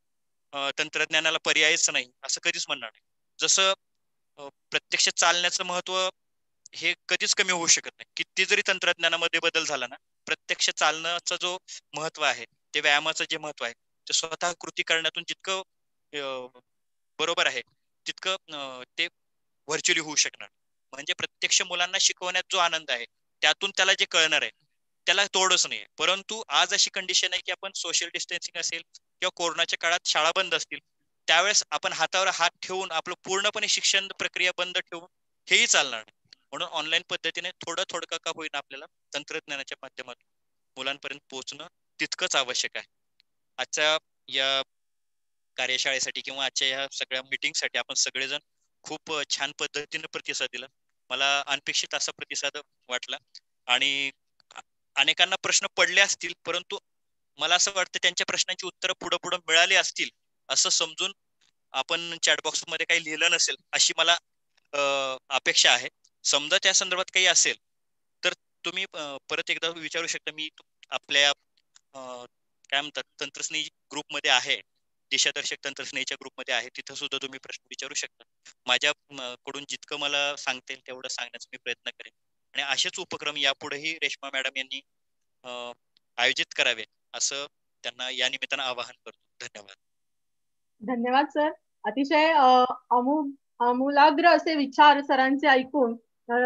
तंत्रज्ञानाला पर्यायच नाही असं कधीच म्हणणार नाही. जसं प्रत्यक्ष चालण्याचं महत्त्व हे कधीच कमी होऊ शकत नाही. किती जरी तंत्रज्ञानामध्ये बदल झाला ना प्रत्यक्ष चालण्याचं जो महत्त्व आहे ते व्यायामाचं जे महत्त्व आहे ते स्वतः कृती करण्यातून जितकं बरोबर आहे तितकं ते व्हर्च्युअली होऊ शकणार. म्हणजे प्रत्यक्ष मुलांना शिकवण्यात जो आनंद आहे त्यातून त्याला जे कळणार आहे त्याला तोडच नाही परंतु आज अशी कंडिशन आहे की आपण सोशल डिस्टन्सिंग असेल किंवा कोरोनाच्या काळात शाळा बंद असतील त्यावेळेस आपण हातावर हात ठेवून आपलं पूर्णपणे शिक्षण प्रक्रिया बंद ठेवून हेही चालणार म्हणून ऑनलाईन पद्धतीने थोडं थोडं का होईना आपल्याला तंत्रज्ञानाच्या माध्यमातून मुलांपर्यंत पोहोचणं तितकंच आवश्यक आहे. आजच्या या कार्यशाळेसाठी किंवा आजच्या या सगळ्या मीटिंगसाठी आपण सगळेजण खूप छान पद्धतीने प्रतिसाद दिला. मला अनपेक्षित असा प्रतिसाद वाटला. आणि अनेकांना प्रश्न पडले असतील परंतु मला असं वाटतं त्यांच्या प्रश्नांची उत्तरं पुढे पुढे मिळाली असतील असं समजून आपण चॅटबॉक्समध्ये काही लिहिलं नसेल अशी मला अपेक्षा आहे. समजा त्या संदर्भात काही असेल तर तुम्ही परत एकदा विचारू शकता मी आपल्या काय म्हणतात तंत्रस्नेही ग्रुपमध्ये आहे दिशादर्शक तंत्रस्नेहीच्या ग्रुपमध्ये आहे तिथं सुद्धा तुम्ही प्रश्न विचारू शकता. माझ्या कडून जितकं मला सांगता येईल तेवढं सांगण्याचा मी प्रयत्न करेन. आणि असेच उपक्रम यापुढेही रेश्मा मॅडम यांनी आयोजित करावे असं त्यांना या निमित्तानं आवाहन करतो. धन्यवाद. धन्यवाद सर. अतिशय अमू अमूलाग्र असे विचार सरांचे ऐकून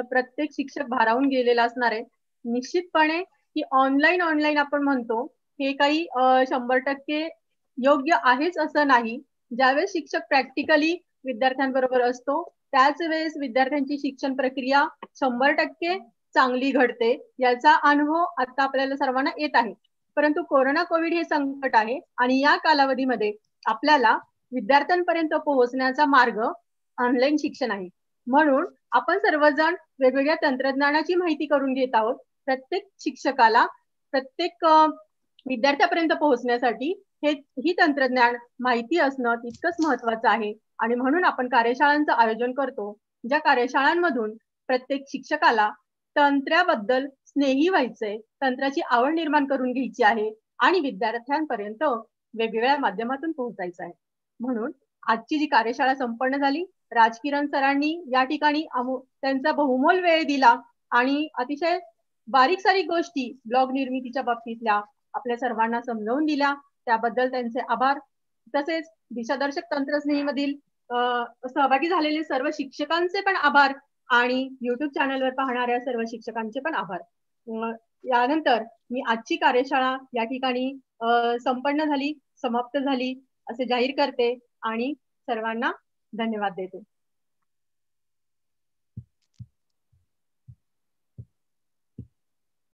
प्रत्येक शिक्षक भारावून गेलेला असणार आहे. निश्चितपणे की ऑनलाईन ऑनलाईन आपण म्हणतो हे काही शंभर टक्के योग्य आहेच असं नाही. ज्यावेळेस शिक्षक प्रॅक्टिकली विद्यार्थ्यांबरोबर असतो त्याच वेळेस विद्यार्थ्यांची शिक्षण प्रक्रिया शंभर टक्के चांगली घडते याचा अनुभव आता आपल्याला सर्वांना येत आहे. परंतु कोरोना कोविड हे संकट आहे आणि या कालावधीमध्ये आपल्याला विद्यार्थ्यांपर्यंत पोहोचण्याचा मार्ग ऑनलाईन शिक्षण आहे. म्हणून आपण सर्वजण वेगवेगळ्या तंत्रज्ञानाची माहिती करून घेत आहोत. प्रत्येक शिक्षकाला प्रत्येक विद्यार्थ्यापर्यंत पोहोचण्यासाठी हे ही तंत्रज्ञान माहिती असणं तितकंच महत्वाचं आहे. आणि म्हणून आपण कार्यशाळांचं आयोजन करतो. ज्या कार्यशाळांमधून प्रत्येक शिक्षकाला तंत्राबद्दल स्नेही व्हायचंय तंत्राची आवड निर्माण करून घ्यायची आहे आणि विद्यार्थ्यांपर्यंत वेगवेगळ्या माध्यमातून पोहोचायचं आहे. म्हणून आजची जी कार्यशाळा संपन्न झाली राजकिरण सरांनी या ठिकाणी त्यांचा बहुमोल वेळ दिला आणि अतिशय बारीक सारीक गोष्टी ब्लॉग निर्मितीच्या बाबतीतल्या आपल्या सर्वांना समजावून दिल्या. त्याबद्दल त्यांचे आभार. तसेच दिशादर्शक तंत्रस्नेहीमधील सहभागी झालेले सर्व शिक्षकांचे पण आभार आणि युट्यूब चॅनलवर पाहणाऱ्या सर्व शिक्षकांचे पण आभार. यानंतर मी आजची कार्यशाळा या ठिकाणी संपन्न झाली समाप्त झाली असे जाहीर करते आणि सर्वांना धन्यवाद देते.